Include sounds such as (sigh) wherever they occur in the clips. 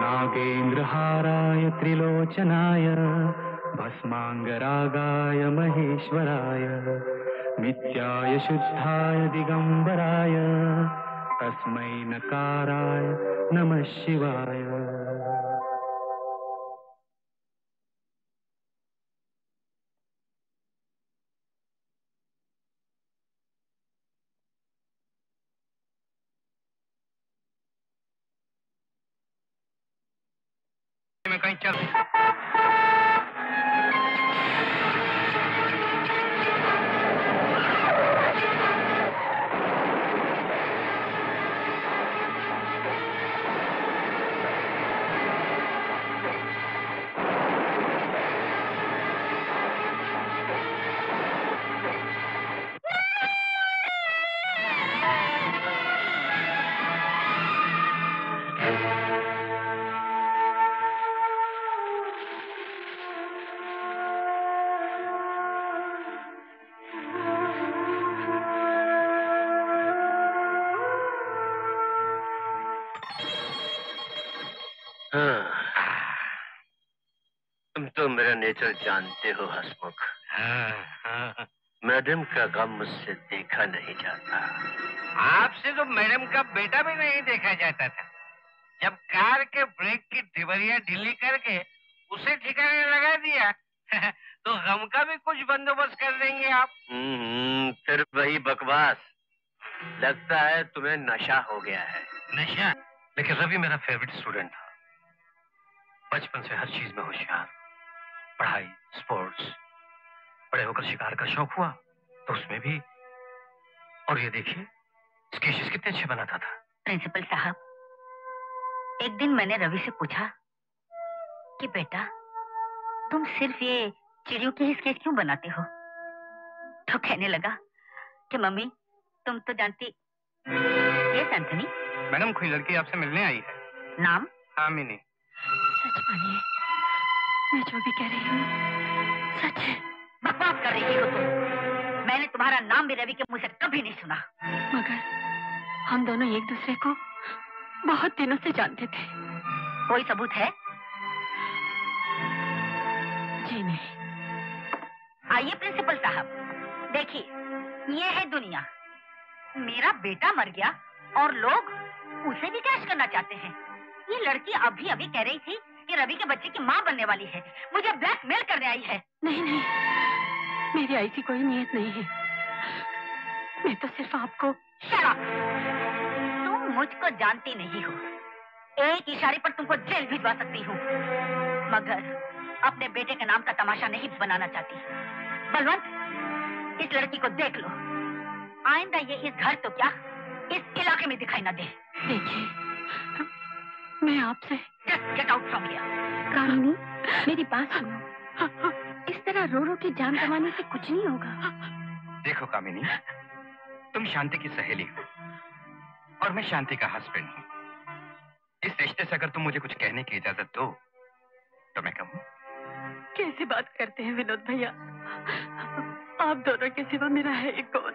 नागेन्द्रहाराय त्रिलोचनाय भस्माङ्गरागाय महेश्वराय नित्याय शुद्धाय दिगम्बराय तस्मै नकाराय नमः शिवाय। में कहीं चल नेचर जानते हो हसमुख। मैडम का गम मुझसे देखा नहीं जाता। आपसे तो मैडम का बेटा भी नहीं देखा जाता था। जब कार के ब्रेक की डिबरिया ढीली करके उसे ठिकाने लगा दिया (laughs) तो गम का भी कुछ बंदोबस्त कर देंगे आप। हम्म, फिर वही बकवास। लगता है तुम्हें नशा हो गया है। नशा? लेकिन रवि मेरा फेवरेट स्टूडेंट था। बचपन से हर चीज़ में होशियार। पढ़ाई स्पोर्ट्स बड़े होकर शिकार का शौक हुआ तो उसमें भी। और ये देखिए स्केचेस कितने अच्छे बनाता था प्रिंसिपल साहब एक दिन मैंने रवि से पूछा कि बेटा तुम सिर्फ़ ये चिड़ियों के ही स्केच क्यों बनाते हो? तो कहने लगा कि मम्मी तुम तो जानती ये एंथनी? मैडम कोई लड़की आपसे मिलने आई है? नाम? हामिनी सच मानिए। मैं जो भी कह रही हूँ सच है। बकवास कर रही हो तुम। मैंने तुम्हारा नाम भी रवि के मुँह से कभी नहीं सुना। मगर हम दोनों एक दूसरे को बहुत दिनों से जानते थे। कोई सबूत है? जी नहीं। आइए प्रिंसिपल साहब देखिए ये है दुनिया। मेरा बेटा मर गया और लोग उसे भी कैश करना चाहते हैं। ये लड़की अभी अभी कह रही थी कि रवि के बच्चे की माँ बनने वाली है। मुझे ब्लैकमेल करने आई है। नहीं नहीं। मेरी आई की कोई नीयत नहीं है। मैं तो सिर्फ़ आपको शराब तुम मुझको जानती नहीं हो। एक इशारे पर तुमको जेल भिजवा सकती हूँ। मगर अपने बेटे के नाम का तमाशा नहीं बनाना चाहती। बलवंत इस लड़की को देख लो। आइंदा ये इस घर तो क्या? इस इलाके में दिखाई ना दे। देखिए मैं आपसे get out from here Kamini मेरी बात सुनो इस तरह रो रो के जान गंवाने से कुछ नहीं होगा। देखो कामिनी तुम शांति की सहेली हो और मैं शांति का हस्बैंड हूँ। इस रिश्ते से अगर तुम मुझे कुछ कहने की इजाज़त दो तो मैं कहूँ कैसे बात करते हैं विनोद भैया? आप दोनों के सिवा मेरा है एक कौन?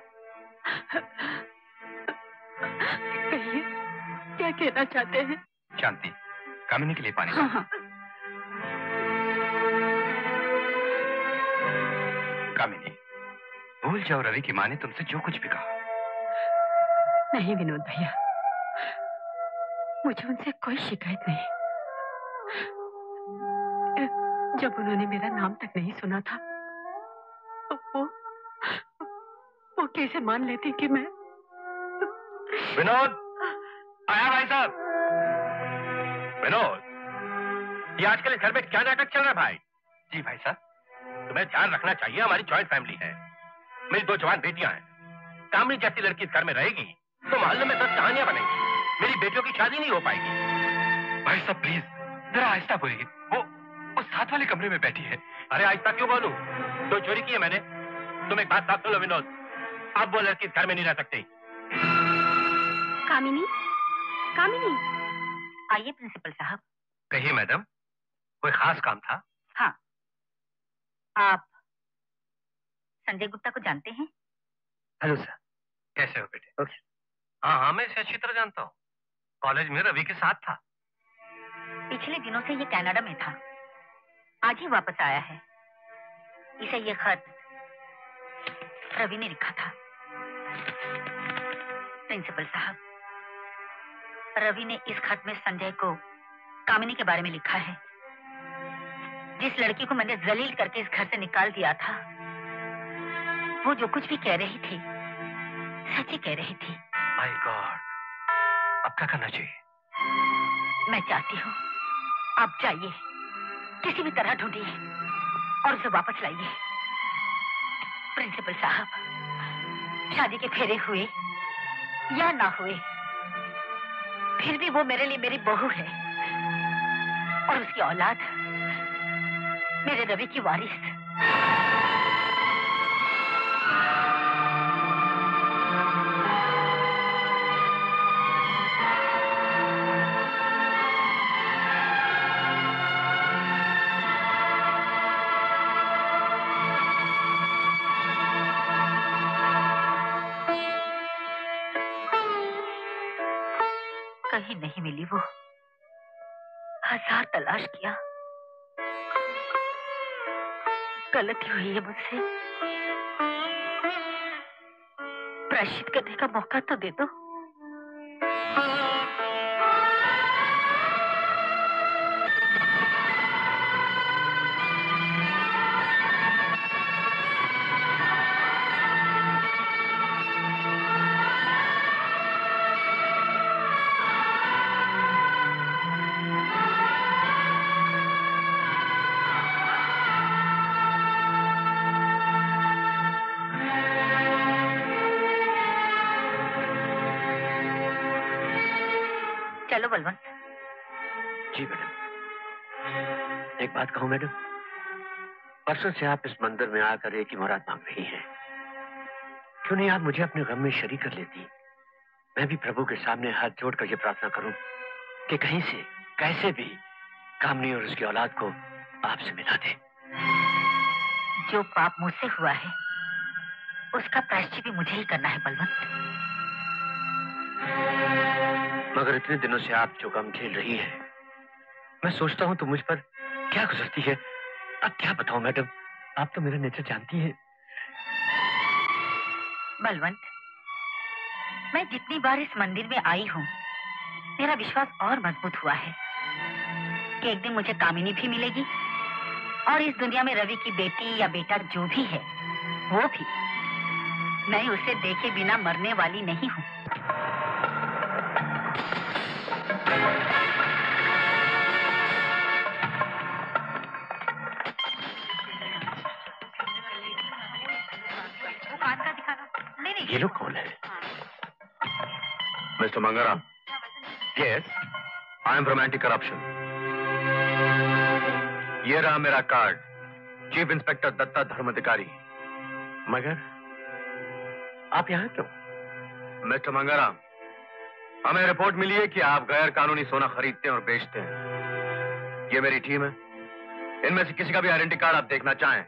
कहिए क्या कहना चाहते हैं? शांति कामिनी के लिए पानी हाँ हाँ। कामिनी भूल जाओ रवि की माँ ने तुमसे जो कुछ भी कहा। नहीं विनोद भैया। मुझे उनसे कोई शिकायत नहीं। जब उन्होंने मेरा नाम तक नहीं सुना था वो वो कैसे मान लेती कि मैं विनोद! आया भाई साहब! विनोद ये आजकल इस घर में क्या नाटक चल रहा है भाई? जी भाई साहब। तुम्हें ध्यान रखना चाहिए हमारी जॉइंट फैमिली है। मेरी दो जवान बेटियाँ हैं। कामनी जैसी लड़की इस घर में रहेगी तो मोहल्ले में दस कहानियाँ बनेंगी। मेरी बेटियों की शादी नहीं हो पाएगी। भाई साहब प्लीज़ जरा आहिस्ता बोलिए। वो वो साथ वाले कमरे में बैठी है। अरे आहिस्ता क्यों बोलू? तो चोरी की है मैंने। तुम एक बात साफ़ सुन लो विनोद। अब वो लड़की इस घर में नहीं रह सकती। कामिनी? कामिनी? आइए प्रिंसिपल साहब। कहिए मैडम कोई खास काम था? हाँ। आप संजय गुप्ता को जानते हैं? Hello sir. कैसे हो बेटे? हाँ हाँ मैं इसे अच्छी तरह जानता हूँ। कॉलेज में रवि के साथ था। पिछले दिनों से ये कनाडा में था। आज ही वापस आया है। इसे ये खत रवि ने लिखा था। प्रिंसिपल साहब रवि ने इस खत में संजय को कामिनी के बारे में लिखा है। जिस लड़की को मैंने जलील करके इस घर से निकाल दिया था वो जो कुछ भी कह रही थी सच ही कह रही थी। माय गॉड अब क्या करना चाहिए? मैं चाहती हूँ आप जाइए किसी भी तरह ढूंढिए और उसे वापस लाइए। प्रिंसिपल साहब शादी के फेरे हुए या ना हुए फिर भी वो मेरे लिए मेरी बहू है। और उसकी औलाद मेरे रवि की वारिस। गलती हुई है मुझसे? प्रायश्चित करने का मौका तो दे दो। एक मैडम परसों से आप इस मंदिर में आकर एक ही मुराद मांग रही हैं। क्यों नहीं आप मुझे अपने गम में शरीक कर लेती? मैं भी प्रभु के सामने हाथ जोड़कर ये प्रार्थना करूँ कि कहीं से कैसे भी कामनी और उसकी औलाद को आपसे मिला दे। जो पाप मुझसे हुआ है उसका प्रायश्चित भी मुझे ही करना है बलवंत। मगर इतने दिनों से आप जो गम झेल रही है मैं सोचता हूँ तो मुझ पर क्या गुजरती है? अब क्या बताऊँ, मैडम? आप तो मेरा नेचर जानती हैं। बलवंत, मैं जितनी बार इस मंदिर में आई हूँ, मेरा विश्वास और मज़बूत हुआ है कि एक दिन मुझे कामिनी भी मिलेगी और इस दुनिया में रवि की बेटी या बेटा जो भी है, वो भी मैं उसे देखे बिना मरने वाली नहीं हूँ। Mangaram yes I am from anti corruption ये रहा मेरा card chief inspector Datta Dharmadhikari मगर आप यहाँ क्यों मिस्टर मंगाराम हमें रिपोर्ट मिली है कि आप गैर कानूनी सोना खरीदते हैं और बेचते हैं ये मेरी टीम है इनमें से किसी का भी आइडेंटी कार्ड आप देखना चाहें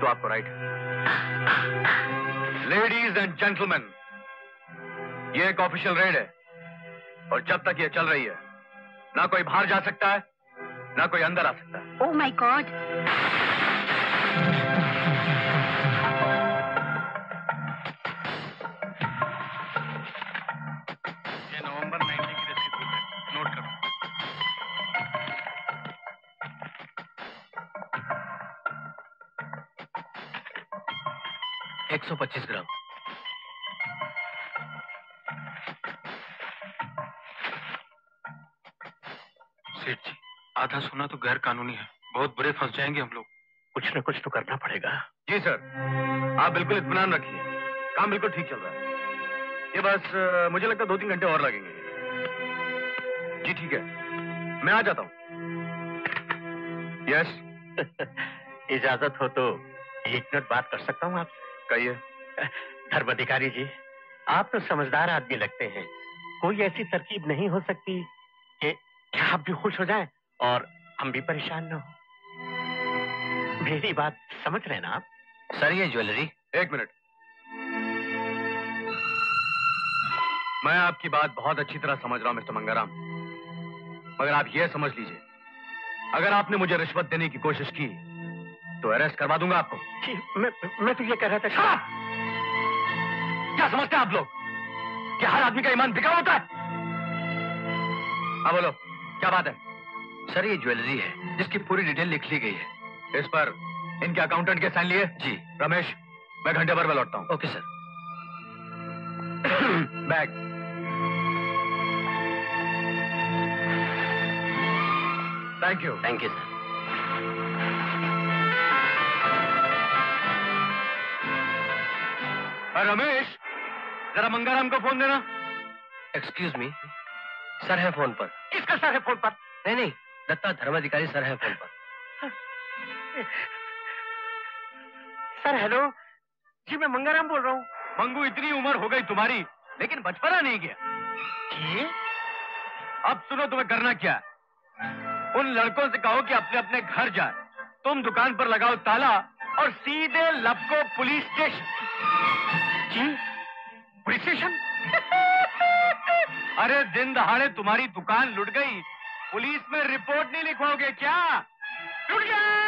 तो आपको राइट है लेडीज़ एंड जेंटलमैन ये एक ऑफिशियल रेड है और जब तक ये चल रही है ना कोई बाहर जा सकता है ना कोई अंदर आ सकता है। ओह माय गॉड ये नवंबर 90 की रसीद है। नोट करो। एक सौ पच्चीस ग्राम। आधा सोना तो गैर कानूनी है। बहुत बुरे फंस जाएँगे हम लोग। कुछ न कुछ तो करना पड़ेगा। जी सर आप बिल्कुल इत्मीनान रखिए। काम बिल्कुल ठीक चल रहा है। ये बस मुझे लगता है दो तीन घंटे और लगेंगे। जी ठीक है। मैं आ जाता हूँ। यस (laughs) इजाज़त हो तो एक मिनट बात कर सकता हूँ आपसे? कहिए। धर्म अधिकारी जी आप तो समझदार आदमी लगते हैं। कोई ऐसी तरकीब नहीं हो सकती कि आप भी खुश हो जाएँ। और हम भी परेशान न हो। मेरी बात समझ रहे ना आप? सर ये ज्वेलरी। एक मिनट। मैं आपकी बात बहुत अच्छी तरह समझ रहा हूँ मिस्टर मंगाराम। मगर आप ये समझ लीजिए अगर आपने मुझे रिश्वत देने की कोशिश की तो अरेस्ट करवा दूँगा आपको। जी मैं मैं तो ये कह रहा था Shut क्या समझते हैं आप लोग? कि हर आदमी का ईमान बिका होता है? हाँ बोलो क्या बात है? सर ये ज्वेलरी है जिसकी पूरी डिटेल लिख ली गई है। इस पर इनके अकाउंटेंट के साइन लिए? जी। रमेश मैं घंटे भर में लौटता हूँ। Okay sir. (clears throat) Bag. Thank you thank you sir Ramesh जरा मंगाराम को फ़ोन देना। एक्सक्यूज मी सर है फ़ोन पर। किसका सर है फ़ोन पर। नहीं नहीं दत्ता धर्माधिकारी सर है फ़ोन पर। Sir hello. जी मैं मंगाराम बोल रहा हूँ। मंगू इतनी उम्र हो गई तुम्हारी लेकिन बचपना नहीं गया। जी? अब सुनो तुम्हें करना क्या उन लड़कों से कहो कि अपने अपने घर जाए। तुम दुकान पर लगाओ ताला और सीधे लपको पुलिस स्टेशन। जी? Police station? (laughs) अरे दिन दहाड़े तुम्हारी दुकान लुट गई पुलिस में रिपोर्ट नहीं लिखवाओगे क्या? टूट गया!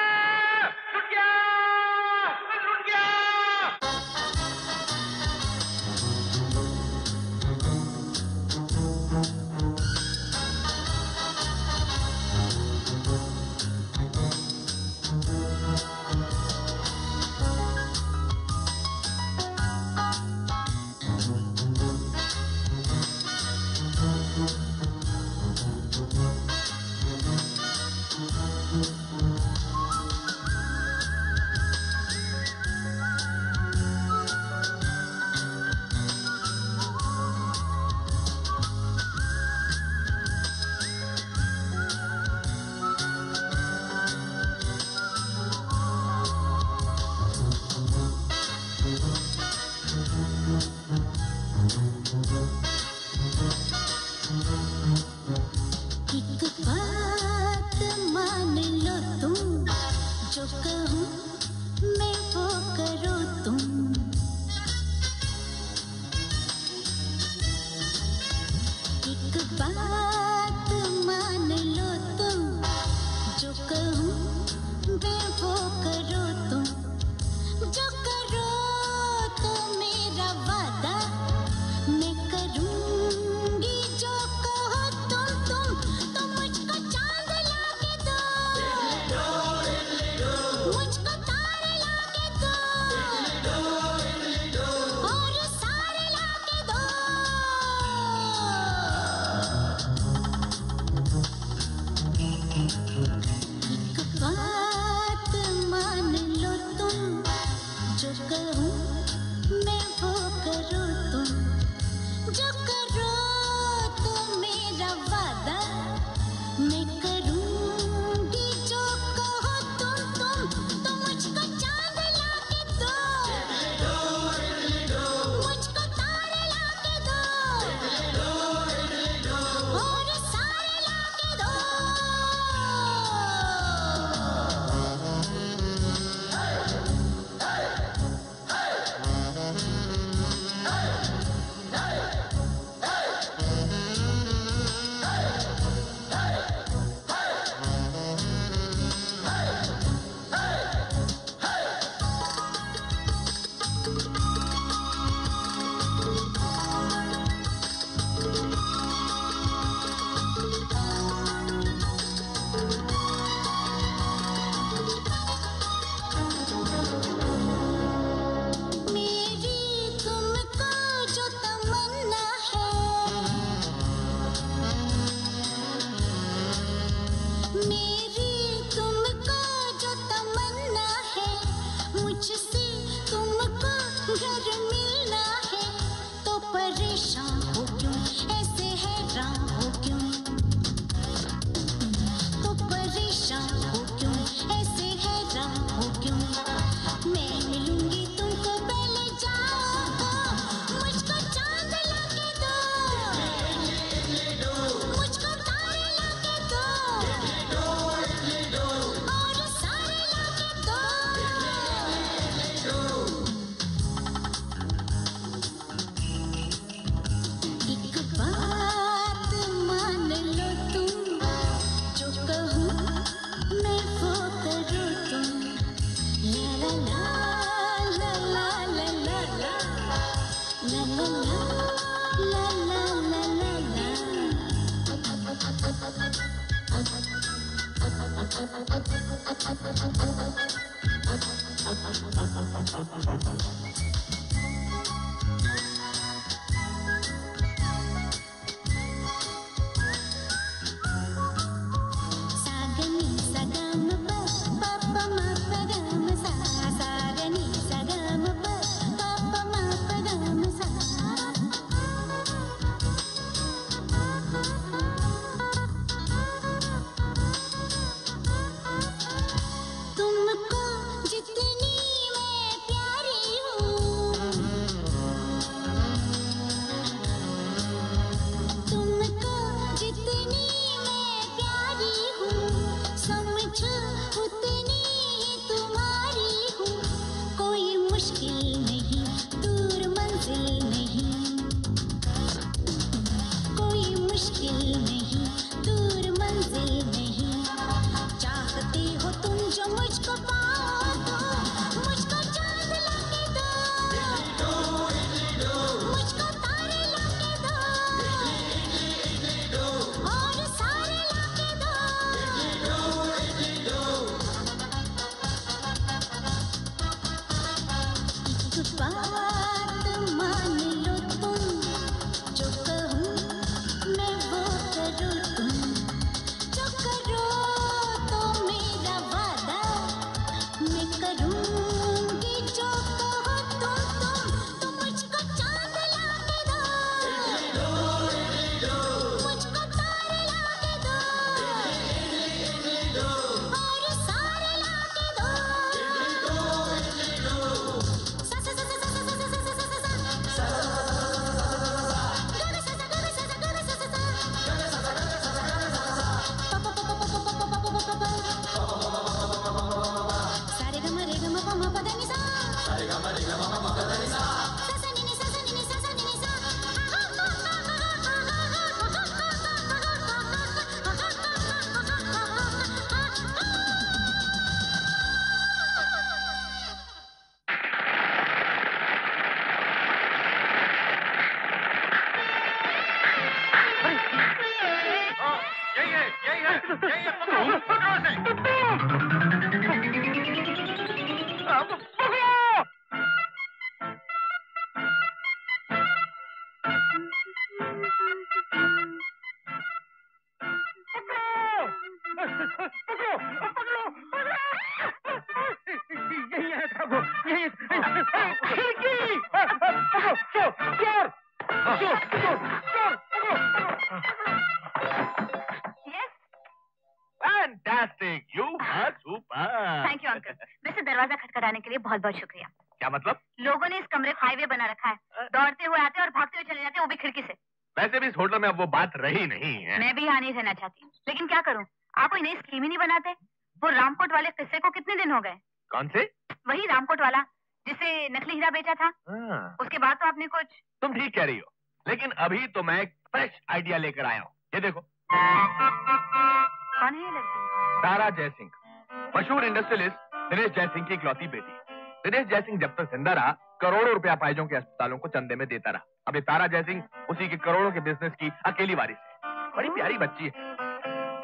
ज़िंदा रहा करोड़ों रुपया पाइजों के अस्पतालों को चंदे में देता रहा। अभी तारा जयसिंह उसी के करोड़ों के बिज़नेस की अकेली वारिस है। बड़ी प्यारी बच्ची है।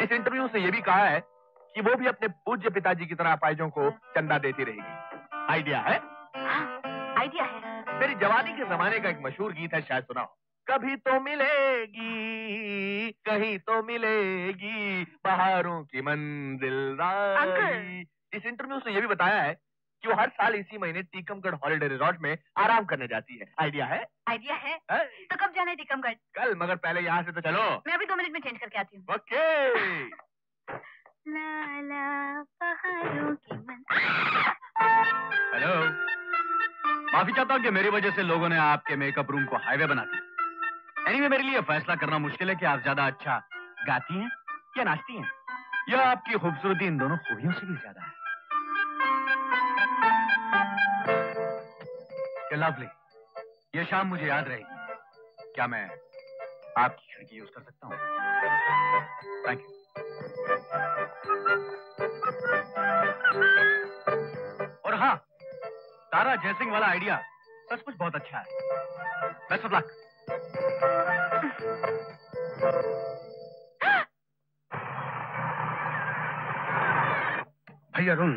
इस इंटरव्यू से ये भी कहा है कि वो भी अपने पूज्य पिताजी की तरह पाइजों को चंदा देती रहेगी। आइडिया है? आइडिया है। मेरी जवानी के जमाने का एक मशहूर गीत है शायद सुना कभी तो मिलेगी कहीं तो मिलेगी बहारों की मंजिल इस इंटरव्यू से ये भी बताया है वो हर साल इसी महीने टीकमगढ़ हॉलिडे रिजॉर्ट में आराम करने जाती है। आइडिया है, आइडिया है? है? तो कब जाना है टीकमगढ़? कल मगर पहले यहाँ से तो चलो। मैं अभी दो मिनट में चेंज करके आती हूँ। ओके। हेलो। माफ़ी चाहता हूँ कि मेरी वजह से लोगों ने आपके मेकअप रूम को हाईवे बना दिया। एनीवे anyway, मेरे लिए फैसला करना मुश्किल है कि आप ज़्यादा अच्छा गाती हैं या नाचती हैं। या आपकी खूबसूरती इन दोनों खूबियों से भी ज़्यादा है। लवली ये शाम मुझे याद रहेगी। क्या मैं आपकी खिड़की यूज़ कर सकता हूँ? थैंक यू और हाँ तारा जयसिंह वाला आइडिया सचमुच बहुत अच्छा है। बेस्ट ऑफ़ लक भाई अरुण,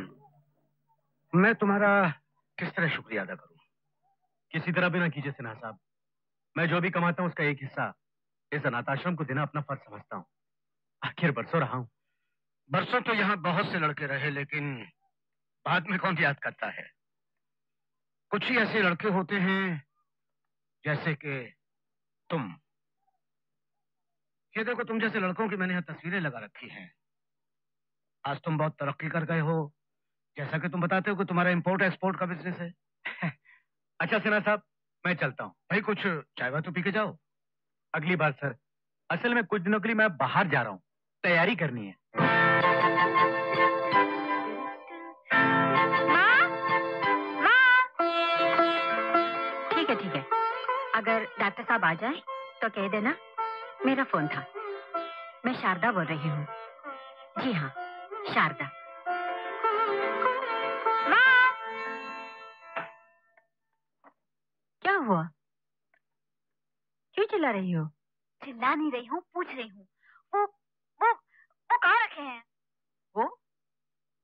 मैं तुम्हारा किस तरह शुक्रिया अदा करूँ? किसी तरह भी ना कीजिए सिन्हा साहब। मैं जो भी कमाता हूँ, उसका एक हिस्सा इस अनाथाश्रम को देना अपना फ़र्ज़ समझता हूँ। आखिर बरसों रहा हूँ। बरसों तो यहाँ बहुत से लड़के रहे, लेकिन बाद में कौन याद करता है? कुछ ही ऐसे लड़के होते हैं, जैसे कि तुम। ये देखो, तुम जैसे लड़कों की मैंने यहाँ तस्वीरें लगा रखी हैं। आज तुम बहुत तरक्की कर गए हो, जैसा कि तुम बताते हो कि तुम्हारा इंपोर्ट एक्सपोर्ट का बिज़नेस है। अच्छा सिन्हा साहब, मैं चलता हूँ। भाई, कुछ चाय वाय तो पी के जाओ। अगली बार सर, असल में कुछ दिनों के लिए मैं बाहर जा रहा हूँ। तैयारी करनी है। ठीक है ठीक है। अगर डॉक्टर साहब आ जाए तो कह देना, मेरा फ़ोन था। मैं शारदा बोल रही हूँ। जी हाँ शारदा। हुआ क्यों चिल्ला रही हो? चिल्ला नहीं रही हूँ पूछ रही हूँ। वो वो वो कहाँ रखे हैं? वो?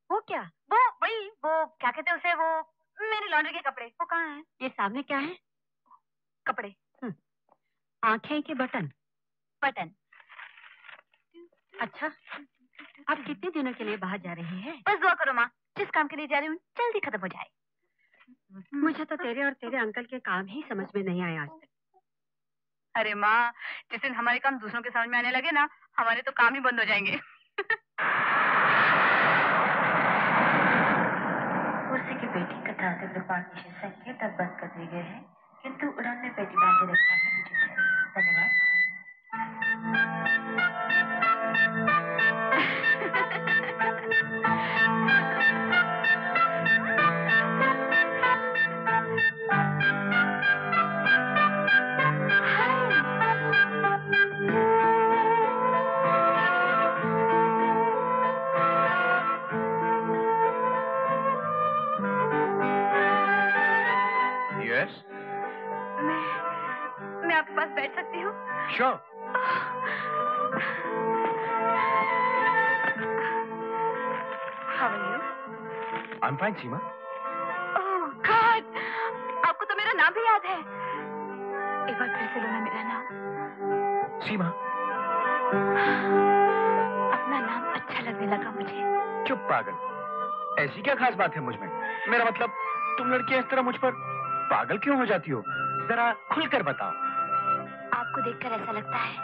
वो क्या? वो वही वो क्या कहते हैं उसे वो मेरी लॉन्ड्री के कपड़े। वो कहाँ हैं? ये सामने क्या है? कपड़े। आँखें के बटन। बटन। अच्छा आप कितने दिनों के लिए बाहर जा रही हैं? बस दुआ करो माँ जिस काम के लिए जा रही हूँ जल्दी खत्म हो जाए। मुझे तो तेरे और तेरे अंकल के काम ही समझ में नहीं आया आज तक। अरे माँ जिस दिन हमारे काम दूसरों के समझ में आने लगे ना हमारे तो काम ही बंद हो जाएँगे। कुर्सी की पेटी तथा दिव्यपान विशेष संकेत अब बंद कर दिए गए हैं किंतु उड़न में पेटी बांधे रखना है धन्यवाद। हूँ sure How are you? Am fine Seema Oh God! आपको तो मेरा नाम भी याद है। एक बार फिर से लो ना मेरा नाम। सीमा अपना नाम अच्छा लगने लगा मुझे। चुप पागल। ऐसी क्या खास बात है मुझमें? मेरा मतलब तुम लड़कियाँ इस तरह मुझ पर पागल क्यों हो जाती हो? जरा खुलकर बताओ। आपको देखकर ऐसा लगता है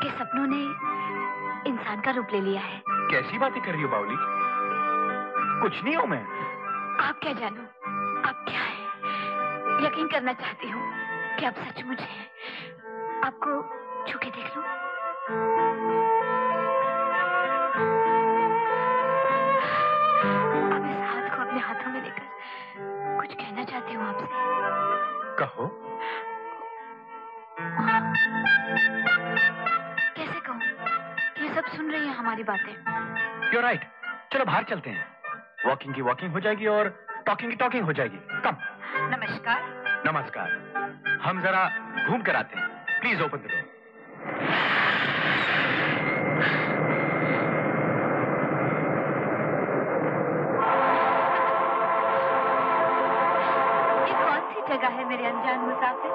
कि सपनों ने इंसान का रूप ले लिया है। कैसी बातें कर रही हो बावली? कुछ नहीं हूँ मैं। आप क्या जानो? आप क्या है? यकीन करना चाहती हूँ कि आप सचमुच हैं। आपको छू के देख लूँ? अब इस हाथ को अपने हाथों में लेकर कुछ कहना चाहती हूँ आपसे। कहो। कैसे कहूँ? ये सब सुन रही है हमारी बातें। यू राइट चलो बाहर चलते हैं। वॉकिंग की वॉकिंग हो जाएगी और टॉकिंग की टॉकिंग हो जाएगी। कम नमस्कार। नमस्कार। हम जरा घूम कर आते हैं। प्लीज़ ओपन द डोर सी जगह है मेरे अनजान मुसाफिर?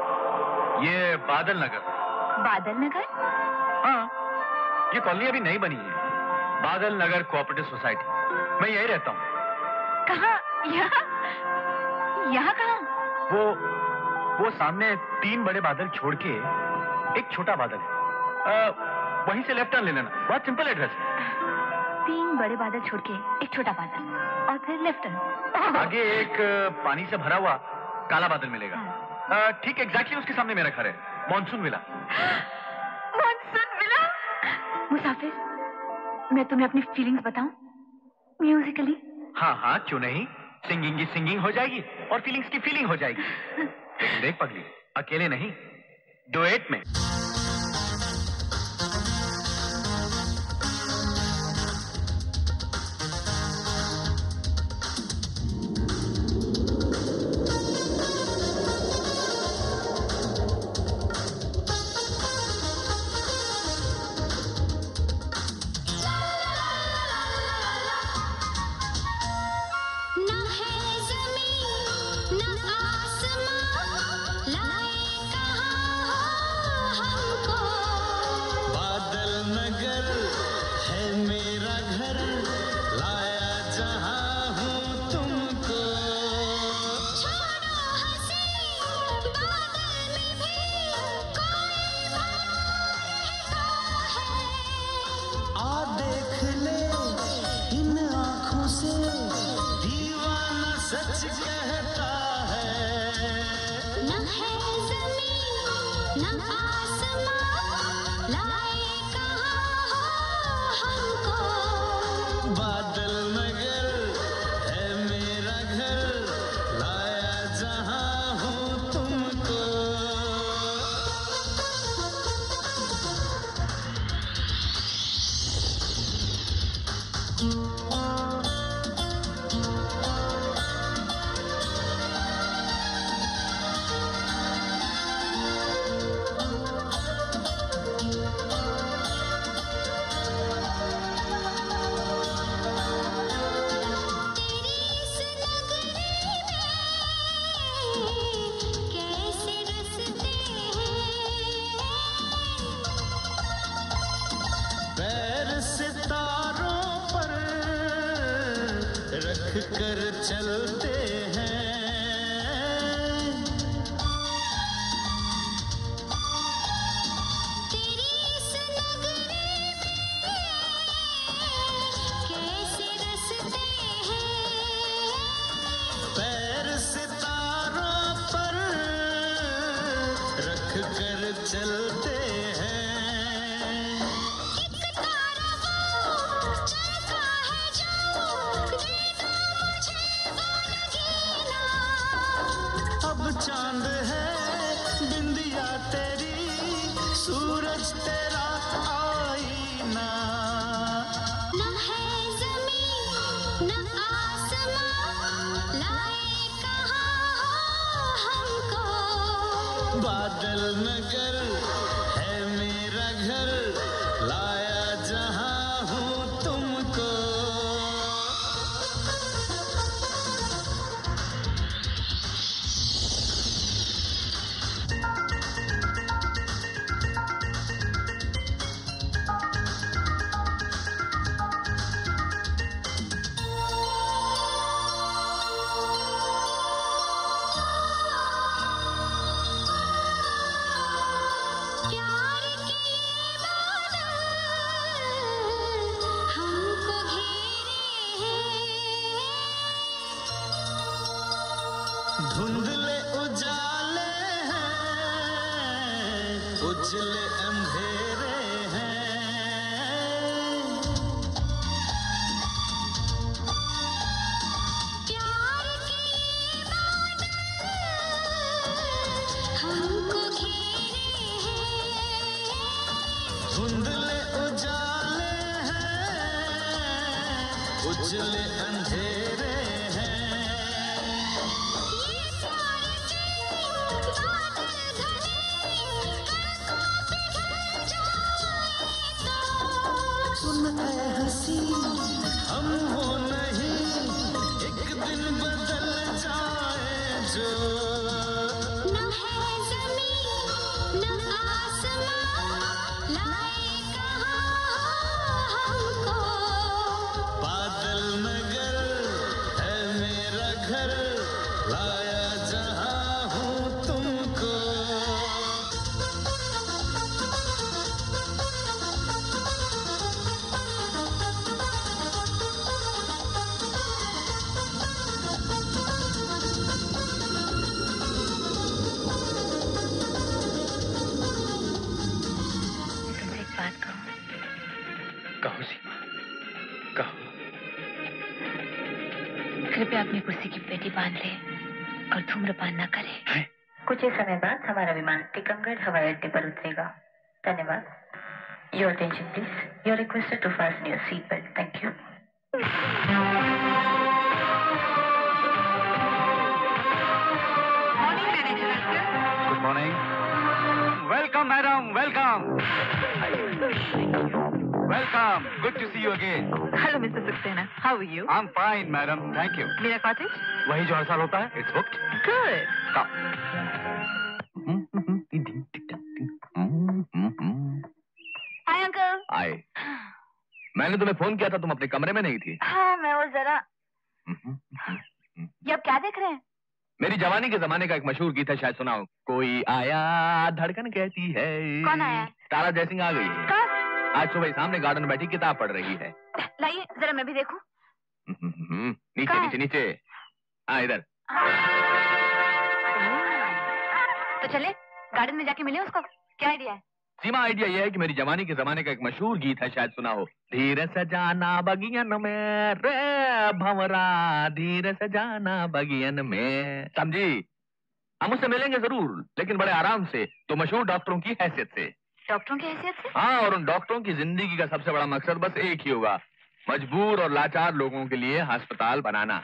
ये बादल नगर। बादल नगर हाँ ये कॉलोनी अभी नहीं बनी है। बादल नगर कोऑपरेटिव सोसाइटी मैं यही रहता हूँ। कहाँ? यहाँ? यहाँ कहाँ? वो वो सामने तीन बड़े बादल छोड़ के एक छोटा बादल है। वहीं से लेफ़्ट टर्न ले लेना। बहुत सिंपल एड्रेस है तीन बड़े बादल छोड़ के एक छोटा बादल और फिर लेफ़्ट टर्न आगे एक पानी से भरा हुआ काला बादल मिलेगा। ठीक एग्जैक्टली उसके सामने मेरा घर है। मॉनसून विला मिला? मुसाफिर मैं तुम्हें अपनी फीलिंग्स बताऊँ? म्यूजिकली हाँ हाँ क्यों नहीं? सिंगिंग की सिंगिंग हो जाएगी और फीलिंग्स की फीलिंग हो जाएगी। (laughs) देख पगली अकेले नहीं डुएट में। your attention please your requested to fast your seat belt thank you good morning welcome madam welcome welcome good to see you again hello mister Saxena how are you I am fine madam thank you मेरा cottage वही जो हर साल होता है it's booked good हाय मैंने तुम्हें phone किया था तुम अपने कमरे में नहीं थी। हाँ मैं वो जरा ये आप क्या देख रहे हैं? मेरी जवानी के जमाने का एक मशहूर गीत है शायद सुनाओ। कोई आया धड़कन कहती है। कौन आया? तारा जयसिंह आ गई है। आज सुबह सामने गार्डन में बैठी किताब पढ़ रही है। लाइए जरा मैं भी देखूँ। हम्म, नीचे नीचे नीचे। हाँ इधर। तो चले गार्डन में जाके मिले उसको। क्या आइडिया है? सीमा आइडिया ये है कि मेरी जवानी के जमाने का एक मशहूर गीत है शायद सुना हो। धीरे सजाना बगियन में रे भंवरा धीरे सजाना बगियन में। समझी? हम उससे मिलेंगे ज़रूर लेकिन बड़े आराम से तो मशहूर डॉक्टरों की हैसियत से। डॉक्टरों की हैसियत से? हाँ और उन डॉक्टरों की ज़िंदगी का सबसे बड़ा मकसद बस एक ही होगा मजबूर और लाचार लोगों के लिए अस्पताल बनाना।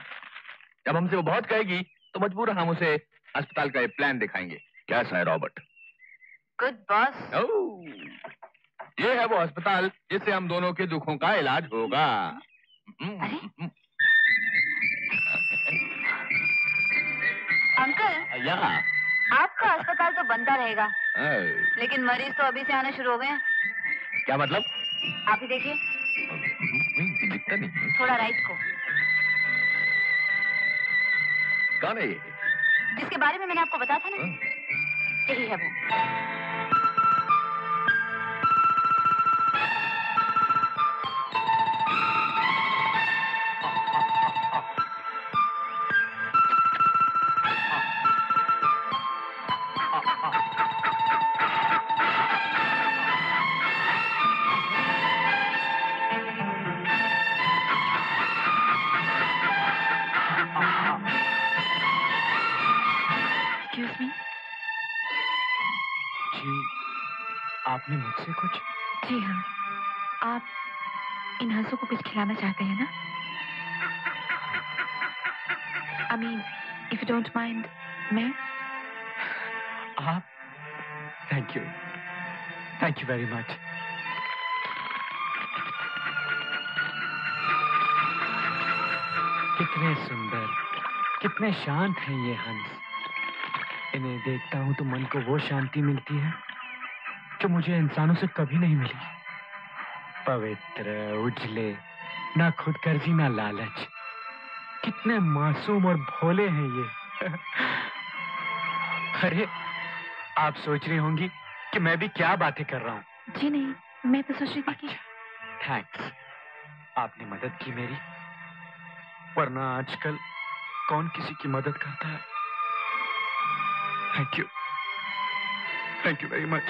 जब हमसे वो बहुत कहेगी तो मजबूर हम उसे अस्पताल का एक प्लान दिखाएँगे। कैसा है रॉबर्ट? गुड बॉस ये है वो अस्पताल जिससे हम दोनों के दुखों का इलाज होगा। अंकल। या। आपका अस्पताल तो बनता रहेगा। लेकिन मरीज़ तो अभी से आने शुरू हो गए हैं। क्या मतलब? आप ही देखिए। दिखता नहीं थोड़ा राइट को। कौन है ये? जिसके बारे में मैंने आपको बताया था ना। हाँ। यही है वो आपने मुझसे कुछ। जी हाँ। आप इन हंसों को कुछ खिलाना चाहते हैं ना? I mean if you don't mind मैं? आप thank you thank you very much कितने सुंदर कितने शांत हैं ये हंस। इन्हें देखता हूँ तो मन को वो शांति मिलती है। जो मुझे इंसानों से कभी नहीं मिली। पवित्र उजले ना खुदगर्जी ना लालच। कितने मासूम और भोले हैं ये। (laughs) अरे आप सोच रही होंगी कि मैं भी क्या बातें कर रहा हूँ। जी नहीं मैं तो सोच रही थी कि थैंक्स आपने मदद की मेरी। वरना आजकल कौन किसी की मदद करता है? Thank you thank you very much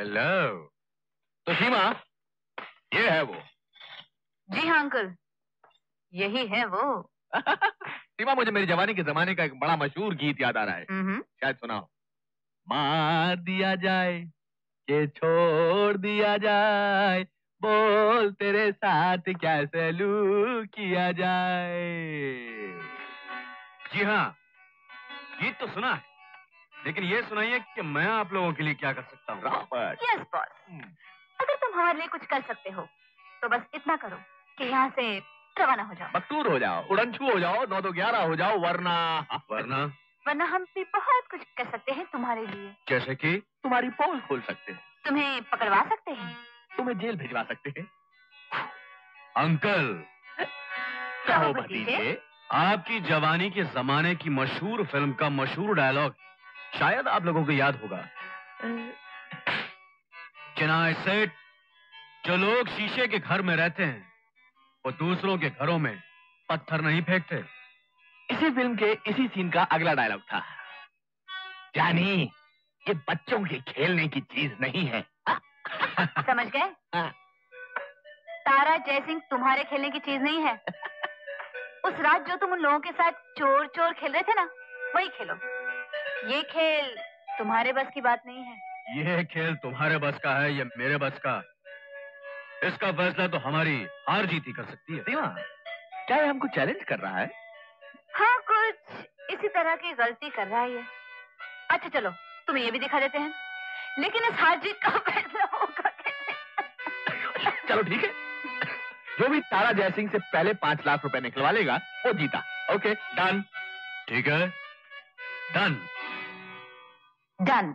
hello तो सीमा? ये है वो। जी हाँ अंकल। यही है वो। (laughs) सीमा मुझे मेरी जवानी के जमाने का एक बड़ा मशहूर गीत याद आ रहा है। हम्म शायद सुनाओ। मार दिया जाए कि छोड़ दिया जाए बोल तेरे साथ क्या सलूक किया जाए। जी हाँ गीत तो सुना है। लेकिन ये सुनाइए कि मैं आप लोगों के लिए क्या कर सकता हूँ? यस बॉस अगर तुम हमारे लिए कुछ कर सकते हो तो बस इतना करो कि यहाँ से रवाना हो जाओ। मकतूर हो जाओ उड़नछू हो जाओ नौ दो ग्यारह हो जाओ वरना। वरना? वरना हम भी बहुत कुछ कर सकते हैं तुम्हारे लिए। जैसे कि? तुम्हारी पोल खोल सकते हैं। तुम्हें पकड़वा सकते हैं? तुम्हें जेल भिजवा सकते हैं। अंकल कहो भतीजे। भतीजे आपकी जवानी के जमाने की मशहूर फ़िल्म का मशहूर डायलॉग शायद आप लोगों को याद होगा। चिनाई सेठ जो लोग शीशे के घर में रहते हैं वो दूसरों के घरों में पत्थर नहीं फेंकते। इसी फ़िल्म के इसी सीन का अगला डायलॉग था। जानी ये बच्चों के खेलने की चीज़ नहीं है। समझ गए? हाँ। तारा जयसिंह तुम्हारे खेलने की चीज़ नहीं है। उस रात जो तुम उन लोगों के साथ चोर चोर खेल रहे थे ना वही खेलो। ये खेल तुम्हारे बस की बात नहीं है। ये खेल तुम्हारे बस का है या मेरे बस का। इसका फैसला तो हमारी हार जीत ही कर सकती है। सीमा क्या ये हमको चैलेंज कर रहा है? हाँ कुछ इसी तरह की गलती कर रहा है ये। अच्छा चलो तुम्हें ये भी दिखा देते हैं। लेकिन इस हार जीत का फैसला होगा चलो ठीक है। जो भी तारा जयसिंह से पहले पाँच लाख रुपए निकलवा लेगा वो जीता। Okay done. ठीक है। डन। डन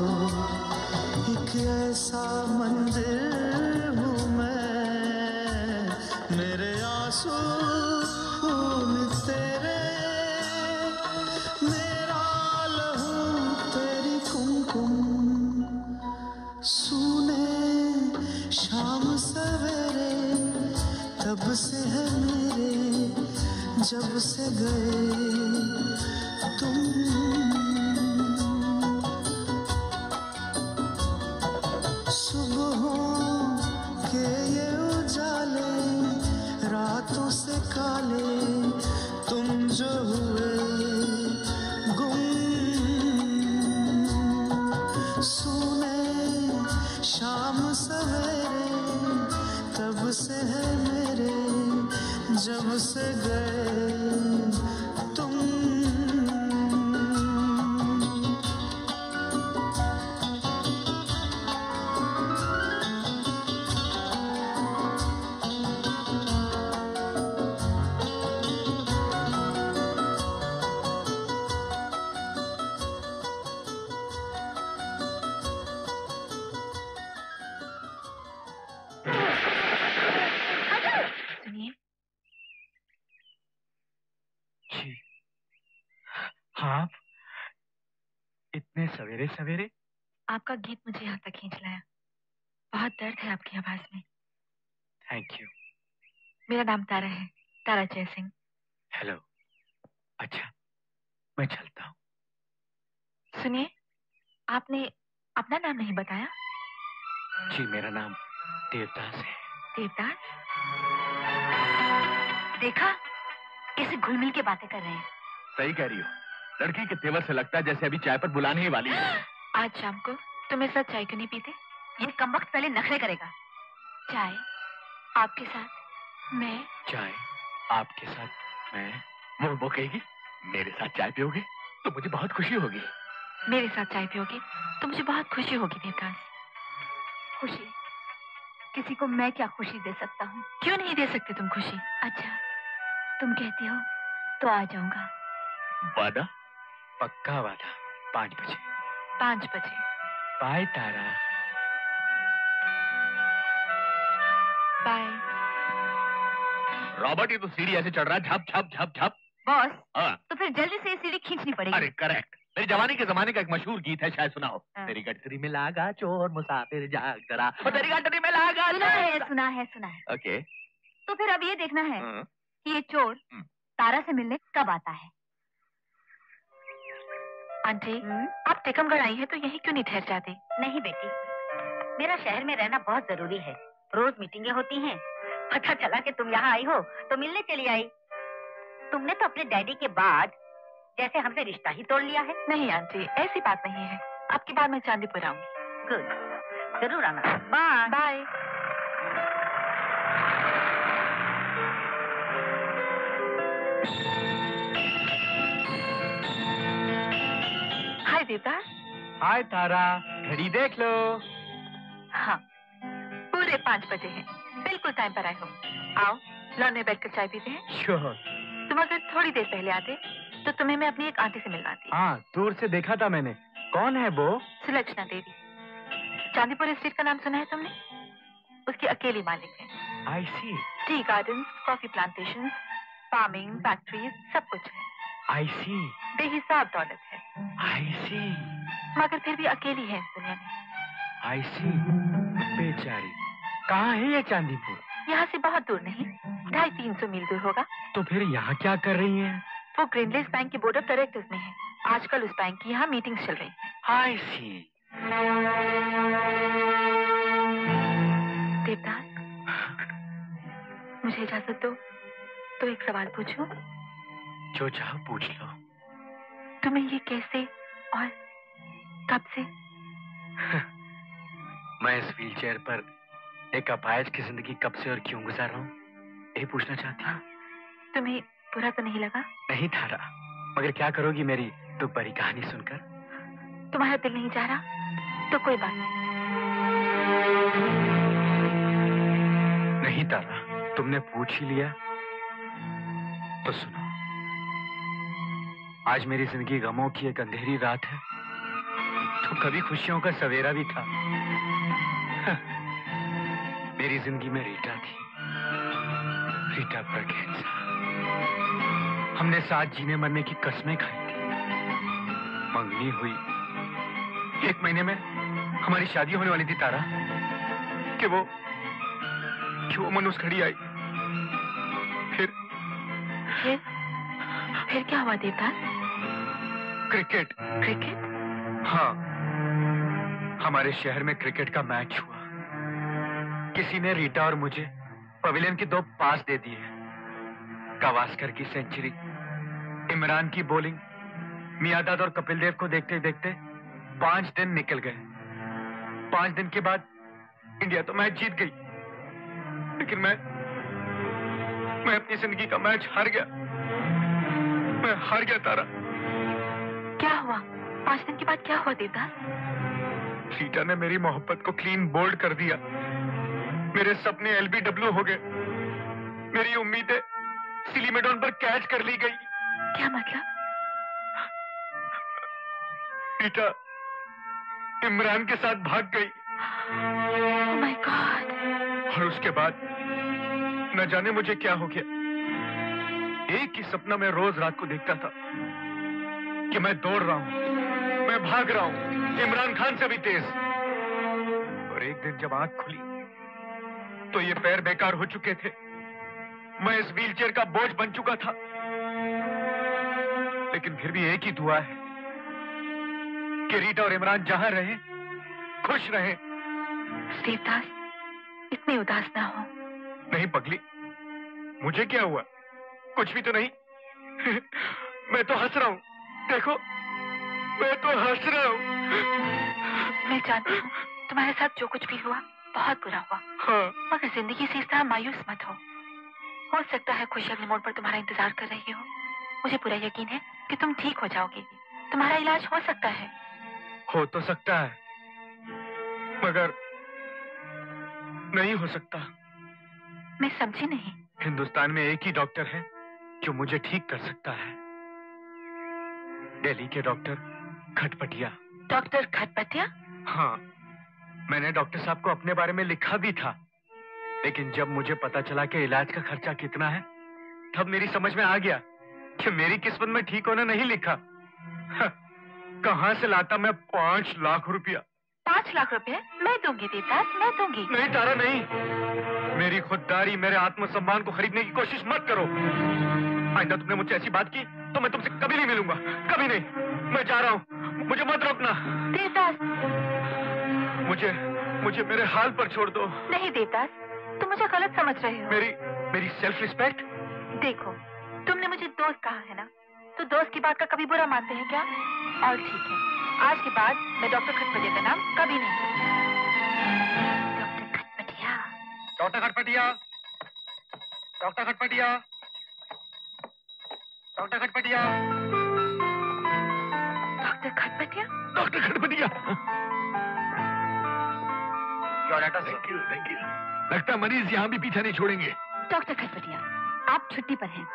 एक ऐसा मंदिर हूँ मैं। मेरे आँसू खून तेरे, मेरा लहू तेरी कुमकुम। सुने शाम सवेरे, तब से है मेरे, जब से गए तुम। जब से गए। सवेरे? आपका गीत मुझे यहाँ तक खींच लाया। बहुत दर्द है आपकी आवाज़ में। थैंक यू मेरा नाम तारा है तारा जय सिंह। हेलो अच्छा मैं चलता हूँ। सुनिए आपने अपना नाम नहीं बताया? जी मेरा नाम देवदास है। देवदास? देखा कैसे घुल मिल के बातें कर रहे हैं। सही कह रही हो। लड़की के तेवर से लगता है जैसे अभी चाय पर बुलाने ही वाली है। (gasps) आज शाम को तुम मेरे साथ चाय क्यों नहीं पीते? ये कम वक्त पहले नखरे करेगा। चाय आपके साथ मैं चाय आपके साथ मैं? वो वो कहेगी मेरे साथ चाय पियोगे तो मुझे बहुत खुशी होगी। मेरे साथ चाय पियोगे तो मुझे बहुत खुशी होगी देवदास। खुशी? किसी को मैं क्या खुशी दे सकता हूँ? क्यों नहीं दे सकते तुम खुशी? अच्छा तुम कहती हो तो आ जाऊँगा। वादा? पक्का वादा पाँच बजे। पाँच बजे। बाय तारा। बाय। रॉबर्ट ये तो सीढ़ी ऐसे चढ़ रहा है। झप झप झप झप। बॉस हाँ। तो फिर जल्दी से सीढ़ी खींचनी पड़ेगी। अरे करेक्ट। मेरे जमाने के जमाने का एक मशहूर गीत है शायद सुनाओ। हाँ। तेरी गठरी में लागा चोर मुसाफिर जाग जरा। और तेरी गठरी में लागा सुना है सुना है सुना है। ओके। तो फिर अब ये देखना है हाँ। कि ये चोर हम्म। तारा से मिलने कब आता है। आंटी हम्म? आप टिकमगढ़ आई हैं तो यहीं क्यों नहीं ठहर जाते? नहीं बेटी मेरा शहर में रहना बहुत ज़रूरी है। रोज मीटिंगें होती हैं। पता चला कि तुम यहाँ आई हो तो मिलने चली आई। तुमने तो अपने डैडी के बाद जैसे हमसे रिश्ता ही तोड़ लिया है। नहीं आंटी ऐसी बात नहीं है। आपकी बात मैं चांदीपुर आऊँगी। गुड ज़रूर आना। Bye bye hi Devdas hi Tara घड़ी देख लो। हाँ पूरे पाँच बजे हैं। बिल्कुल टाइम पर आए हो। आओ लॉन में बैठकर चाय पीते हैं। श्योर तुम अगर थोड़ी देर पहले आते तो तुम्हें मैं अपनी एक आंटी से मिलवाती हाँ। दूर से देखा था मैंने। कौन है वो? सुलक्षणा देवी। चांदीपुर एस्टेट का नाम सुना है तुमने? उसकी अकेली मालिक है। I see tea garden coffee plantation farming factories सब कुछ है। आई सी बेहिसाब दौलत है। आई सी मगर फिर भी अकेली है इस दुनिया में आई सी बेचारी। कहाँ है ये चांदीपुर? यहाँ से बहुत दूर नहीं। ढाई तीन सौ मील दूर होगा। तो फिर यहाँ क्या कर रही है? वो ग्रीनलेस बैंक के बोर्ड ऑफ़ डायरेक्टर्स में है। आजकल उस बैंक की यहाँ मीटिंग चल रही है। आई सी देवदास मुझे इजाज़त दो। तो एक सवाल पूछूँ? जो चाहो पूछ लो। तुम्हें ये कैसे और कब से? (laughs) मैं इस व्हीलचेयर पर एक अपायज की ज़िंदगी कब से और क्यों गुजार रहा हूँ यही पूछना चाहती हूँ। तुम्हें बुरा तो नहीं लगा? नहीं थारा मगर क्या करोगी मेरी तो बड़ी कहानी सुनकर? तुम्हारा दिल नहीं जा रहा? तो कोई बात नहीं। नहीं तारा तुमने पूछ ही लिया तो सुनो। आज मेरी ज़िंदगी गमों की एक अंधेरी रात है। तो कभी खुशियों का सवेरा भी था। (laughs) मेरी ज़िंदगी में रीटा थी। रीटा ब्रगेंसा हमने साथ जीने मरने की कस्में खाई थी। मंगनी हुई। एक महीने में हमारी शादी होने वाली थी, तारा। कि वो कि वो मनुष्य खड़ी आई। फिर फिर? फिर क्या हुआ देवदास क्रिकेट। क्रिकेट? हाँ। हमारे शहर में क्रिकेट का मैच हुआ। किसी ने रीटा और मुझे पवेलियन के दो पास दे दिए। गावस्कर की सेंचुरी इमरान की बॉलिंग मियादाद और कपिल देव को देखते देखते पाँच दिन निकल गए। पाँच दिन के बाद इंडिया तो मैच जीत गई। लेकिन मैं मैं अपनी ज़िंदगी का मैच हार गया। मैं हार गया तारा। क्या हुआ? पाँच दिन के बाद क्या हुआ देवदास रीटा ने मेरी मोहब्बत को क्लीन बोल्ड कर दिया। मेरे सपने एलबीडब्ल्यू हो गए। मेरी उम्मीदें सिलीमेडोन पर कैच कर ली गई। क्या मतलब? रीटा इमरान के साथ भाग गई। माय गॉड और उसके बाद न जाने मुझे क्या हो गया। एक ही सपना मैं रोज रात को देखता था कि मैं दौड़ रहा हूँ मैं भाग रहा हूँ इमरान खान से भी तेज। और एक दिन जब आँख खुली तो ये पैर बेकार हो चुके थे। मैं इस व्हीलचेयर का बोझ बन चुका था। लेकिन फिर भी एक ही दुआ है कि रीटा और इमरान जहाँ रहे खुश रहे। देवदास इतनी उदास ना हो। नहीं पगली मुझे क्या हुआ? कुछ भी तो नहीं। (laughs) मैं तो हंस रहा हूँ। देखो मैं तो हंस रहा हूँ। मैं जानती हूँ तुम्हारे साथ जो कुछ भी हुआ बहुत बुरा हुआ। हाँ। मगर ज़िंदगी से इस तरह मायूस मत हो। हो सकता है खुशी अगले मोड़ पर तुम्हारा इंतज़ार कर रही हो। मुझे पूरा यकीन है कि तुम ठीक हो जाओगे। तुम्हारा इलाज हो सकता है। हो तो सकता है मगर नहीं हो सकता। मैं समझी नहीं। हिंदुस्तान में एक ही डॉक्टर है। जो मुझे ठीक कर सकता है। दिल्ली के डॉक्टर खटपटिया। डॉक्टर खटपटिया? हाँ मैंने डॉक्टर साहब को अपने बारे में लिखा भी था। लेकिन जब मुझे पता चला कि इलाज का खर्चा कितना है तब मेरी समझ में आ गया कि मेरी किस्मत में ठीक होना नहीं लिखा। हाँ, कहाँ से लाता मैं पाँच लाख रुपया? पाँच लाख रुपए मैं दूँगी देवदास मैं दूँगी। नहीं तारा नहीं। मेरी खुददारी मेरे आत्मसम्मान को खरीदने की कोशिश मत करो। आइंदा तुमने मुझसे ऐसी बात की तो मैं तुमसे कभी नहीं मिलूँगा कभी नहीं। मैं जा रहा हूँ। मुझे मत रोकना। देवदास। मुझे मुझे मेरे हाल पर छोड़ दो। नहीं देवदास तुम मुझे गलत समझ रहे हो। मेरी मेरी सेल्फ रिस्पेक्ट देखो तुमने मुझे दोस्त कहा है ना? तो दोस्त की बात का कभी बुरा मानते हैं क्या? और ठीक है आज के बाद मैं डॉक्टर खटपटिया का नाम कभी नहीं doctor Khatpatiya. Doctor Khatpatiya. Doctor Khatpatiya. Doctor Khatpatiya. Doctor Khatpatiya? Doctor Khatpatiya. Thank you thank you लगता मरीज़ यहाँ भी पीछा नहीं छोड़ेंगे। डॉक्टर खटपटिया आप छुट्टी पर हैं।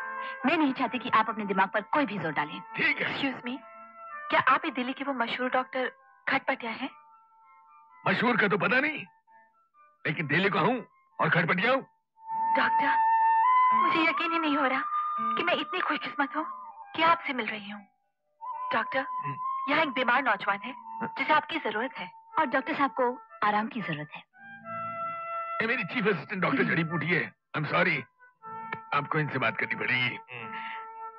मैं नहीं चाहती कि आप अपने दिमाग पर कोई भी ज़ोर डालें। ठीक है। एक्सक्यूज मी क्या आप ही दिल्ली के वो मशहूर डॉक्टर खटपटिया हैं? मशहूर का तो पता नहीं लेकिन दिल्ली का हूँ और खटपटिया हूँ। डॉक्टर मुझे यकीन ही नहीं हो रहा। कि मैं इतनी खुशकिस्मत हूँ कि आपसे मिल रही हूँ। डॉक्टर यहाँ एक बीमार नौजवान है जिसे आपकी ज़रूरत है। और डॉक्टर साहब को आराम की ज़रूरत है। ये मेरी चीफ असिस्टेंट डॉक्टर (clears throat) जड़ी बूटी है। आई एम सॉरी आपको इनसे बात करनी पड़ेगी।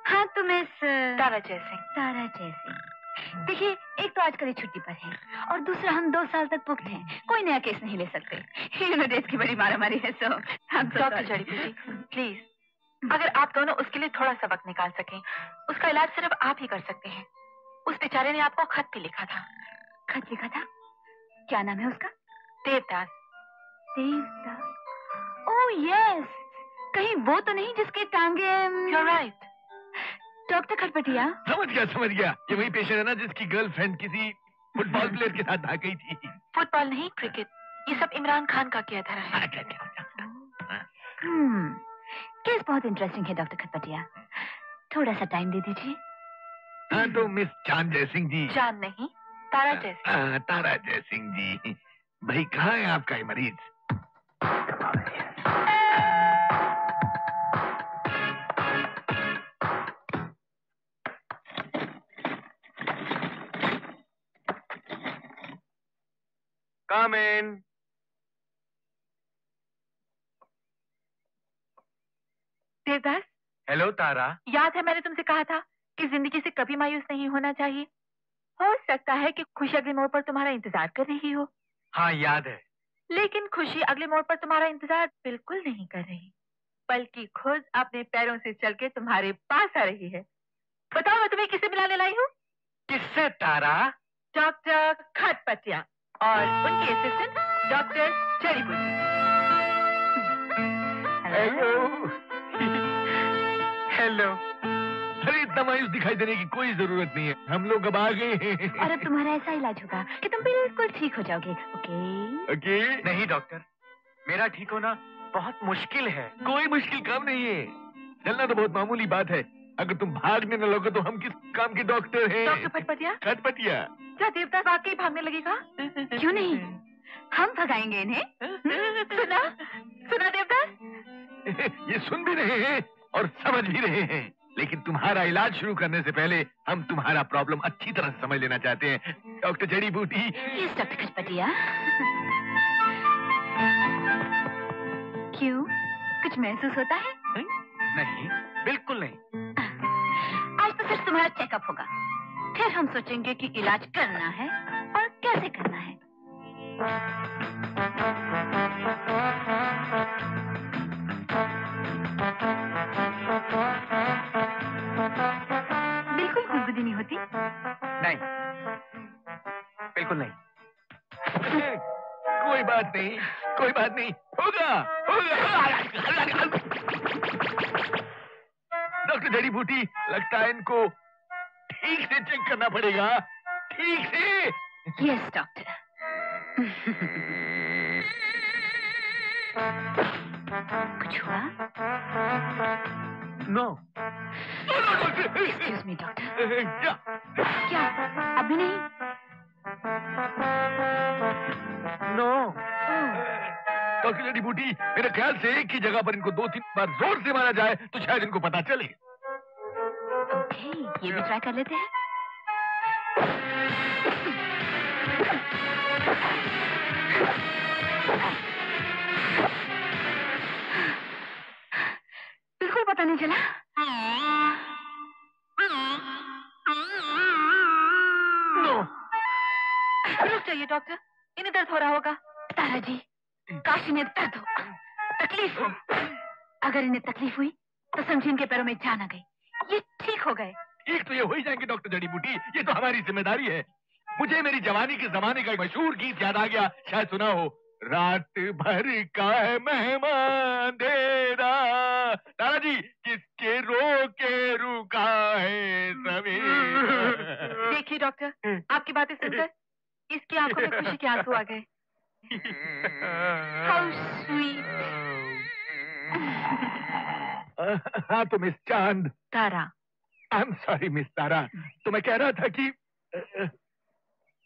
हाँ तो मिस तारा जयसिंह तारा जैसी देखिए एक तो आजकल छुट्टी पर है और दूसरा हम दो साल तक पुख्त हैं। कोई नया केस नहीं ले सकते। (laughs) देश की बड़ी मारामारी है सो डॉक्टर जड़ी बूटी प्लीज़ अगर आप दोनों उसके लिए थोड़ा सा वक्त निकाल सकें उसका इलाज सिर्फ़ आप ही कर सकते हैं। उस बेचारे ने आपको खत भी लिखा था। खत लिखा था? क्या नाम है उसका? देवदास। देवदास। ओह यस कहीं वो तो नहीं जिसके टांगे You're right. डॉक्टर खटपटिया। समझ गया समझ गया। ये वही पेशेंट है ना जिसकी गर्लफ्रेंड किसी फुटबॉल प्लेयर के साथ भाग गई थी। फुटबॉल नहीं क्रिकेट ये सब इमरान खान का किया धरा है हम्म केस बहुत इंटरेस्टिंग है डॉक्टर खटपटिया। थोड़ा सा टाइम दे दीजिए। हाँ तो मिस चाँद जयसिंह जी। जान नहीं तारा जैसे हाँ, तारा जयसिंह जी। भाई कहाँ है आपका ये मरीज़? Come in. Devdas? Hello Tara. याद है मैंने तुमसे कहा था कि ज़िंदगी से कभी मायूस नहीं होना चाहिए। हो सकता है कि खुशी अगले मोड़ पर तुम्हारा इंतज़ार कर रही हो। हाँ याद है। लेकिन खुशी अगले मोड़ पर तुम्हारा इंतज़ार बिल्कुल नहीं कर रही। बल्कि खुद अपने पैरों से चल के तुम्हारे पास आ रही है। बताओ मैं तुम्हें किसे मिलाने लाई हूँ? किससे तारा? डॉक्टर खटपटिया और उनके assistant doctor Jadibooti hello hello अरे इतना मायूस दिखाई देने की कोई ज़रूरत नहीं है। हम लोग अब आ गए हैं। और अब तुम्हारा ऐसा इलाज होगा कि तुम बिल्कुल ठीक हो जाओगे ओके? ओके? नहीं डॉक्टर। मेरा ठीक होना बहुत मुश्किल है। कोई मुश्किल काम नहीं है। चलना तो बहुत मामूली बात है। अगर तुम भागने न लोगे तो हम किस काम के डॉक्टर हैं? डॉक्टर फटपटिया खटपटिया। क्या देवता वाकई भागने लगेगा? क्यों नहीं? हम भगाएँगे इन्हें। सुना? सुना देवदास (laughs) ये सुन भी रहे हैं। और समझ भी रहे हैं। लेकिन तुम्हारा इलाज शुरू करने से पहले हम तुम्हारा प्रॉब्लम अच्छी तरह से समझ लेना चाहते हैं। डॉक्टर जड़ी बूटी डॉक्टर खटपटिया क्यों? कुछ महसूस होता है? नहीं बिल्कुल नहीं। आज तो सिर्फ़ तुम्हारा चेकअप होगा। फिर हम सोचेंगे कि इलाज करना है और कैसे करना है। गुदगुदी नहीं होती? नहीं। बिल्कुल नहीं। कोई बात नहीं कोई बात नहीं। होगा होगा। डॉक्टर जड़ी बूटी लगता है इनको ठीक से चेक करना पड़ेगा। ठीक से। यस डॉक्टर कुछ हुआ? नो एक्सक्यूज मी डॉक्टर क्या क्या? अभी नहीं? नो डॉक्टर बूटी मेरे ख्याल से एक ही जगह पर इनको दो तीन बार ज़ोर से मारा जाए तो शायद इनको पता चले। ओके ये भी ट्राई कर लेते हैं। बिल्कुल (laughs) पता नहीं चला। रुक जाइए डॉक्टर इन्हें दर्द हो रहा होगा। तारा जी काश इन्हें दर्द हो। तकलीफ़ हो। अगर इन्हें तकलीफ़ हुई तो समझिए इनके पैरों में जान आ गई। ये ठीक हो गए। ठीक तो ये हो ही जाएँगे डॉक्टर जड़ी बूटी। ये तो हमारी ज़िम्मेदारी है। मुझे मेरी जवानी के जमाने का एक मशहूर गीत याद आ गया। शायद सुना हो रात भर का है मेहमान देरा दादा जी किसके रोके रुका है सवेरा देखिए डॉक्टर आपकी बातें सुनकर इसकी आँखों में खुशी के आँसू आ गए। (laughs) हाउ स्वीट हाँ तो miss Chand. Tara. I am sorry miss Tara. तो मैं कह रहा था कि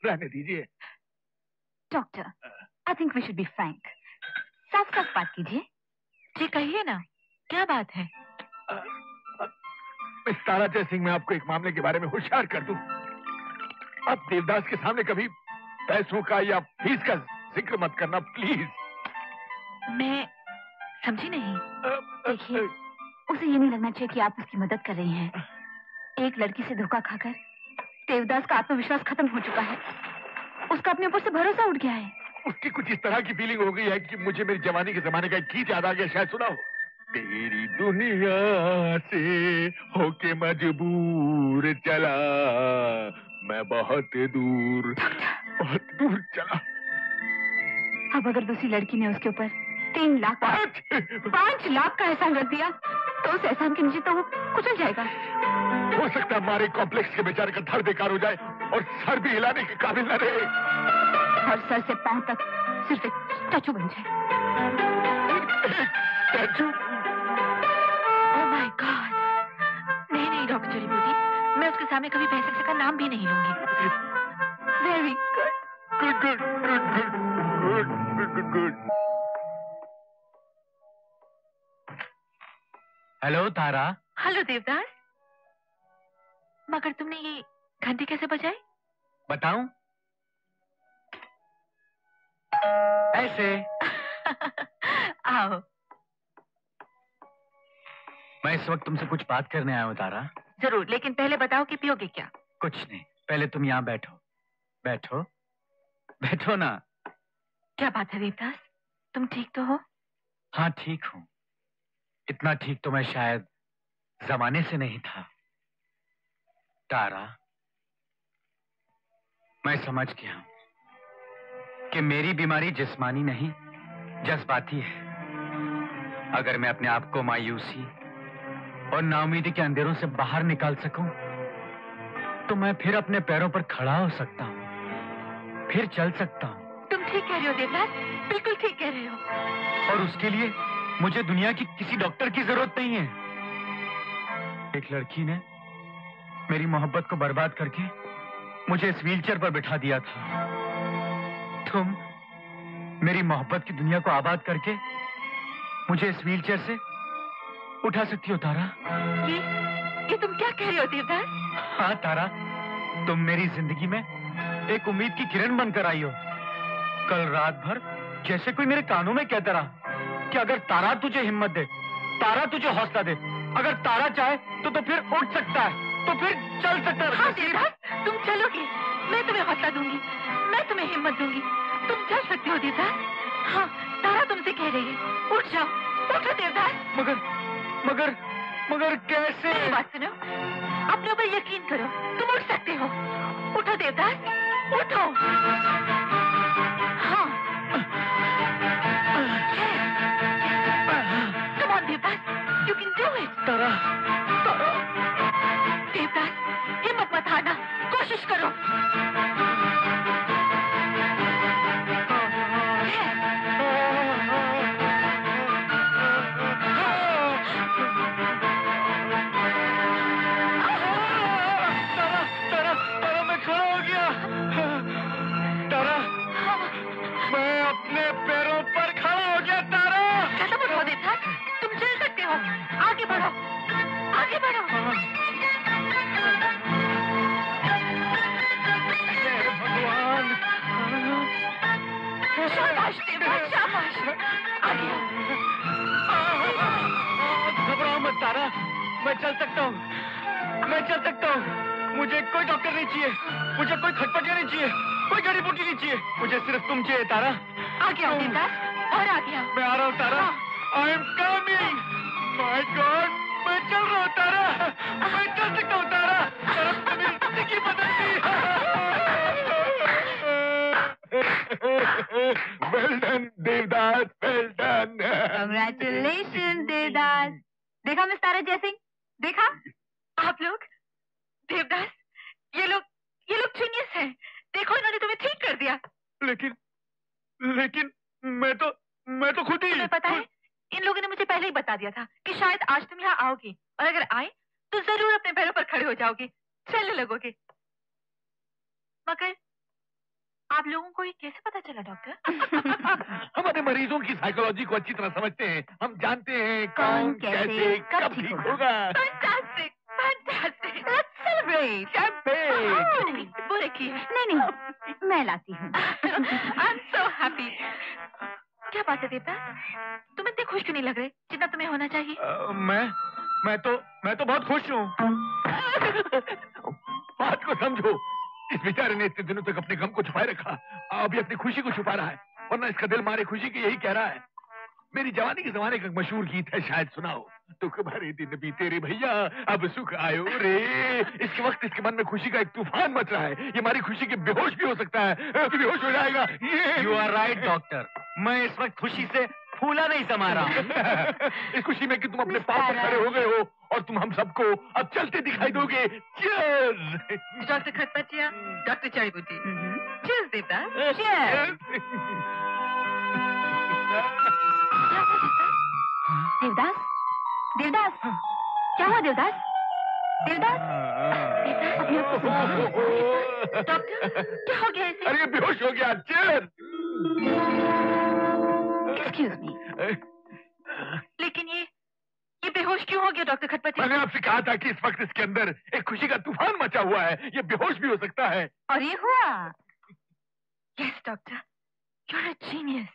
रहने दीजिए। Doctor I think we should be frank साफ़ साफ़ बात कीजिए। जी कहिए ना। क्या बात है? मिस तारा जयसिंह मैं आपको एक मामले के बारे में होशियार कर दूँ। आप देवदास के सामने कभी पैसों का या फ़ीस का ज़िक्र मत करना प्लीज़ मैं समझी नहीं। देखिए उसे ये नहीं लगना चाहिए कि आप उसकी मदद कर रही हैं। एक लड़की से धोखा खाकर देवदास का आत्मविश्वास खत्म हो चुका है। उसका अपने ऊपर से भरोसा उठ गया है। उसकी कुछ इस तरह की फीलिंग हो गई है कि मुझे मेरी जवानी के जमाने का एक गीत याद आ गया शायद सुना हो। तेरी दुनिया से होके मजबूर चला। मैं बहुत दूर बहुत दूर चला। अब अगर दूसरी लड़की ने उसके ऊपर तीन लाख पाँच। लाख का एहसान रख दिया तो उस एहसान के नीचे तो वो कुचल जाएगा। हो सकता है हमारे कॉम्प्लेक्स के बेचारे का धड़ बेकार हो जाए और सर भी हिलाने के काबिल न रहे। हर सर से पाँव तक सिर्फ़ एक स्टैचू बन जाए। स्टैचू ओह माय गॉड नहीं नहीं डॉक्टर जड़ी मैं उसके सामने कभी पैसे का नाम भी नहीं लूँगी। Very good good good good good good good good hello Tara hello Devdas मगर तुमने ये घंटी कैसे बजाई? बताऊँ? ऐसे। (laughs) आओ। मैं इस वक्त तुमसे कुछ बात करने आया हूँ तारा। ज़रूर लेकिन पहले बताओ कि पियोगे क्या? कुछ नहीं पहले तुम यहाँ बैठो। बैठो। बैठो ना। क्या बात है देवदास? तुम ठीक तो हो? हाँ ठीक हूँ। इतना ठीक तो मैं शायद जमाने से नहीं था। तारा मैं समझ गया हूँ कि मेरी बीमारी जिस्मानी नहीं जज्बाती है। अगर मैं अपने आप को मायूसी और नाउमीदी के अंधेरों से बाहर निकाल सकूँ तो मैं फिर अपने पैरों पर खड़ा हो सकता हूँ फिर चल सकता हूँ। तुम ठीक कह रहे हो देवदास। बिल्कुल ठीक कह रहे हो। और उसके लिए मुझे दुनिया की किसी डॉक्टर की ज़रूरत नहीं है। एक लड़की ने मेरी मोहब्बत को बर्बाद करके मुझे इस व्हीलचेयर पर बिठा दिया था। तुम मेरी मोहब्बत की दुनिया को आबाद करके मुझे इस व्हीलचेयर से उठा सकती हो तारा। ये ये तुम क्या कह रहे हो देवदास हाँ तारा तुम मेरी ज़िंदगी में एक उम्मीद की किरण बनकर आई हो। कल रात भर जैसे कोई मेरे कानों में कहता रहा कि अगर तारा तुझे हिम्मत दे तारा तुझे हौसला दे अगर तारा चाहे तो तो फिर उठ सकता है तो फिर चल सकता है। हाँ देवदास तुम चलोगे मैं तुम्हें हौसला दूँगी मैं तुम्हें हिम्मत दूँगी। तुम चल सकते हो देवदास हाँ तारा तुमसे कह रही है उठ जाओ उठो देवदास मगर मगर मगर कैसे? बात सुनो। अपने ऊपर यकीन करो तुम उठ सकते हो। उठो देवदास उठो। हाँ। Come on, Devdas you can do it. तारा। देवदास हिम्मत मत हारना कोशिश करो। आगे बढ़ो। भगवान शाबाश देवदास शाबाश। आगे। घबराओ मत तारा मैं चल सकता हूँ। मैं चल सकता हूँ। मुझे कोई डॉक्टर नहीं चाहिए। मुझे कोई खटपटिया नहीं चाहिए। कोई जड़ी बूटी नहीं चाहिए। मुझे सिर्फ़ तुम चाहिए तारा। आगे आओ देवदास और आगे आओ मैं आ रहा हूँ Tara. I am coming my god चल रहा हूँ तारा मैं चल सकता हूँ तारा मेरी ज़िंदगी बदल दी well done Devdas well done congratulation Devdas देखा मिस तारा जयसिंह देखा? आप लोग? देवदास ये लोग ये लोग जीनियस हैं। देखो इन्होंने तुम्हें ठीक कर दिया। लेकिन लेकिन मैं तो मैं तो खुद ही तुम्हें पता है इन लोगों ने मुझे पहले ही बता दिया था कि शायद आज तुम यहाँ आओगी और अगर आए तो ज़रूर अपने पैरों पर खड़े हो जाओगे चलने लगोगे। मगर आप लोगों को ये कैसे पता चला डॉक्टर? (laughs) हमारे मरीजों की साइकोलॉजी को अच्छी तरह समझते हैं। हम जानते हैं कौन कैसे कब ठीक होगा। Fantastic fantastic let's celebrate Champagne! बुरे की (laughs) नहीं नहीं मैं लाती हूँ। आई एम सो हैप्पी क्या बात है देवता? तुम इतने खुश क्यों नहीं लग रहे जितना तुम्हें होना चाहिए? आ, मैं मैं तो मैं तो बहुत खुश हूँ। बात को समझो इस बेचारे ने इतने दिनों तक अपने गम को छुपाए रखा अभी अपनी खुशी को छुपा रहा है वरना इसका दिल मारे खुशी की यही कह रहा है। मेरी जवानी के जमाने का मशहूर गीत है शायद सुनाओ दुख भरे दिन बीते रे भैया अब सुख आयो रे। इसके वक्त इसके मन में खुशी का एक तूफ़ान मच रहा है। ये हमारी खुशी के बेहोश भी हो सकता है। बेहोश हो जाएगा। यू। आर राइट डॉक्टर मैं इस वक्त खुशी से फूला नहीं समा रहा (laughs) इस खुशी में कि तुम अपने पाँव पर खड़े हो गए हो और तुम हम सबको अब चलते दिखाई दोगे। डॉक्टर खटपटिया डॉक्टर चाईबुटी चीज़ देवता देवदास देवदास। क्या हुआ देवदास? देवदास? देवदास अपने आप को डॉक्टर क्या हो गया इसे अरे बेहोश हो गया! एक्सक्यूज मी लेकिन ये ये बेहोश क्यों हो गया डॉक्टर खटपटिया मैंने आपसे कहा था कि इस वक्त इसके अंदर एक खुशी का तूफ़ान मचा हुआ है। ये बेहोश भी हो सकता है। और ये हुआ? Yes doctor you are a genius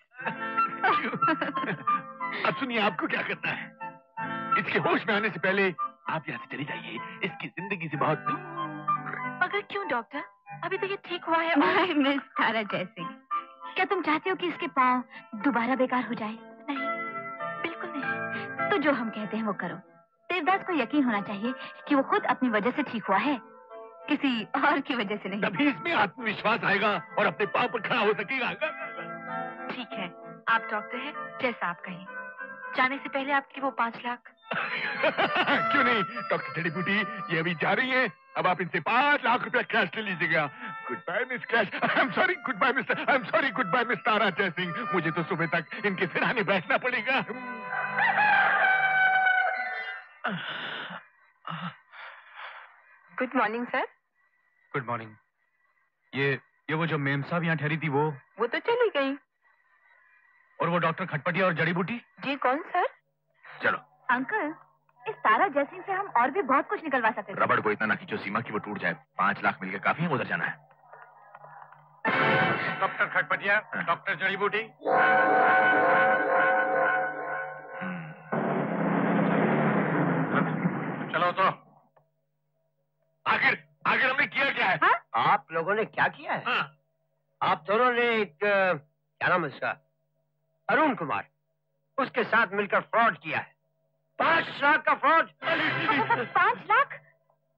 अब सुनिए आपको क्या करना है? इसके होश में आने से पहले आप यहाँ से चली जाइए। इसकी ज़िंदगी से बहुत दूर। मगर क्यों डॉक्टर? अभी तो ये ठीक हुआ है। और माय मिस तारा जयसिंह क्या तुम चाहते हो कि इसके पाँव दोबारा बेकार हो जाए? नहीं बिल्कुल नहीं। तो जो हम कहते हैं वो करो। देवदास को यकीन होना चाहिए कि वो खुद अपनी वजह से ठीक हुआ है। किसी और की वजह से नहीं। तभी इसमें आत्मविश्वास आएगा और अपने पाँव पर खड़ा हो सकेगा। ठीक है आप डॉक्टर हैं जैसा आप कहें। जाने से पहले आपकी वो पाँच लाख (laughs) क्यों नहीं? डॉक्टर जड़ी बूटी ये अभी जा रही है। अब आप इनसे पाँच लाख रुपया कैश ले लीजिएगा। Good bye miss cash I am sorry good bye mister I am sorry good bye miss Tara Jai Singh मुझे तो सुबह तक इनके सिराने बैठना पड़ेगा। Good morning sir good morning ये ये वो जो मेम साहब यहाँ ठहरी थी वो? वो तो चली गई। और वो डॉक्टर खटपटिया और जड़ी बूटी? जी कौन सर चलो। अंकल इस तारा जयसिंह से हम और भी बहुत कुछ निकलवा सकते हैं रबड़ को इतना ना खींचो सीमा की वो टूट जाए। पाँच लाख मिलकर काफ़ी है उधर जाना है। डॉक्टर खटपटिया डॉक्टर जड़ी बूटी चलो तो। आखिर आखिर हमने किया क्या है? हा? आप लोगों ने क्या किया है? हाँ। आप दोनों ने एक क्या नाम है उसका अरुण कुमार उसके साथ मिलकर फ्रॉड किया है। पाँच लाख का फ्रॉड पाँच लाख?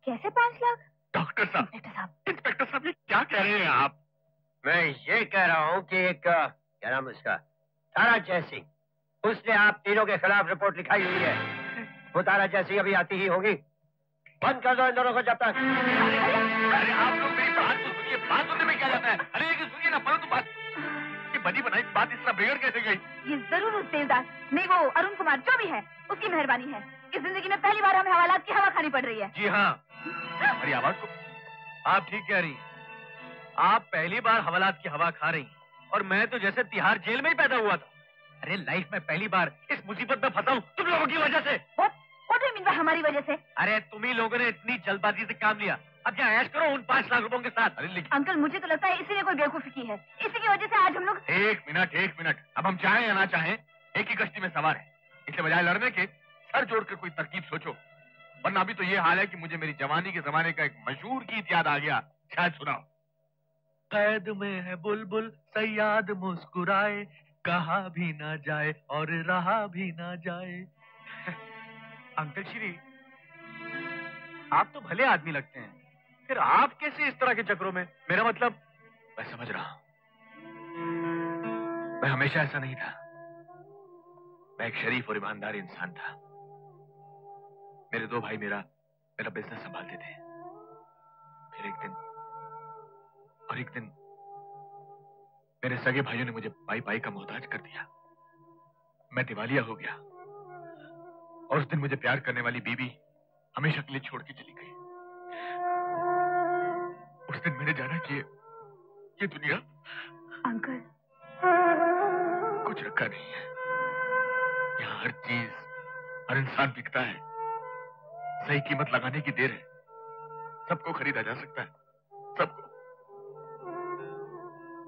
कैसे पाँच लाख? डॉक्टर साहब। इंस्पेक्टर साहब। इंस्पेक्टर साहब ये क्या कह रहे हैं आप? मैं ये कह रहा हूँ कि एक क्या नाम उसका? तारा जयसिंह। उसने आप तीनों के खिलाफ रिपोर्ट लिखाई हुई है। वो तारा जयसिंह अभी आती ही होगी। बंद कर दो इन दोनों को जब तक। अरे आप लोग मेरी बात तो सुनिए बात सुनने में क्या जाता है? अरे ये बनी बनाई बात इस तरह बिगड़ कैसे गई? ये ज़रूर उस देवदास नहीं वो अरुण कुमार जो भी है उसकी मेहरबानी है। इस ज़िंदगी में पहली बार हमें हवालात की हवा खानी पड़ रही है। जी हाँ। हमारी आवाज़ को आप ठीक कह रही आप पहली बार हवालात की हवा खा रही और मैं तो जैसे तिहाड़ जेल में ही पैदा हुआ था। अरे लाइफ में पहली बार इस मुसीबत में फंसा हूँ तुम लोगों की वजह से। हमारी वजह से। अरे तुम ही लोगों ने इतनी जल्दबाजी से काम लिया। अब यहाँ ऐश करो उन पाँच लाख रुपयों के साथ। अरे लेकिन अंकल मुझे तो लगता है इसीलिए कोई बेवकूफ़ी की है। इसी की वजह से आज हम लोग एक मिनट एक मिनट। अब हम चाहें या ना चाहें एक ही कश्ती में सवार है। इसके बजाय लड़ने के सर जोड़कर कोई तरकीब सोचो। वरना अभी तो ये हाल है कि मुझे मेरी जवानी के जमाने का एक मशहूर गीत याद आ गया। शायद सुनाओ। कैद में है बुलबुल सयाद मुस्कुराए। कहा भी ना जाए और रहा भी ना जाए। (laughs) अंकल श्री आप तो भले आदमी लगते हैं। फिर आप कैसे इस तरह के चक्रों में? मेरा मतलब मैं समझ रहा हूँ। मैं हमेशा ऐसा नहीं था। मैं एक शरीफ और ईमानदार इंसान था। मेरे दो भाई मेरा मेरा बिज़नेस संभालते थे। फिर एक दिन और एक दिन मेरे सगे भाइयों ने मुझे पाई पाई का मोहताज कर दिया। मैं दिवालिया हो गया। और उस दिन मुझे प्यार करने वाली बीबी हमेशा के लिए छोड़ के चली गई। उस दिन मैंने जाना कि ये, ये दुनिया अंकल। कुछ रखा नहीं है। यहाँ हर चीज़ हर इंसान बिकता है। सही कीमत लगाने की देर है। सबको खरीदा जा सकता है। सबको।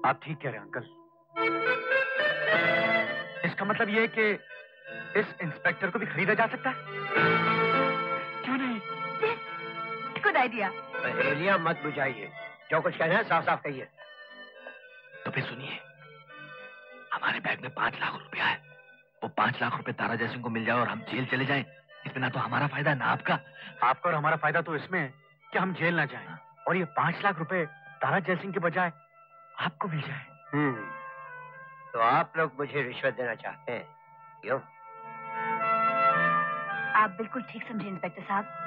आप ठीक कह रहे हैं अंकल। इसका मतलब ये है कि इस इंस्पेक्टर को भी खरीदा जा सकता है? आइडिया पहेलियाँ मत बुझाइए। जो कुछ कहना है साफ़ साफ़ कहिए। तो फिर सुनिए। हमारे बैग में पाँच लाख रुपया है। वो पाँच लाख रुपए तारा जयसिंह को मिल जाए और हम जेल चले जाएँ इसमें ना तो हमारा फ़ायदा ना आपका। आपका और हमारा फ़ायदा तो इसमें है कि हम जेल ना जाएँ। और ये पाँच लाख रुपए तारा जयसिंह के बजाय आपको मिल जाए। हम्म। तो आप लोग मुझे रिश्वत देना चाहते हैं? क्यों? आप बिल्कुल ठीक समझे इंस्पेक्टर साहब।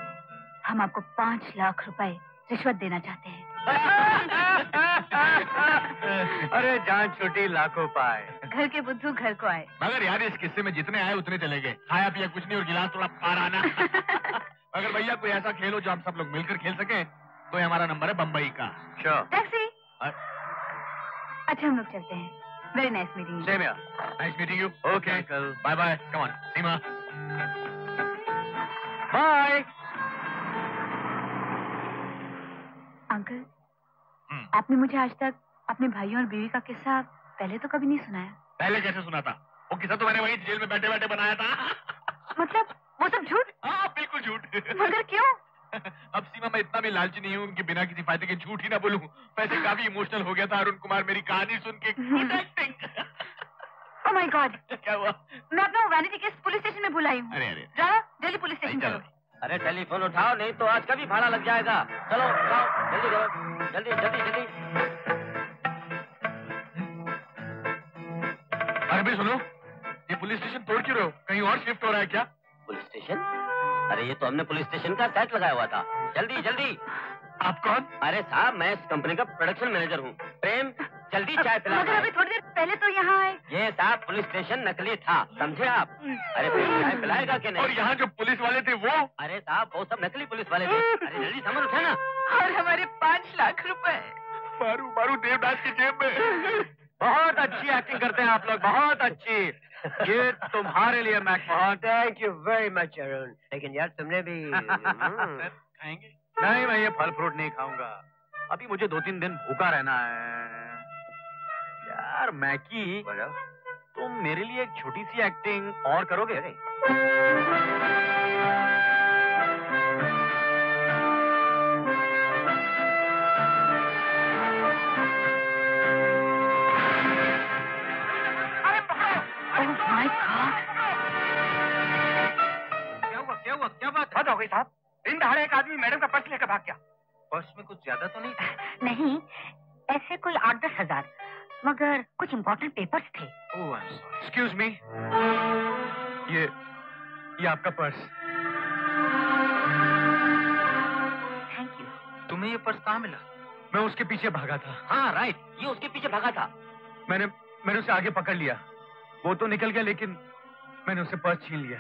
हम आपको पाँच लाख रुपए रिश्वत देना चाहते हैं। (laughs) अरे जान छोटी लाखों पाए। घर के बुद्धू घर को आए। मगर यार इस किस्से में जितने आए उतने चले गए। खाया पिया कुछ नहीं और गिलास थोड़ा पार आना। (laughs) अगर भैया कोई ऐसा खेल हो जो हम सब लोग मिलकर खेल सके तो हमारा नंबर है बम्बई का। टैक्सी अच्छा हम लोग चलते हैं। वेरी नाइस मीटिंग सेम यार nice meeting you okay bye bye come on Seema bye uncle. आपने मुझे आज तक अपने भाइयों और बीवी का किस्सा पहले तो कभी नहीं सुनाया। पहले कैसे सुना था वो किस्सा तो मैंने वही जेल में बैठे बैठे बनाया था। मतलब वो सब झूठ? हाँ बिल्कुल झूठ। मगर क्यों? (laughs) अब सीमा मैं इतना भी लालची नहीं हूँ उनके बिना किसी फ़ायदे के झूठ ही ना बोलूँ। वैसे काफ़ी इमोशनल हो गया था अरुण कुमार मेरी कहानी सुन के। ओह माय गॉड क्या हुआ? मैं अपना वैनिटी केस पुलिस स्टेशन में भुलाई हूँ। अरे अरे जाओ जल्दी पुलिस स्टेशन चलो। अरे टेलीफोन उठाओ नहीं तो आज का भी भाड़ा लग जाएगा। चलो उठाओ। जल्दी करो। जल्दी जल्दी जल्दी। अरे भी सुनो। ये पुलिस स्टेशन तोड़ क्यों रहे हो? कहीं और शिफ्ट हो रहा है क्या? Police station? अरे ये तो हमने पुलिस स्टेशन का सेट लगाया हुआ था। जल्दी जल्दी। आप कौन? अरे साहब मैं इस कंपनी का प्रोडक्शन मैनेजर हूँ। प्रेम जल्दी चाय पिला मगर अभी थोड़ी देर पहले तो यहाँ आए। ये साहब पुलिस स्टेशन नकली था समझे आप? अरे चाय पिलाएगा कि नहीं? और यहाँ जो पुलिस वाले थे वो? अरे साहब वो सब नकली पुलिस वाले थे। अरे जल्दी सामान उठा ना। और हमारे पाँच लाख रुपए। मारू मारू देवदास की जेब में। बहुत अच्छी एक्टिंग करते हैं आप लोग बहुत अच्छी। ये तुम्हारे लिए Macmohan thank you very much Arun लेकिन यार तुमने भी (laughs) हम्म, खाएँगे? नहीं मैं ये फल फ्रूट नहीं खाऊँगा। अभी मुझे दो तीन दिन भूखा रहना है। यार मैकी बोलो। तुम मेरे लिए एक छोटी सी एक्टिंग और करोगे? ओह माय गॉड क्या हुआ क्या हुआ क्या बात हद हो गई साहब। दिन दहाड़े एक आदमी मैडम का पर्स लेकर भाग गया। पर्स में कुछ ज़्यादा तो नहीं था? नहीं ऐसे कोई आठ दस हज़ार। मगर कुछ इम्पोर्टेंट पेपर्स थे। एक्सक्यूज मी ये ये आपका पर्स। थैंक यू तुम्हें ये पर्स कहाँ मिला? मैं उसके पीछे भागा था। हाँ राइट ये उसके पीछे भागा था। मैंने मैंने उसे आगे पकड़ लिया। वो तो निकल गया लेकिन मैंने उसे पर्स छीन लिया।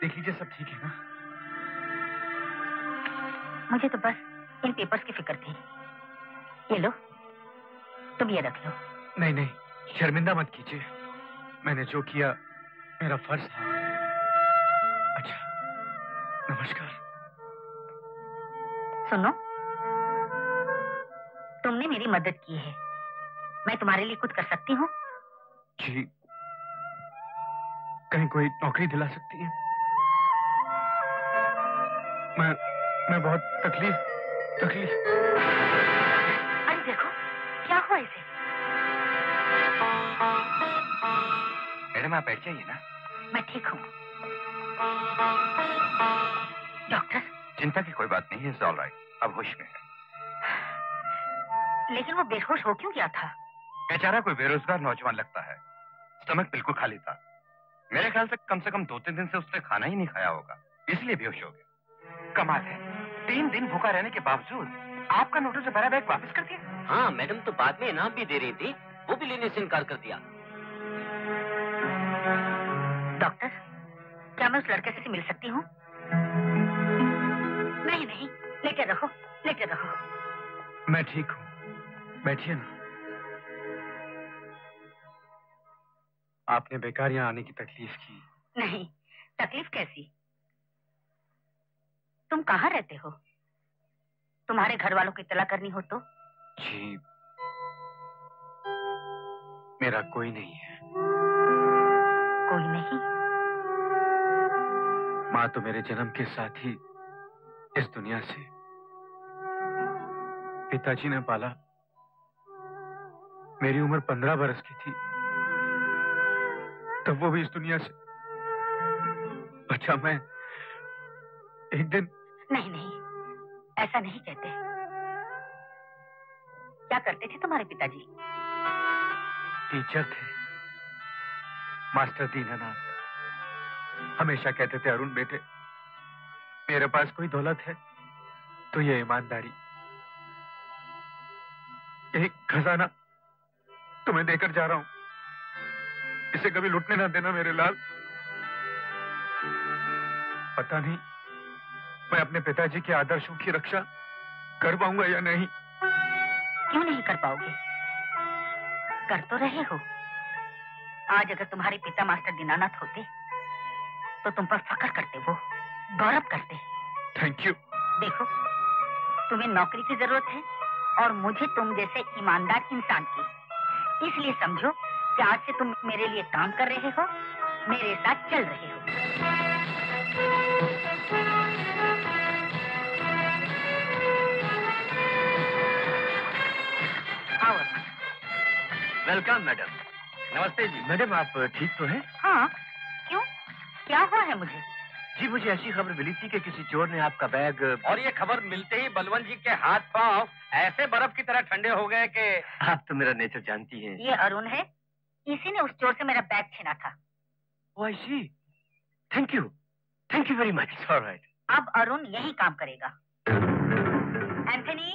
देख लीजिए सब ठीक है ना? मुझे तो बस इन पेपर्स की फ़िक्र थी। ये लो तुम ये रख लो। नहीं नहीं शर्मिंदा मत कीजिए। मैंने जो किया मेरा फ़र्ज़ था। अच्छा नमस्कार। सुनो। तुमने मेरी मदद की है। मैं तुम्हारे लिए कुछ कर सकती हूँ? जी। कहीं कोई नौकरी दिला सकती है? मैं मैं बहुत तकलीफ़ तकलीफ़। अरे देखो क्या हुआ इसे? मैडम आप बैठ जाइए ना। मैं ठीक हूँ। डॉक्टर? चिंता की कोई बात नहीं है ऑल राइट अब होश में है। लेकिन वो बेहोश हो क्यों गया था? बेचारा कोई बेरोजगार नौजवान लगता है। स्टमक बिल्कुल खाली था। मेरे ख्याल से कम से कम दो तीन दिन से उसने खाना ही नहीं खाया होगा। इसलिए बेहोश हो गया। कमाल है। तीन दिन भूखा रहने के बावजूद आपका नोटिस से भरा बैग वापस कर दिया? हाँ मैडम तो बाद में इनाम भी दे रही थी। वो भी लेने से इनकार कर दिया। डॉक्टर क्या मैं उस लड़के से मिल सकती हूँ? नहीं नहीं लेटे रहो लेटे रहो। मैं ठीक हूँ। बैठिए ना। आपने बेकार यहाँ आने की तकलीफ़ की। नहीं तकलीफ़ कैसी? तुम कहाँ रहते हो? तुम्हारे घर वालों की इतला करनी हो तो? जी मेरा कोई नहीं है। कोई नहीं। माँ तो मेरे जन्म के साथ ही इस दुनिया से पिताजी ने पाला। मेरी उम्र पंद्रह बरस की थी। तब वो भी इस दुनिया से। बचा मैं एक दिन नहीं नहीं ऐसा नहीं कहते। क्या करते थे तुम्हारे पिताजी? टीचर थे। मास्टर दीनानाथ। हमेशा कहते थे अरुण बेटे, मेरे पास कोई दौलत है तो ये ईमानदारी। एक खजाना तुम्हें देकर जा रहा हूँ। इसे कभी लुटने ना देना मेरे लाल। पता नहीं, मैं अपने पिताजी के आदर्शों की रक्षा कर पाऊँगा या नहीं। क्यों नहीं कर पाओगे? कर तो रहे हो। आज अगर तुम्हारे पिता मास्टर दीनानाथ होते तो तुम पर फख्र करते वो गौरव करते। थैंक यू देखो तुम्हें नौकरी की ज़रूरत है और मुझे तुम जैसे ईमानदार इंसान की। इसलिए समझो कि आज से तुम मेरे लिए काम कर रहे हो मेरे साथ चल रहे हो। वेलकम मैडम नमस्ते जी। मैडम आप ठीक तो हैं? हाँ। क्यों? क्या हुआ है मुझे? जी मुझे ऐसी खबर मिली थी कि किसी चोर ने आपका बैग और ये खबर मिलते ही बलवंत जी के हाथ पाँव ऐसे बर्फ़ की तरह ठंडे हो गए कि आप तो मेरा नेचर जानती हैं। ये अरुण है। इसी ने उस चोर से मेरा बैग छीना था। ओ see thank you thank you very much alright अब अरुण यही काम करेगा। एंथनी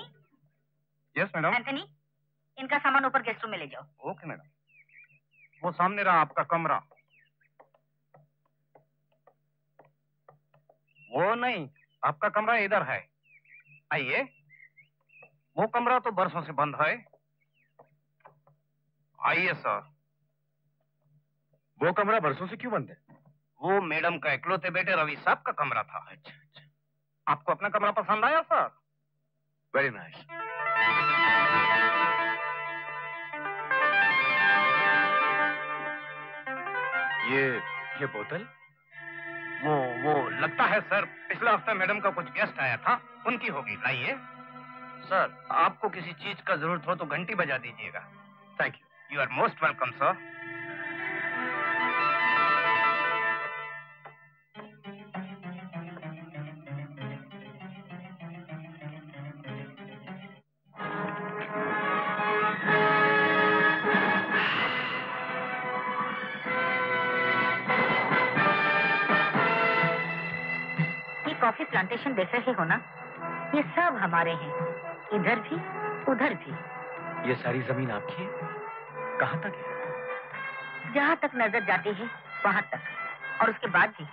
यस मैडम एंथनी इनका सामान ऊपर गेस्ट रूम में ले जाओ। ओके मैडम वो सामने रहा आपका कमरा। वो नहीं, आपका कमरा इधर है। आइए। वो कमरा तो बरसों से बंद है। आइए, सर। वो कमरा बरसों से क्यों बंद है? वो मैडम का इकलौते बेटे रवि साहब का कमरा था। अच्छा अच्छा। आपको अपना कमरा पसंद आया, सर? वेरी नाइस ये ये बोतल? वो वो लगता है सर पिछले हफ़्ते मैडम का कुछ गेस्ट आया था। उनकी होगी लाइए। सर आपको किसी चीज़ का ज़रूरत हो तो घंटी बजा दीजिएगा। Thank you you are most welcome sir देख रहे हो ना ये सब हमारे हैं। इधर भी उधर भी। ये सारी ज़मीन आपकी है? कहाँ तक है? जहाँ तक नज़र जाती है वहाँ तक। और उसके बाद भी।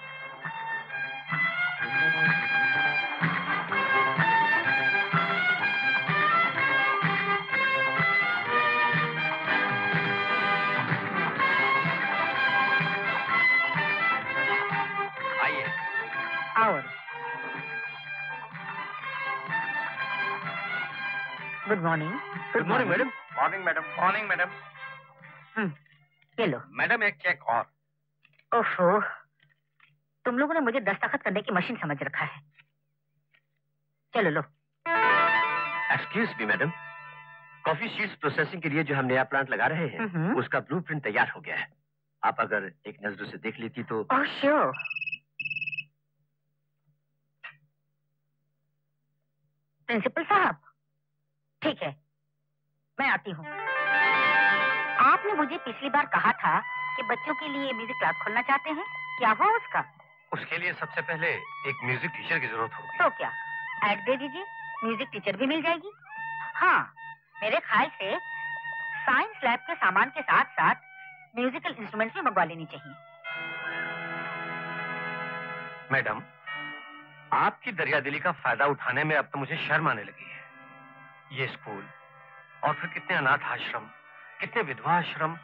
Good morning good morning madam morning madam morning madam ये लो मैडम एक चेक और. ओफो तुम लोगों ने मुझे दस्तखत करने की मशीन समझ रखा है। चलो लो। Excuse me madam coffee seeds processing के लिए जो हम नया प्लांट लगा रहे हैं हम्म। उसका ब्लूप्रिंट तैयार हो गया है। आप अगर एक नज़र से देख लेती तो ओह श्योर प्रिंसिपल साहब ठीक है। मैं आती हूँ। आपने मुझे पिछली बार कहा था कि बच्चों के लिए म्यूज़िक क्लास खोलना चाहते हैं। क्या हुआ उसका? उसके लिए सबसे पहले एक म्यूज़िक टीचर की ज़रूरत होगी। तो क्या? ऐड दे दीजिए। म्यूज़िक टीचर भी मिल जाएगी। हाँ मेरे ख्याल से साइंस लैब के सामान के साथ साथ म्यूजिकल इंस्ट्रूमेंट्स भी मंगवा लेनी चाहिए। मैडम आपकी दरियादिली का फ़ायदा उठाने में अब तो मुझे शर्म आने लगी है। ये स्कूल और फिर कितने अनाथ आश्रम कितने विधवा आश्रम।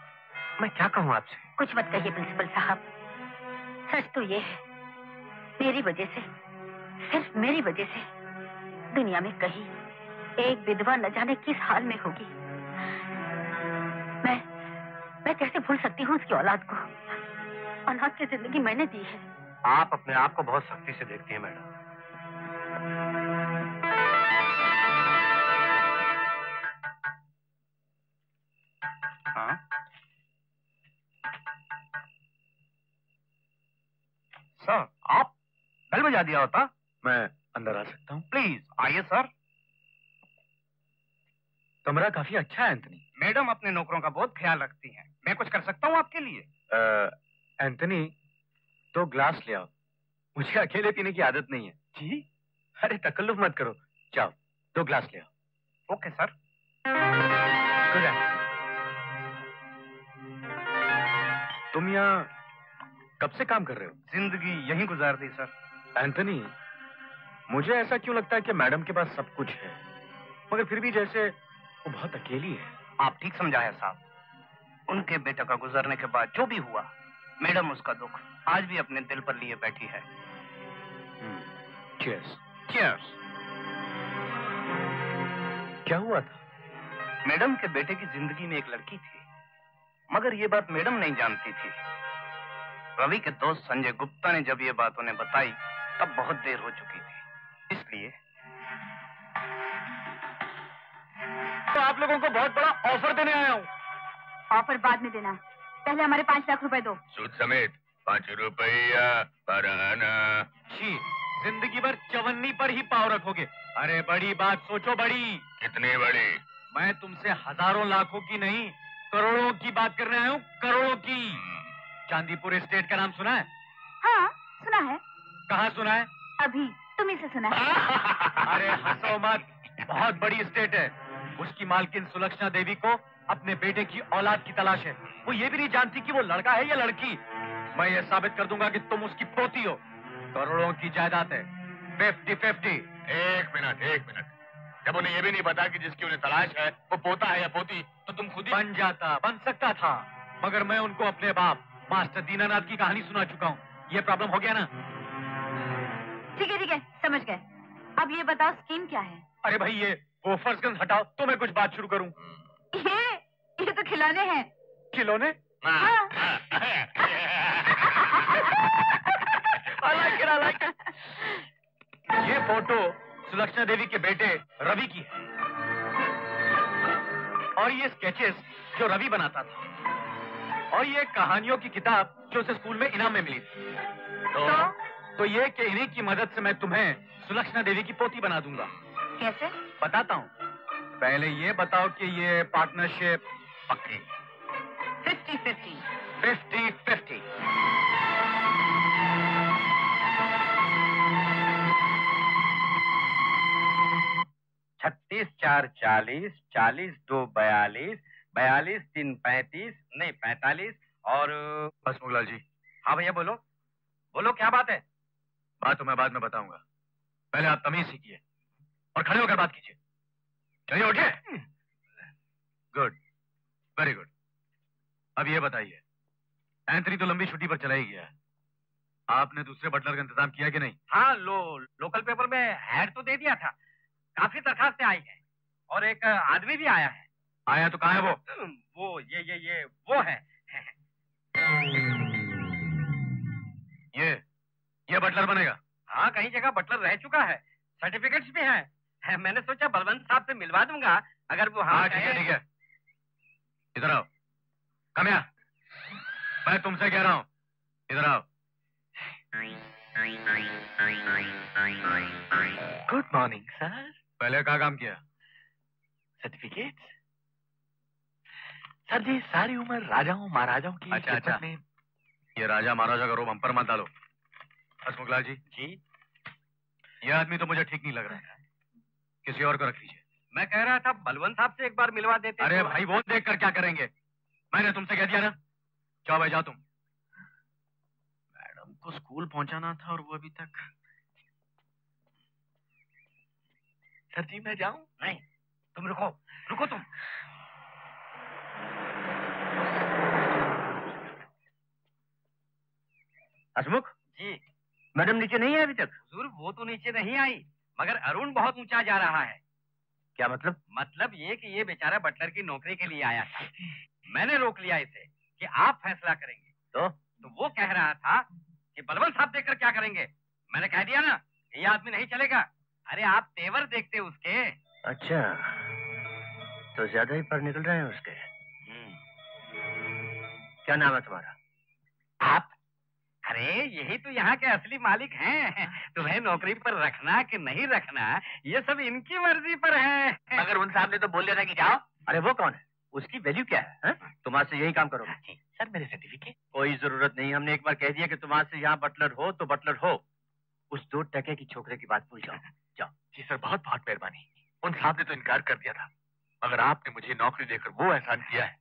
मैं क्या कहूँ आपसे? कुछ मत कहिए प्रिंसिपल साहब। सच तो ये है मेरी वजह से सिर्फ़ मेरी वजह से दुनिया में कहीं एक विधवा न जाने किस हाल में होगी। मैं मैं कैसे भूल सकती हूँ उसकी औलाद को? अनाथ की ज़िंदगी मैंने दी है। आप अपने आप को बहुत सख्ती से देखती हैं मैडम। बेल दिया होता? मैं अंदर आ सकता हूँ। प्लीज़ आइए सर कमरा काफ़ी अच्छा है एंथनी मैडम अपने नौकरों का बहुत ख्याल रखती हैं। मैं कुछ कर सकता हूँ आपके लिए? एंथनी दो ग्लास ले आओ। मुझे अकेले पीने की आदत नहीं है। जी? अरे तकल्लुफ मत करो। जाओ दो ग्लास ले आओ। ओके सर गुड तुम यहाँ कब से काम कर रहे हो? ज़िंदगी यहीं गुजार दी सर एंथनी मुझे ऐसा क्यों लगता है कि मैडम के पास सब कुछ है? मगर फिर भी जैसे वो बहुत अकेली है। आप ठीक समझाया साहब। उनके बेटे का गुजरने के बाद जो भी हुआ मैडम उसका दुख आज भी अपने दिल पर लिए बैठी है। चीयर्स चीयर्स क्या हुआ था? मैडम के बेटे की ज़िंदगी में एक लड़की थी मगर ये बात मैडम नहीं जानती थी। रवि के दोस्त संजय गुप्ता ने जब ये बात उन्हें बताई तब बहुत देर हो चुकी थी। इसलिए तो आप लोगों को बहुत बड़ा ऑफ़र देने आया हूँ। ऑफ़र बाद में देना। पहले हमारे पाँच लाख रुपए दो। सूद समेत पाँच रुपया पर जी ज़िंदगी भर चवन्नी पर ही पाव रखोगे। अरे बड़ी बात सोचो बड़ी। कितने बड़े? मैं तुमसे हज़ारों लाखों की नहीं करोड़ों की बात करने आया हूँ करोड़ों की। चांदीपुर स्टेट का नाम सुना है? हाँ सुना है। कहाँ सुना है? अभी तुम इसे सुना है। (laughs) अरे हंसो मत। बहुत बड़ी स्टेट है। उसकी मालकिन सुलक्षणा देवी को अपने बेटे की औलाद की तलाश है। वो ये भी नहीं जानती कि वो लड़का है या लड़की। मैं ये साबित कर दूँगा कि तुम उसकी पोती हो। करोड़ों की जायदाद है। फिफ्टी फिफ्टी एक मिनट एक मिनट। जब उन्हें ये भी नहीं पता कि जिसकी उन्हें तलाश है वो पोता है या पोती तो तुम खुद ही बन जाता बन सकता था। मगर मैं उनको अपने बाप मास्टर दीनानाथ की कहानी सुना चुका हूँ। ये प्रॉब्लम हो गया ना? ठीक है ठीक है समझ गए। अब ये बताओ स्कीम क्या है? अरे भाई ये वो गन हटाओ तो मैं कुछ बात शुरू करूँ। ये ये तो खिलौने हैं। खिलौने? हाँ। (laughs) Like it, like ये फ़ोटो सुलक्षणा देवी के बेटे रवि की है। और ये स्केचेस जो रवि बनाता था। और ये कहानियों की किताब जो उसे स्कूल में इनाम में मिली थी। तो तो? ये कि इन्हीं की मदद से मैं तुम्हें सुलक्षणा देवी की पोती बना दूँगा। कैसे? बताता हूँ। पहले ये बताओ कि ये पार्टनरशिप पक्की? Fifty fifty. Fifty fifty. छत्तीस चार चालीस चालीस दो बयालीस बयालीस तीन पैंतीस नहीं पैंतालीस और बस मुगलाल जी। हाँ भैया बोलो। बोलो क्या बात है? बात तो मैं बाद में बताऊँगा। पहले आप तमीज सीखिए और खड़े होकर बात कीजिए। चलिए उठिए। गुड वेरी गुड अब ये बताइए एंथनी तो लंबी छुट्टी पर चला ही गया है। आपने दूसरे बटलर का इंतज़ाम किया कि नहीं? हाँ लो लोकल पेपर में ऐड तो दे दिया था। काफ़ी दरखास्तें आई हैं और एक आदमी भी आया है। आया तो कहा है वो? वो ये ये ये वो है। ये ये बटलर बनेगा। हाँ कहीं जगह बटलर रह चुका है। सर्टिफिकेट्स भी हैं। है, मैंने सोचा बलवंत साहब से मिलवा दूँगा अगर वो हाँ हाँ ठीक है ठीक है। इधर आओ। कम यहाँ। मैं तुमसे कह रहा हूँ। इधर आओ। गुड मॉर्निंग सर पहले कहाँ काम किया? सर्टिफिकेट सर जी सारी उम्र राजाओं महाराजाओं की अच्छा, अच्छा। में ये राजा महाराजा का रोब हम पर मत डालो। बस मुगलाल जी। जी ये आदमी तो मुझे ठीक नहीं लग रहा है। किसी और को रख लीजिए। मैं कह रहा था बलवंत साहब से एक बार मिलवा देते अरे तो- भाई वो देख कर क्या करेंगे? मैंने तुमसे कह दिया ना। जाओ भाई जाओ तुम। मैडम को स्कूल पहुंचाना था और वो अभी तक सर जी मैं जाऊँ? नहीं तुम रुको। रुको तुम। हसमुख जी। मैडम नीचे नहीं है अभी तक? हुजूर वो तो नीचे नहीं आई मगर अरुण बहुत ऊँचा जा रहा है। क्या मतलब? मतलब ये कि ये बेचारा बटलर की नौकरी के लिए आया था मैंने रोक लिया इसे कि आप फैसला करेंगे। तो? तो वो कह रहा था कि बलवंत साहब देखकर क्या करेंगे? मैंने कह दिया ना ये आदमी नहीं चलेगा। अरे आप तेवर देखते उसके। अच्छा तो ज़्यादा ही पर निकल रहे हैं उसके। क्या नाम है तुम्हारा? आप अरे यही तो यहाँ के असली मालिक हैं। तुम्हें नौकरी पर रखना कि नहीं रखना ये सब इनकी मर्ज़ी पर है। मगर उन साहब ने तो बोल दिया था कि जाओ। अरे वो कौन है? उसकी वैल्यू क्या है, है? तुम आज से यही काम करोगे। सर मेरे सर्टिफिकेट कोई ज़रूरत नहीं हमने एक बार कह दिया कि तुम आज से यहाँ बटलर हो तो बटलर हो। उस दो टके की छोकरे की बात भूल जाओ। जाओ। जी सर बहुत बहुत मेहरबानी। उन साहब ने तो इनकार कर दिया था। मगर आपने मुझे नौकरी देकर वो एहसान किया है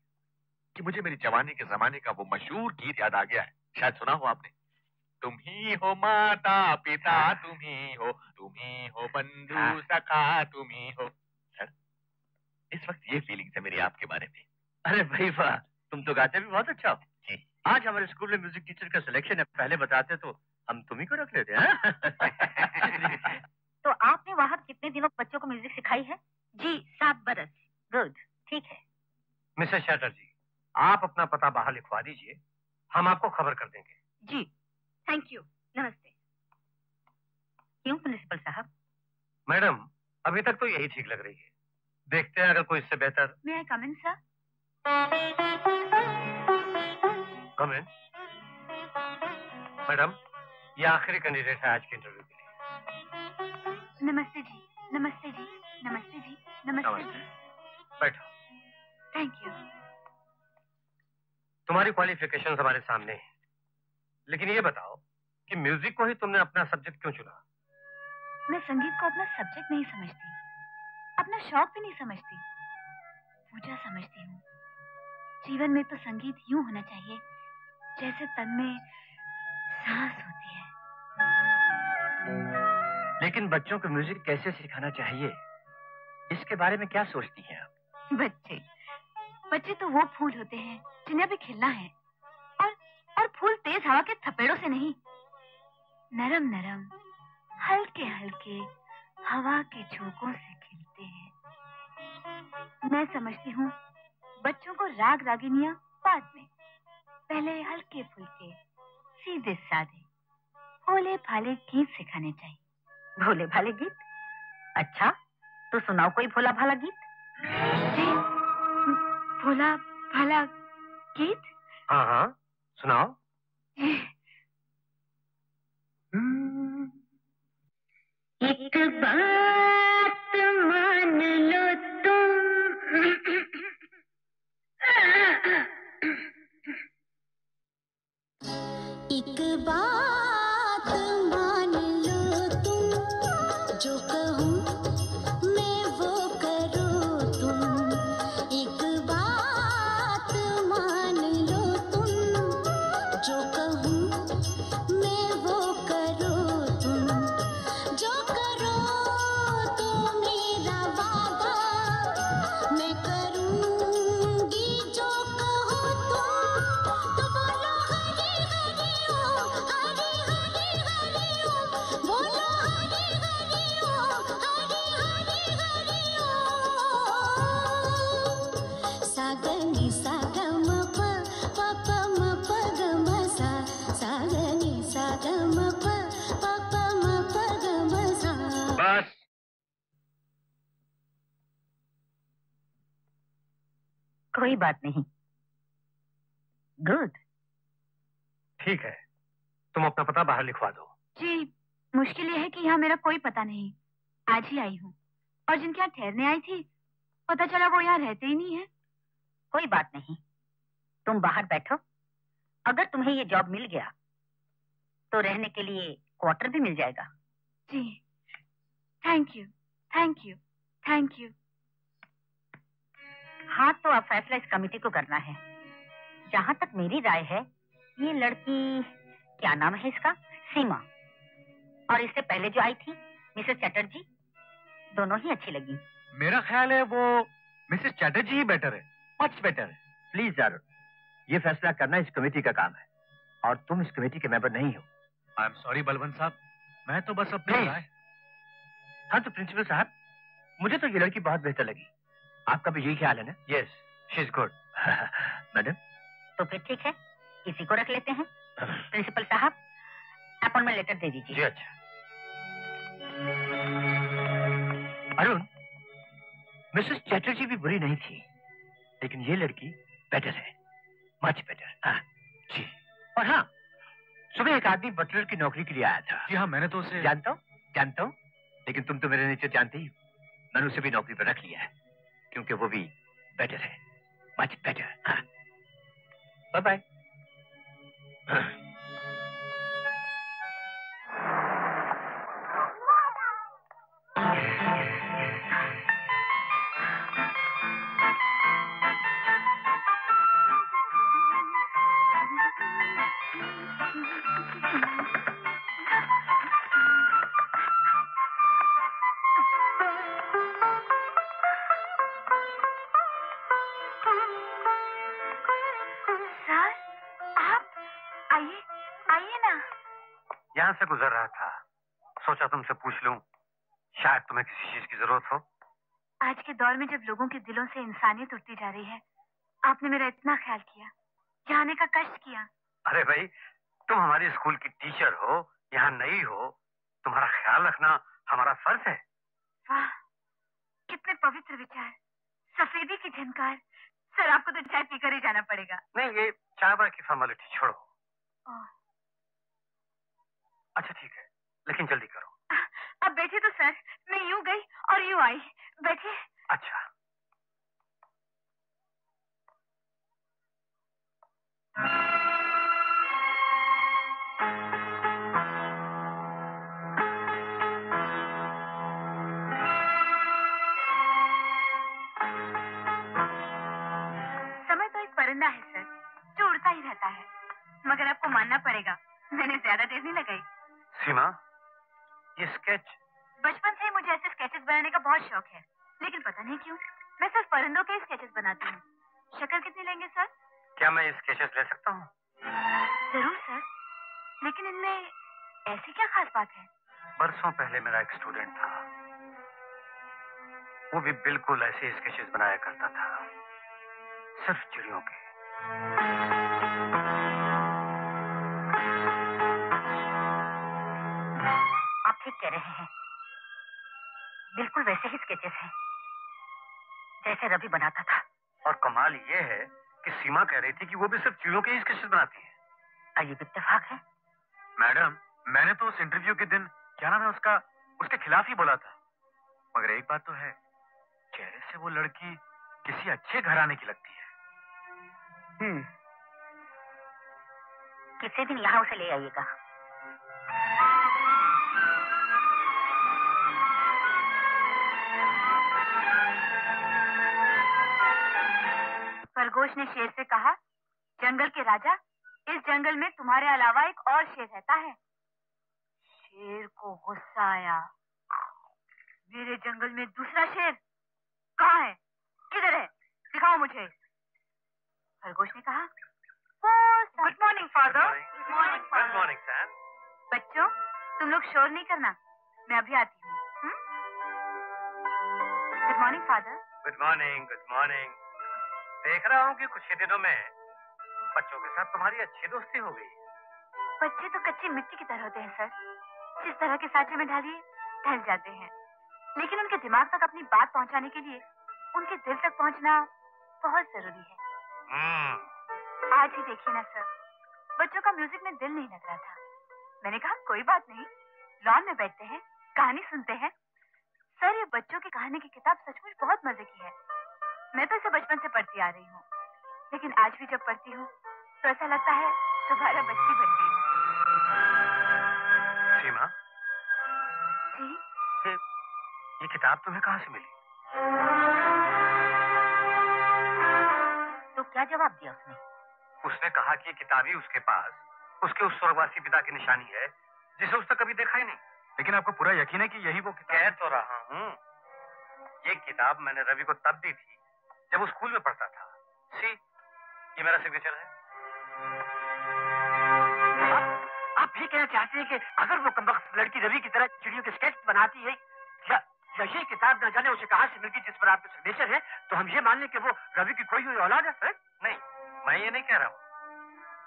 कि मुझे मेरी जवानी के जमाने का वो मशहूर गीत याद आ गया है। शायद सुना हो आपने? तुम ही हो माता पिता तुम ही हो तुम ही हो बंधु हाँ। सखा तुम ही हो सर इस वक्त ये फीलिंग है मेरी आपके बारे में। अरे भाई वाह तुम तो गाते भी बहुत अच्छा हो। जी। आज हमारे स्कूल में म्यूज़िक टीचर का सिलेक्शन है पहले बताते तो हम तुम ही को रख लेते हैं? (laughs) तो आपने वहाँ कितने दिनों बच्चों को म्यूज़िक सिखाई है? जी सात बरस। गुड ठीक है। मिसेस चैटर्जी आप अपना पता बाहर लिखवा दीजिए हम आपको खबर कर देंगे जी थैंक यू नमस्ते क्यों प्रिंसिपल साहब मैडम अभी तक तो यही ठीक लग रही है। देखते हैं अगर कोई इससे बेहतर। मे आई कम इन सर कम इन मैडम ये आखिरी कैंडिडेट है आज के इंटरव्यू के लिए। नमस्ते जी नमस्ते जी नमस्ते जी नमस्ते जी। बैठो। थैंक यू तुम्हारी क्वालिफिकेशन हमारे सामने है। लेकिन ये बताओ कि म्यूज़िक को ही तुमने अपना सब्जेक्ट क्यों चुना? मैं संगीत को अपना सब्जेक्ट नहीं समझती। शौक भी नहीं समझती। पूजा समझती हूँ। जीवन में तो संगीत यूँ होना चाहिए जैसे तन में सांस होती है। लेकिन बच्चों को म्यूज़िक कैसे सिखाना चाहिए? इसके बारे में क्या सोचती हैं आप? बच्चे बच्चे तो वो फूल होते हैं जिन्हें अभी खिलना है। और और फूल तेज हवा के थपेड़ों से नहीं। नरम नरम हल्के हल्के हवा के झोंकों से मैं समझती हूँ बच्चों को राग रागिनिया बाद में। पहले हल्के फुल्के सीधे साधे भोले भाले गीत सिखाने चाहिए। भोले भाले गीत? अच्छा तो सुनाओ कोई भोला भाला गीत? भोला भाला गीत? हाँ हाँ सुनाओ। जॉब मिल गया तो रहने के लिए क्वार्टर भी मिल जाएगा। जी। Thank you thank you thank you हाँ तो अब फैसला इस कमेटी को करना है। जहाँ तक मेरी राय है ये लड़की क्या नाम है इसका? सीमा। और इससे पहले जो आई थी मिसेस चटर्जी दोनों ही अच्छी लगी। मेरा ख्याल है वो मिसेस चैटर्जी ही बेटर है मच बेटर है। प्लीज़ अरुण ये फैसला करना इस कमेटी का काम है। और तुम इस कमेटी के मेंबर नहीं हो। आई एम सॉरी बलवंत साहब। मैं तो बस अपनी राय हाँ तो प्रिंसिपल साहब मुझे तो ये लड़की बहुत बेहतर लगी। आपका भी यही ख्याल है ना? Yes she is good madam? तो फिर ठीक है इसी को रख लेते हैं। (laughs) प्रिंसिपल साहब अपॉइंटमेंट लेटर दे दीजिए। जी अच्छा। अरुण मिसेस चैटर्जी भी बुरी नहीं थी लेकिन ये लड़की बेटर है मच बेटर हाँ जी। और हाँ सुबह एक आदमी बटलर की नौकरी के लिए आया था। जी हाँ मैंने तो उसे जानता हूँ जानता हूँ लेकिन तुम तो मेरे नीचे जानते ही मैंने उसे भी नौकरी पर रख लिया है क्योंकि वो भी बेटर है। मच बेटर हाँ। बाय बाय (laughs) यहाँ से गुजर रहा था? सोचा तुमसे पूछ लूँ शायद तुम्हें किसी चीज़ की ज़रूरत हो। आज के दौर में जब लोगों के दिलों से इंसानियत उठती जा रही है आपने मेरा इतना ख्याल किया जाने का कष्ट किया। अरे भाई तुम हमारी स्कूल की टीचर हो यहाँ नई हो तुम्हारा ख्याल रखना हमारा फ़र्ज़ है। वाह कितने पवित्र विचार सफेदी की झनकार सर आपको तो चाय पीकर ही जाना पड़ेगा। नहीं ये चाय की फॉर्मेलिटी छोड़ो। अच्छा ठीक है। लेकिन जल्दी करो। अब बैठे तो सर मैं यूँ गई और यूँ आई। बैठे। अच्छा। समय तो एक परिंदा है सर जो उड़ता ही रहता है। मगर आपको मानना पड़ेगा मैंने ज़्यादा देर नहीं लगाई। सीमा ये स्केच बचपन से ही मुझे ऐसे स्केचेस बनाने का बहुत शौक है। लेकिन पता नहीं क्यों मैं सिर्फ़ परिंदों के स्केचेस बनाती हूँ। शक्ल कितनी लेंगे सर क्या मैं स्केचेस ले सकता हूँ? ज़रूर सर लेकिन इनमें ऐसी क्या खास बात है? बरसों पहले मेरा एक स्टूडेंट था। वो भी बिल्कुल ऐसे स्केचेस बनाया करता था। सिर्फ़ चिड़ियों के। ठीक कह रहे हैं। बिल्कुल वैसे ही स्केचेस हैं। जैसे रवि बनाता था। और कमाल ये है कि सीमा कह रही थी कि वो भी सिर्फ़ चिड़ियों के ही स्केचेस बनाती है। क्या ये भी है। मैडम मैंने तो उस इंटरव्यू के दिन क्या नाम है उसका उसके खिलाफ ही बोला था। मगर एक बात तो है चेहरे से वो लड़की किसी अच्छे घराने की लगती है। हम्म। किसी दिन यहाँ उसे ले आइएगा। खरगोश ने शेर से कहा जंगल के राजा इस जंगल में तुम्हारे अलावा एक और शेर रहता है। शेर को गुस्सा आया। मेरे जंगल में दूसरा शेर कहाँ है? किधर है दिखाओ मुझे। खरगोश ने कहा good morning father good morning Sam बच्चों तुम लोग शोर नहीं करना। मैं अभी आती हूँ good morning father good morning good morning देख रहा हूँ कि कुछ ही दिनों में बच्चों के साथ तुम्हारी अच्छी दोस्ती हो गई। बच्चे तो कच्ची मिट्टी की तरह होते हैं सर। जिस तरह के सांचे में डालिए ढल जाते हैं। लेकिन उनके दिमाग तक अपनी बात पहुँचाने के लिए उनके दिल तक पहुँचना बहुत ज़रूरी है। हम्म। आज ही देखिए ना सर। बच्चों का म्यूज़िक में दिल नहीं लग रहा था। मैंने कहा कोई बात नहीं। लॉन में बैठते हैं कहानी सुनते हैं। सर ये बच्चों की कहानी की किताब सचमुच बहुत मज़े की है। मैं तो इसे बचपन से पढ़ती आ रही हूँ। लेकिन आज भी जब पढ़ती हूँ तो ऐसा लगता है दोबारा बच्ची बन गई। सीमा? जी? ये ये किताब तुम्हें कहाँ से मिली? तो क्या जवाब दिया उसने? उसने कहा कि ये किताब ही उसके पास उसके उस स्वर्गवासी पिता की निशानी है जिसे उसने कभी देखा ही नहीं। लेकिन आपको पूरा यकीन है कि यही वो किताब कह तो रहा हूँ। ये किताब मैंने रवि को तब दी थी जब वो स्कूल में पढ़ता था। सी ये मेरा सिग्नेचर है। आप ये कहना चाहते हैं कि अगर वो कमबख्त लड़की रवि की तरह चिड़ियों के स्केच बनाती है या या ये किताब न जाने उसे कहाँ से मिलती जिस पर आपका सिग्नेचर है तो हम ये मान लें कि वो रवि की कोई हुई औलाद है? नहीं मैं ये नहीं कह रहा हूँ।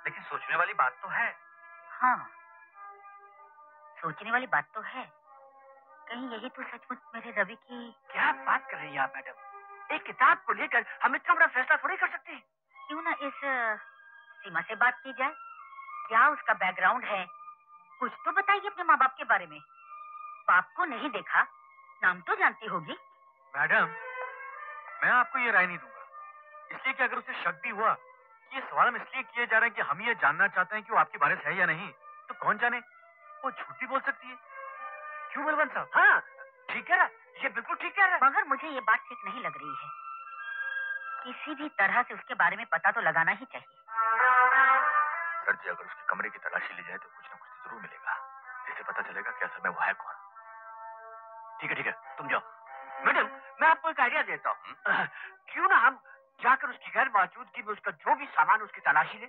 लेकिन सोचने वाली बात तो है। हाँ सोचने वाली बात तो है। कहीं यही तो सचमुच मेरे रवि की क्या बात कर रही हैं आप मैडम? एक किताब को लेकर हम इतना बड़ा फैसला थोड़ी कर सकते हैं। क्यों ना इस सीमा से बात की जाए? क्या उसका बैकग्राउंड है? कुछ तो बताइए अपने माँ बाप के बारे में। बाप को नहीं देखा नाम तो जानती होगी। मैडम मैं आपको ये राय नहीं दूँगा। इसलिए कि अगर उसे शक भी हुआ कि ये सवाल हम इसलिए किए जा रहे हैं कि हम ये जानना चाहते हैं कि वो आपकी वारिस है या नहीं तो कौन जाने? वो झूठी बोल सकती है। क्यों बलवंत साहब? हाँ। ठीक है। ये बिल्कुल ठीक कह रहा है। मगर मुझे ये बात ठीक नहीं लग रही है। किसी भी तरह से उसके बारे में पता तो लगाना ही चाहिए। सर जी अगर उसके कमरे की तलाशी ली जाए तो कुछ ना कुछ तो ज़रूर मिलेगा। जिससे पता चलेगा कि असल में वो है कौन। ठीक है ठीक है तुम जाओ। मैडम मैं आपको एक आइडिया देता हूँ। (clears throat) क्यों ना हम जाकर उसकी गैर मौजूदगी में उसका जो भी सामान उसकी तलाशी ले।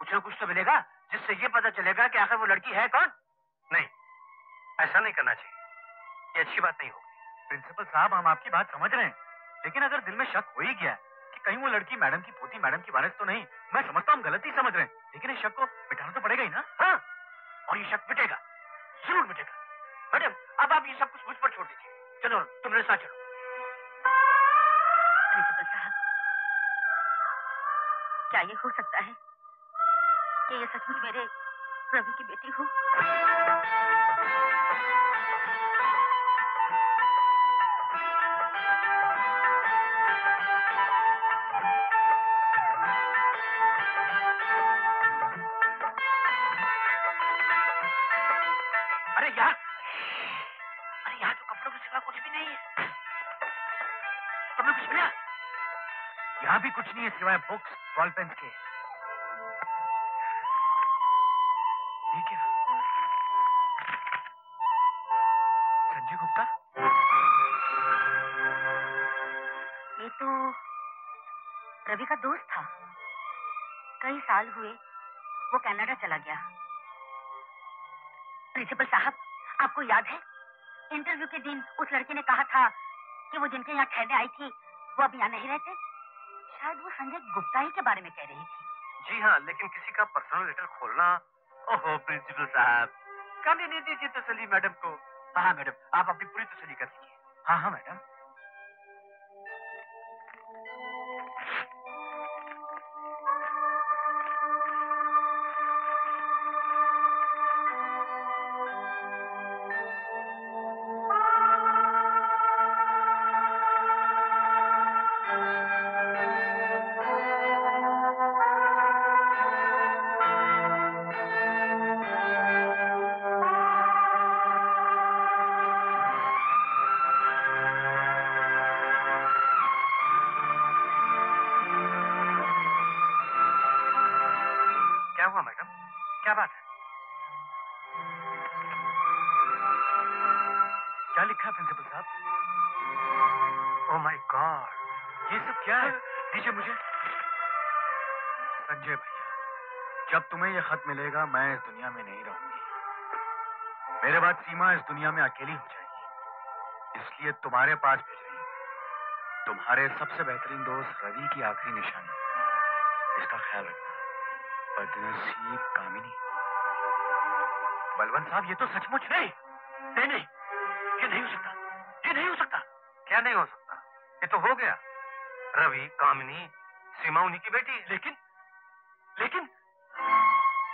कुछ ना कुछ तो मिलेगा जिससे ये पता चलेगा कि आखिर वो लड़की है कौन। नहीं ऐसा नहीं करना चाहिए। ये अच्छी बात नहीं होगी। प्रिंसिपल साहब, हम आपकी बात समझ रहे हैं। लेकिन अगर दिल में शक हो ही गया है कि कहीं वो लड़की मैडम की पोती मैडम की वारिस तो नहीं, मैं समझता हूँ गलती समझ रहे हैं। लेकिन इस शक को मिटाना तो पड़ेगा ही ना? हाँ। और ये शक मिटेगा। ज़रूर मिटेगा। मैडम, अब आप ये सब कुछ मुझ पर छोड़ दीजिए। चलो, तुम मेरे साथ चलो। प्रिंसिपल साहब, क्या ये हो सकता है कि ये सचमुच मेरे रवि की बेटी हो? यहाँ भी कुछ नहीं है सिवाय बुक्स बॉल पेन के संजय गुप्ता? ये तो रवि का दोस्त था। कई साल हुए, वो कनाडा चला गया। प्रिंसिपल साहब, आपको याद है? इंटरव्यू के दिन उस लड़की ने कहा था कि वो जिनके यहाँ ठहरने आई थी, वो अब यहाँ नहीं रहते। शायद वो संजय गुप्ता ही के बारे में कह रही थी। जी हाँ लेकिन किसी का पर्सनल लेटर खोलना, ओहो, प्रिंसिपल साहब। कभी नहीं दीजिए तसली मैडम को। हाँ मैडम, आप अपनी पूरी तसली कर लीजिए हाँ हाँ मैडम। मिलेगा मैं इस दुनिया में नहीं रहूँगी। मेरे बाद सीमा इस दुनिया में अकेली हो जाएगी। इसलिए तुम्हारे पास भेज रही हूँ तुम्हारे सबसे बेहतरीन दोस्त रवि की आखिरी निशानी। इसका ख्याल रखना। बदनसीब कामिनी बलवंत साहब ये तो सचमुच नहीं। नहीं नहीं। ये नहीं हो सकता। ये नहीं हो सकता। क्या नहीं हो सकता? ये तो हो गया। रवि कामिनी सीमा उन्हीं की बेटी। लेकिन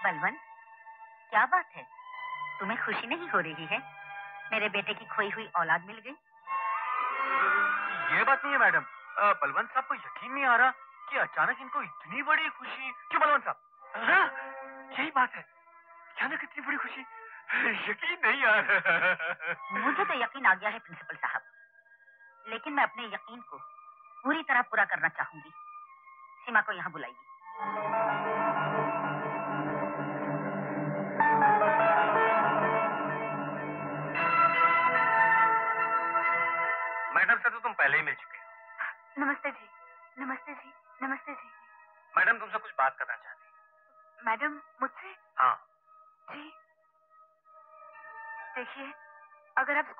बलवंत क्या बात है? तुम्हें खुशी नहीं हो रही है? मेरे बेटे की खोई हुई औलाद मिल गई। ये बात नहीं है मैडम। बलवंत साहब को यकीन नहीं आ रहा कि अचानक इनको इतनी बड़ी खुशी क्यों बलवंत साहब? हाँ यही बात है। अचानक इतनी बड़ी खुशी? यकीन नहीं आ रहा। मुझे तो यकीन आ गया है प्रिंसिपल साहब। लेकिन मैं अपने यकीन को पूरी तरह पूरा करना चाहूँगी। सीमा को यहाँ बुलाइए।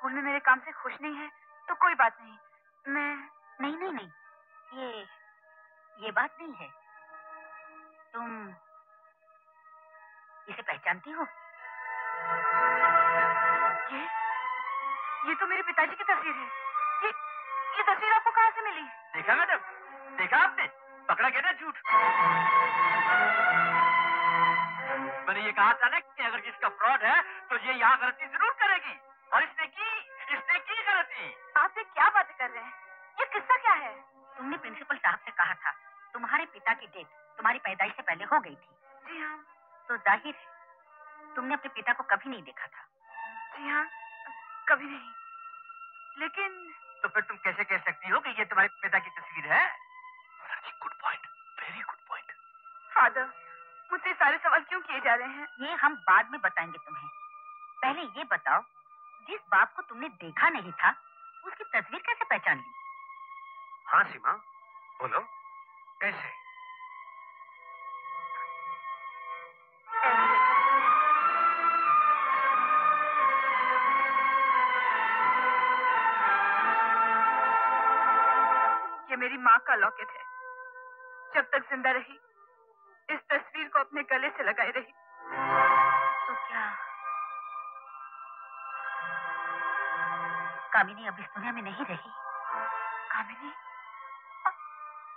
स्कूल में मेरे काम से खुश नहीं है तो कोई बात नहीं। मैं, नहीं नहीं नहीं। ये ये बात नहीं है। तुम इसे पहचानती हो? ये ये तो मेरे पिताजी की तस्वीर है। ये ये तस्वीर आपको कहाँ से मिली? देखा मैडम? देखा आपने? पकड़ा गया ना झूठ? मैंने ये कहा था ना कि अगर किसका फ्रॉड है तो ये यहाँ गलती डेथ तुम्हारी पैदाइश से पहले हो गई थी। जी हाँ। तो ज़ाहिर है तुमने अपने पिता को कभी नहीं देखा था। जी हाँ कभी नहीं। लेकिन तो फिर तुम कैसे कह सकती हो कि ये तुम्हारे पिता की तस्वीर है? Good point very good point father मुझसे सारे सवाल क्यों किए जा रहे हैं? ये हम बाद में बताएँगे तुम्हें। पहले ये बताओ जिस बाप को तुमने देखा नहीं था उसकी तस्वीर कैसे पहचान ली? ज़िंदा रही। इस तस्वीर को अपने गले से लगाई रही। तो क्या? कामिनी अब इस दुनिया में नहीं रही। कामिनी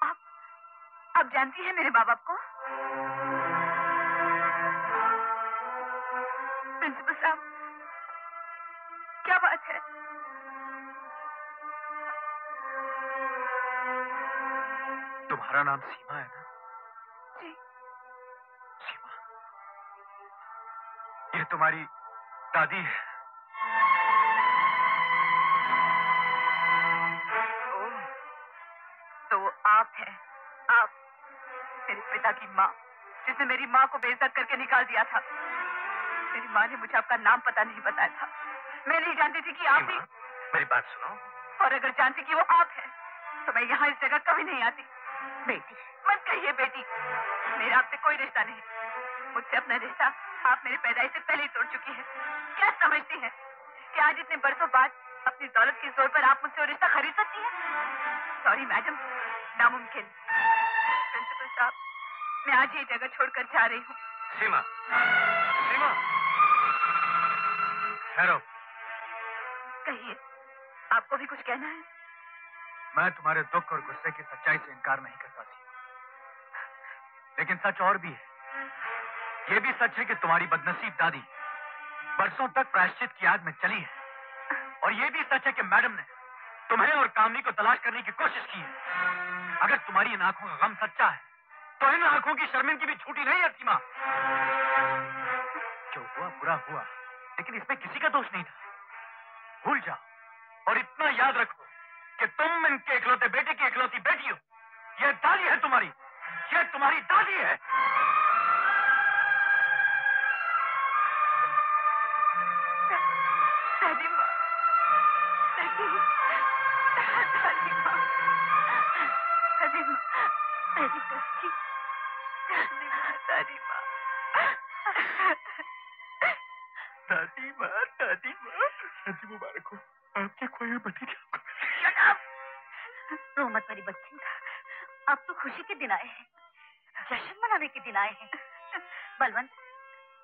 आप आप जानती हैं मेरे माँ बाप को प्रिंसिपल साहब, क्या बात है? तुम्हारा नाम सीमा तुम्हारी दादी है। ओह, तो वो आप हैं। आप मेरे पिता की माँ जिसने मेरी माँ को बेइज्जत करके निकाल दिया था। मेरी माँ ने मुझे आपका नाम पता नहीं बताया था। मैं नहीं जानती थी कि आप ही मेरी बात सुनो। और अगर जानती कि वो आप हैं तो मैं यहाँ इस जगह कभी नहीं आती। बेटी मत कहिए बेटी मेरा आपसे कोई रिश्ता नहीं। मुझसे अपना रिश्ता आप मेरे पैदाइश से पहले ही तोड़ चुकी है। क्या समझती है कि आज इतने बरसों बाद अपनी दौलत के ज़ोर पर आप मुझसे रिश्ता खरीद सकती है? सॉरी मैडम नामुमकिन। प्रिंसिपल साहब मैं आज ये जगह छोड़कर जा रही हूँ। सीमा। सीमा। ठहरो कहिए आपको भी कुछ कहना है? मैं तुम्हारे दुख और गुस्से की सच्चाई से इनकार नहीं करता थी लेकिन सच और भी है। ये भी सच है कि तुम्हारी बदनसीब दादी बरसों तक प्रायश्चित की आग में चली है। और ये भी सच है कि मैडम ने तुम्हें और कामनी को तलाश करने की कोशिश की है। अगर तुम्हारी इन आँखों का गम सच्चा है तो इन आँखों की शर्मिंदगी भी छूटी नहीं है सीमा जो हुआ बुरा हुआ, लेकिन इसमें किसी का दोष नहीं था। भूल जाओ, और इतना याद रखो कि तुम इनके इकलौते बेटे की इकलौती बेटी हो यह दादी है तुम्हारी यह तुम्हारी दादी है। हो आपके खोए हुए भतीजे मेरी बच्ची अब तो खुशी के दिन आए हैं जश्न मनाने के दिन आए हैं बलवंत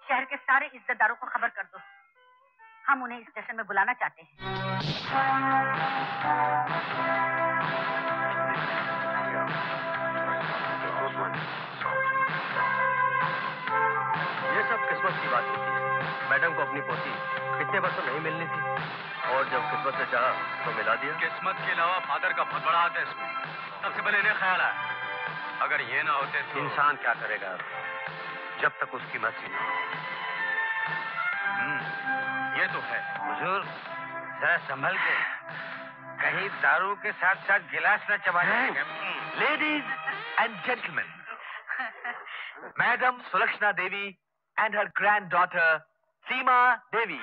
शहर के सारे इज्जतदारों को खबर कर दो हम उन्हें इस जश्न में बुलाना चाहते हैं। ये सब किस्मत की बात होती है। मैडम को अपनी पोती कितने वर्षों नहीं मिलनी थी। और जब किस्मत ने चाहा तो मिला दिया। किस्मत के अलावा फादर का बहुत बड़ा हाथ है इसमें। सबसे पहले इन्हें ख्याल आया। अगर ये ना होते तो इंसान क्या करेगा? जब तक उसकी मर्ज़ी ना हो। हम्म, ये तो है। हुजूर जरा संभल के। कहीं दारू के साथ साथ गिलास न चबा ladies and gentleman madam Sulakshana Devi and her granddaughter Seema Devi.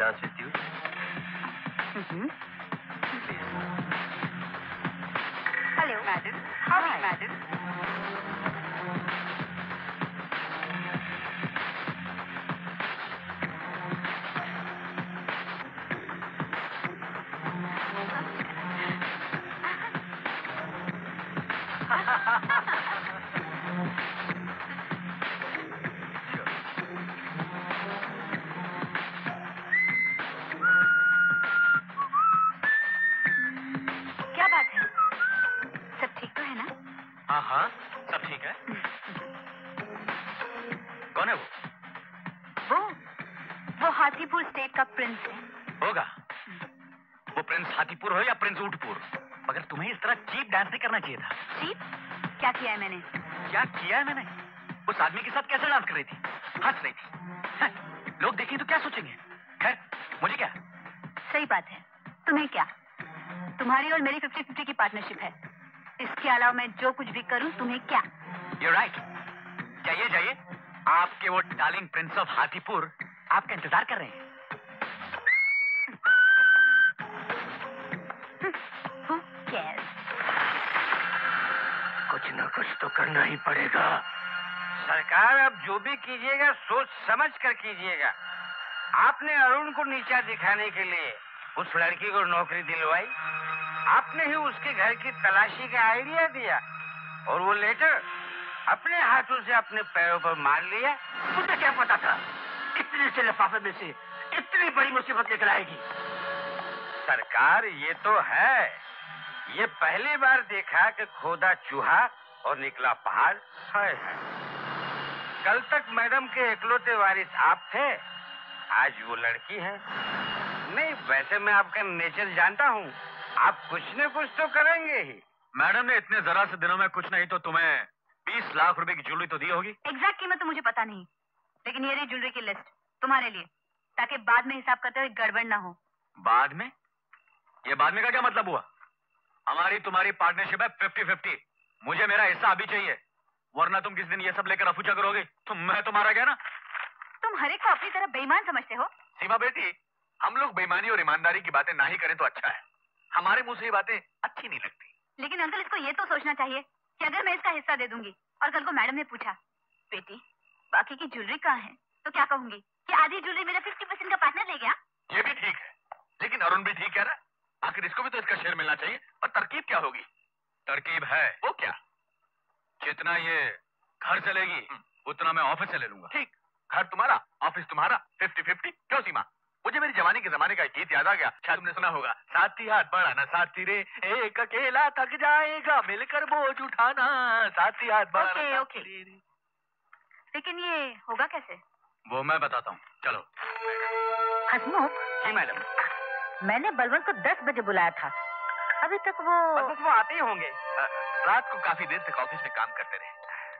मे भी करूँ तुम्हें क्या? यू राइट जाइए जाइए। आपके वो डार्लिंग प्रिंस ऑफ़ हाथीपुर आपका इंतज़ार कर रहे हैं। कुछ न कुछ तो करना ही पड़ेगा। सरकार अब जो भी कीजिएगा सोच समझ कर कीजिएगा। आपने अरुण को नीचा दिखाने के लिए उस लड़की को नौकरी दिलवाई। आपने ही उसके घर की तलाशी का आइडिया दिया। और वो लेटर अपने हाथों से अपने पैरों पर मार लिया। मुझे क्या पता था? इतने से लिफाफे में से इतनी बड़ी मुसीबत निकल आएगी? सरकार ये तो है। ये पहली बार देखा कि खोदा चूहा और निकला पहाड़। है कल तक मैडम के इकलौते वारिस आप थे। आज वो लड़की है। नहीं वैसे मैं आपका नेचर जानता हूँ। आप कुछ न कुछ तो करेंगे ही। मैडम ने इतने जरा से दिनों में कुछ नहीं तो तुम्हें बीस लाख रुपए की ज्वेलरी तो दी होगी। एग्जैक्ट कीमत तो मुझे पता नहीं लेकिन ये रही ज्वेलरी की लिस्ट तुम्हारे लिए ताकि बाद में हिसाब करते हुए गड़बड़ ना हो। बाद में? ये बाद में का क्या मतलब हुआ? हमारी तुम्हारी पार्टनरशिप है फिफ्टी फिफ्टी मुझे मेरा हिस्सा अभी चाहिए वरना तुम किस दिन ये सब लेकर अफूचा करोगे? तो मैं तो मारा गया ना? तुम हर एक को अपनी तरह बेईमान समझते हो? सीमा बेटी हम लोग बेईमानी और ईमानदारी की बातें ना ही करें तो अच्छा है। हमारे मुँह से ये बातें अच्छी नहीं लगती। लेकिन अंकल इसको ये तो सोचना चाहिए कि अगर मैं इसका हिस्सा दे दूँगी और कल को मैडम ने पूछा बेटी बाकी की ज्वेलरी कहाँ है? तो क्या कहूँगी कि आधी ज्वेलरी मेरा फिफ्टी परसेंट का पार्टनर ले गया। ये भी ठीक है लेकिन अरुण भी ठीक कह रहा है आखिर इसको भी तो इसका शेयर मिलना चाहिए। और तरकीब क्या होगी? तरकीब है। वो क्या? जितना ये घर चलेगी उतना मैं ऑफ़िस से ले लूँगा। ठीक घर तुम्हारा ऑफ़िस तुम्हारा फिफ्टी फिफ्टी क्यों सीमा? मुझे मेरी जवानी के जमाने का एक गीत याद आ गया। शायद तुमने सुना होगा। साथी हाथ बढ़ाना साथी रे एक अकेला थक जाएगा मिलकर बोझ उठाना। साथी हाथ बढ़ाना ओके ओके। लेकिन ये होगा कैसे? वो मैं बताता हूँ। चलो। हसमुख? जी मैडम। मैंने बलवंत को दस बजे बुलाया था। अभी तक वो बस वो आते ही होंगे। रात को काफ़ी देर तक ऑफ़िस में काम करते रहे।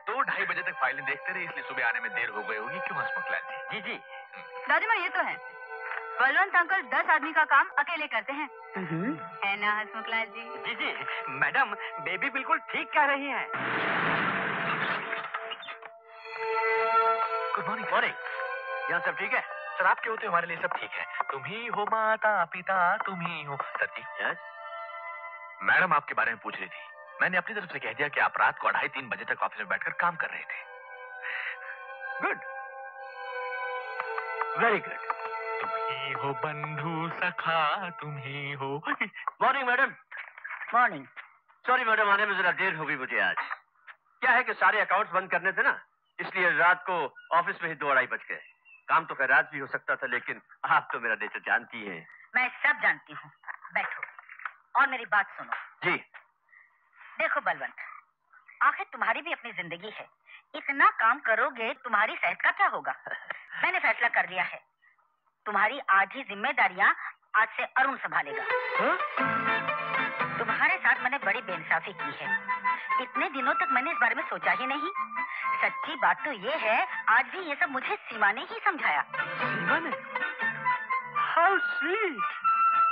दो ढाई बजे तक फाइलें देखते रहे इसलिए सुबह आने में देर हो गई होगी। क्यों हसमुख लाल जी? जी जी। दादी माँ ये तो है। बलवंत अंकल दस आदमी का काम अकेले करते हैं। है ना हसमुख लाल जी? जी जी। मैडम बेबी बिल्कुल ठीक कह रही है। गुड मॉर्निंग मॉर्निंग यहाँ सब ठीक है? सर आपके होते हमारे लिए सब ठीक है। तुम ही हो माता पिता तुम ही हो। सर जी। यस मैडम आपके बारे में पूछ रही थी। मैंने अपनी तरफ़ से कह दिया कि आप रात को अढ़ाई तीन बजे तक ऑफ़िस में बैठकर काम कर रहे थे। गुड वेरी गुड तुम हो बंधु सखा तुम हो। Morning madam morning sorry madam आने में जरा देर हो गई मुझे आज। क्या है कि सारे अकाउंट्स बंद करने थे ना? इसलिए रात को ऑफ़िस में ही दो अढ़ाई बज गए। काम तो खैर रात भी हो सकता था लेकिन आप तो मेरा नेचर जानती हैं। मैं सब जानती हूँ। बैठो। और मेरी बात सुनो। जी। देखो बलवंत आखिर तुम्हारी भी अपनी ज़िंदगी है। इतना काम करोगे तुम्हारी सेहत का क्या होगा? (laughs) मैंने फैसला कर लिया है। तुम्हारी आधी जिम्मेदारियाँ आज से अरुण संभालेगा। तुम्हारे साथ मैंने बड़ी बेइंसाफी की है। इतने दिनों तक मैंने इस बारे में सोचा ही नहीं। सच्ची बात तो ये है आज भी ये सब मुझे सीमा ने ही समझाया। सीमा ने? How sweet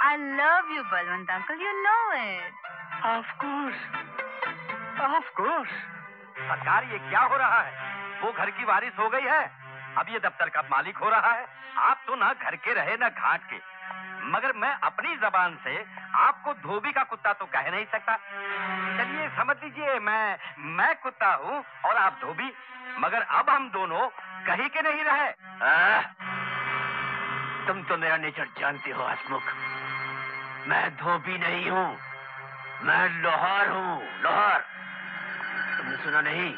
I love you, Balwant uncle. You know it. Of course of course सरकार ये क्या हो रहा है? वो घर की वारिस हो गई है? अब ये दफ्तर का मालिक हो रहा है। आप तो ना घर के रहे ना घाट के। मगर मैं अपनी जबान से आपको धोबी का कुत्ता तो कह नहीं सकता। चलिए समझ लीजिए मैं मैं कुत्ता हूँ और आप धोबी। मगर अब हम दोनों कहीं के नहीं रहे। आ, तुम तो मेरा नेचर जानते हो हसमुख। मैं धोबी नहीं हूँ। मैं लोहार हूँ लोहार। तुमने सुना नहीं?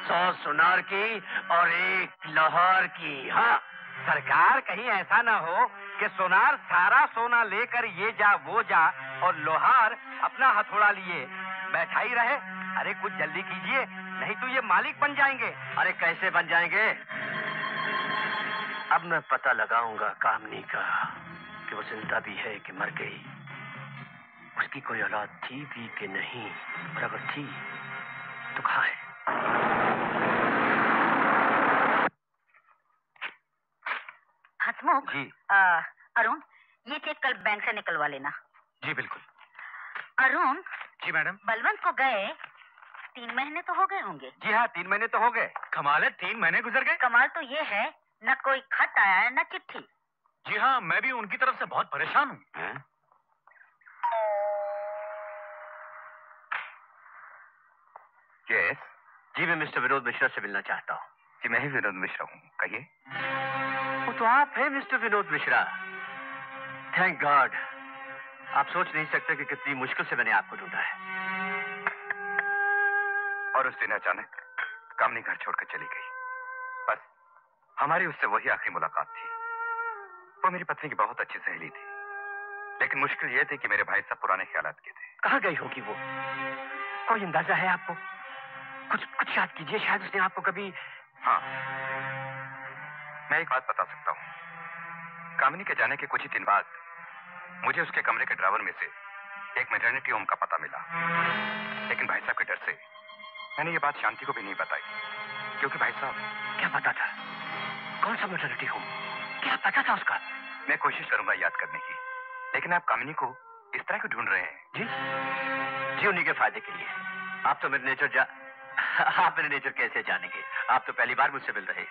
सौ सुनार की और एक लोहार की। हाँ सरकार कहीं ऐसा ना हो कि सोनार सारा सोना लेकर ये जा, वो जा और लोहार अपना हथौड़ा लिए। बैठा ही रहे। अरे, कुछ जल्दी कीजिए, नहीं तो ये मालिक बन जाएँगे। अरे, कैसे बन जाएँगे? अब मैं पता लगाऊँगा कामनी का कि वो ज़िंदा भी है कि मर गई। उसकी कोई औलाद थी भी कि नहीं? और अगर थी तो कहा है? हसमुख जी। अरुण ये चेक कल बैंक से निकलवा लेना। जी बिल्कुल। अरुण जी मैडम। बलवंत को गए तीन महीने तो हो गए होंगे। जी हाँ तीन महीने तो हो गए। कमाल है तीन महीने गुजर गए। कमाल तो ये है न कोई खत आया है न चिट्ठी। जी हाँ मैं भी उनकी तरफ़ से बहुत परेशान हूँ। यस जी मैं मिस्टर विनोद मिश्रा से मिलना चाहता हूँ। जी मैं ही विनोद मिश्रा हूँ। कहिए। वो तो आप हैं mister Vinod Mishra. Thank god आप सोच नहीं सकते कि कितनी मुश्किल से मैंने आपको ढूंढा है। और उस दिन अचानक कामनी घर छोड़कर चली गई। बस हमारी उससे वही आखिरी मुलाकात थी। वो मेरी पत्नी की बहुत अच्छी सहेली थी। लेकिन मुश्किल ये थी कि मेरे भाई साहब पुराने ख्याल के थे। कहाँ गई होगी वो? कोई अंदाज़ा है आपको? कुछ कुछ याद कीजिए शायद उसने आपको कभी हाँ। मैं एक बात बता सकता हूँ। कामिनी के जाने के कुछ ही दिन बाद मुझे उसके कमरे के ड्राइवर में से एक मेटर्निटी होम का पता मिला। लेकिन भाई साहब के डर से मैंने ये बात शांति को भी नहीं बताई क्योंकि भाई साहब क्या पता था? कौन सा मेटर्निटी होम क्या पता था उसका? मैं कोशिश करूँगा याद करने की लेकिन आप कामिनी को इस तरह क्यों ढूंढ रहे हैं? जी। जी उन्हीं के फ़ायदे के लिए। आप तो मेरे नेचर जा (laughs) आप मेरे नेचर कैसे जानेंगे आप तो पहली बार मुझसे मिल रहे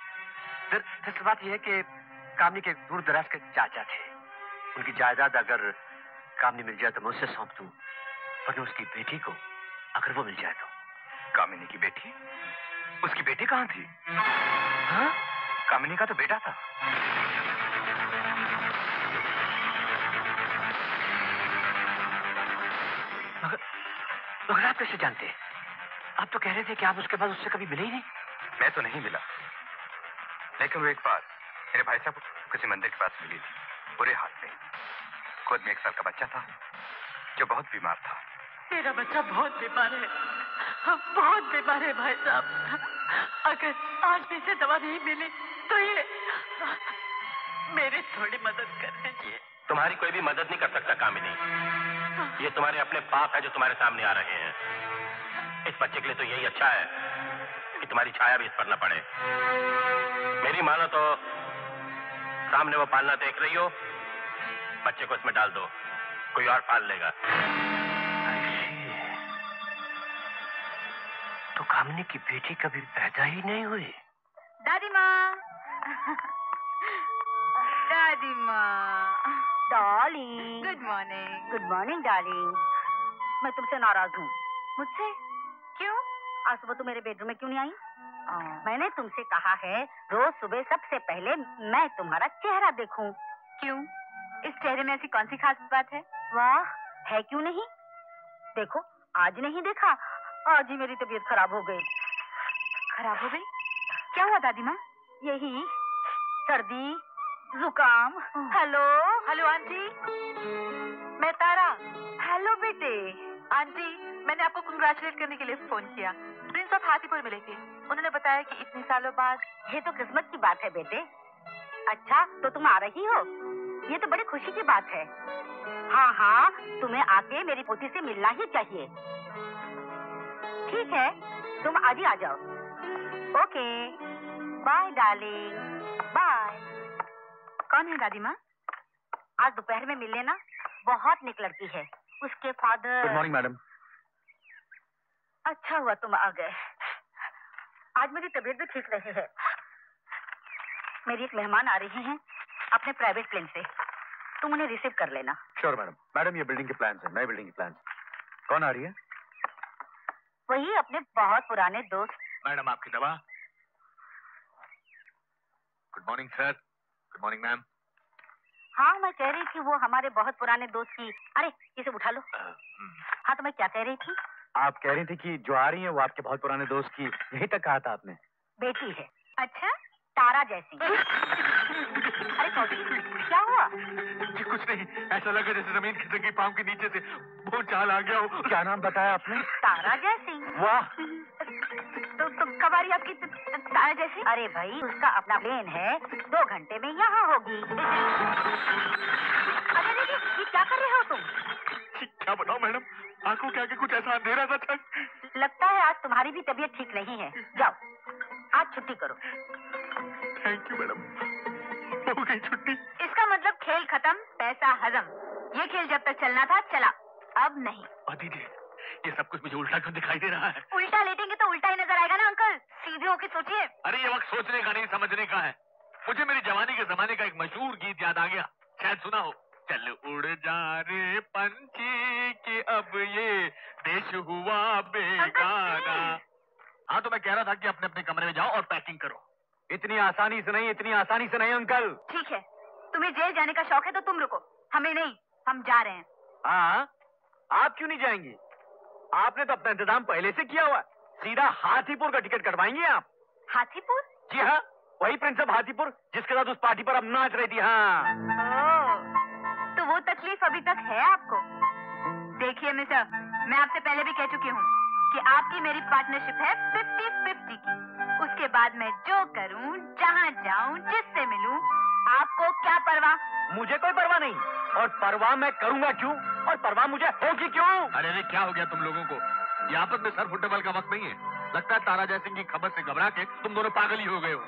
फिर बात यह है कि कामनी के दूर दराज के चाचा थे। उनकी जायदाद अगर कामनी मिल जाए तो मैं उससे सौंप दूँ वरना उसकी बेटी को अगर वो मिल जाए तो। कामिनी की बेटी? उसकी बेटी कहाँ थी? हाँ? कामिनी का तो बेटा था। मगर मगर आप कैसे जानते हैं? आप तो कह रहे थे कि आप उसके बाद उससे कभी मिले ही नहीं। मैं तो नहीं मिला। लेकिन वो एक बार मेरे भाई साहब किसी मंदिर के पास मिली थी। बुरे हाथ में। खुद में एक साल का बच्चा था जो बहुत बीमार था। मेरा बच्चा बहुत बीमार है। बहुत बीमार है भाई साहब। अगर आज भी से दवा नहीं मिली तो ये मेरी थोड़ी मदद कर दीजिए तुम्हारी कोई भी मदद नहीं कर सकता कामिनी। ये तुम्हारे अपने पाप है जो तुम्हारे सामने आ रहे हैं। इस बच्चे के लिए तो यही अच्छा है कि तुम्हारी छाया भी इस पर न पड़े। मेरी मानो तो सामने वो पालना देख रही हो बच्चे को इसमें डाल दो कोई और पाल लेगा। तो कामनी की बेटी कभी पैदा ही नहीं हुई। दादी माँ। दादी माँ। Darling good morning good morning darling मैं तुमसे नाराज़ हूँ। मुझसे? आज सुबह तुम मेरे बेडरूम में क्यों नहीं आई? मैंने तुमसे कहा है रोज सुबह सबसे पहले मैं तुम्हारा चेहरा देखूँ। क्यों? इस चेहरे में ऐसी कौन सी खास बात है? वाह है क्यों नहीं? देखो आज नहीं देखा आज ही मेरी तबीयत खराब हो गई। खराब हो गई? क्या हुआ दादी माँ? यही सर्दी जुकाम। हेलो? Hello aunty. मैं तारा। हेलो बेटे। आंटी मैंने आपको कंग्रेचुलेट करने के लिए फ़ोन किया। ऑफ़ हाथीपुर मिले थे उन्होंने बताया कि इतने सालों बाद ये तो किस्मत की बात है बेटे। अच्छा तो तुम आ रही हो? ये तो बड़ी खुशी की बात है। हाँ हाँ तुम्हें आके मेरी पोती से मिलना ही चाहिए। ठीक है, तुम आज ही आ जाओ। ओके बाय डार्लिंग बाय कौन है दादी माँ? आज दोपहर में मिल लेना बहुत निक लड़की है। उसके फादर गुड मॉर्निंग मैडम अच्छा हुआ तुम आ गए। आज मेरी तबीयत भी ठीक नहीं है। मेरी एक मेहमान आ रही हैं अपने प्राइवेट प्लेन से। तुम उन्हें रिसीव कर लेना। श्योर मैडम मैडम ये बिल्डिंग के प्लान है नई बिल्डिंग के प्लान कौन आ रही है? वही अपने बहुत पुराने दोस्त। मैडम आपकी दवा? Good morning sir good morning ma'am हाँ मैं कह रही थी वो हमारे बहुत पुराने दोस्त की अरे इसे उठा लो। हाँ तो मैं क्या कह रही थी? आप कह रही थी कि जो आ रही है वो आपके बहुत पुराने दोस्त की यही तक कहा था आपने। बेटी है। अच्छा तारा जैसी। अरे क्या हुआ? जी कुछ नहीं ऐसा लगा जैसे ज़मीन खिसकी पाँव के नीचे से बहुत चाल आ गया हो। क्या नाम बताया आपने? तारा जैसी। वाह। तो, तो कब आ रही आपकी तारा जैसी? अरे भाई उसका अपना प्लेन है दो घंटे में यहाँ होगी। अरे दीदी क्या कर रहे हो तुम? क्या बताओ मैडम? आँखों के आगे कुछ ऐसा अंधेरा सा था। लगता है आज तुम्हारी भी तबीयत ठीक नहीं है। जाओ आज छुट्टी करो। थैंक यू मैडम हो गई छुट्टी। इसका मतलब खेल खत्म पैसा हजम। ये खेल जब तक चलना था चला। अब नहीं। दीदी ये सब कुछ मुझे उल्टा क्यों दिखाई दे रहा है? उल्टा लेटेंगे तो उल्टा ही नज़र आएगा ना अंकल? सीधे होके सोचिए। अरे ये वक्त सोचने का नहीं समझने का है। मुझे मेरी जवानी के जमाने का एक मशहूर गीत याद आ गया। शायद सुना हो। चल उड़ जा रे पंछी कि अब ये देश हुआ बेगाना। हाँ तो मैं कह रहा था कि अपने अपने कमरे में जाओ और पैकिंग करो। इतनी आसानी से नहीं इतनी आसानी से नहीं अंकल! ठीक है तुम्हें जेल जाने का शौक है तो तुम रुको। हमें नहीं हम जा रहे हैं। हाँ आप क्यों नहीं जाएँगी? आपने तो अपना इंतज़ाम पहले से किया हुआ सीधा हाथीपुर का टिकट कटवाएँगे आप। हाथीपुर? जी हाँ वही प्रिंसअप हाथीपुर जिसके साथ उस पार्टी पर अब नाच रही थी हाँ। वो तकलीफ़ अभी तक है आपको? देखिए मिस्टर मैं आपसे पहले भी कह चुकी हूँ कि आपकी मेरी पार्टनरशिप है फिफ्टी फिफ्टी की। उसके बाद मैं जो करूँ जहाँ जाऊँ जिससे मिलूँ आपको क्या परवाह? मुझे कोई परवाह नहीं। और परवाह मैं करूँगा क्यों? और परवाह मुझे होगी क्यों? अरे अरे क्या हो गया तुम लोगों को? ये आपस में सर फुटबॉल का वक्त नहीं है। लगता है तारा जयसिंह की खबर से घबरा के तुम दोनों पागल ही हो गए हो।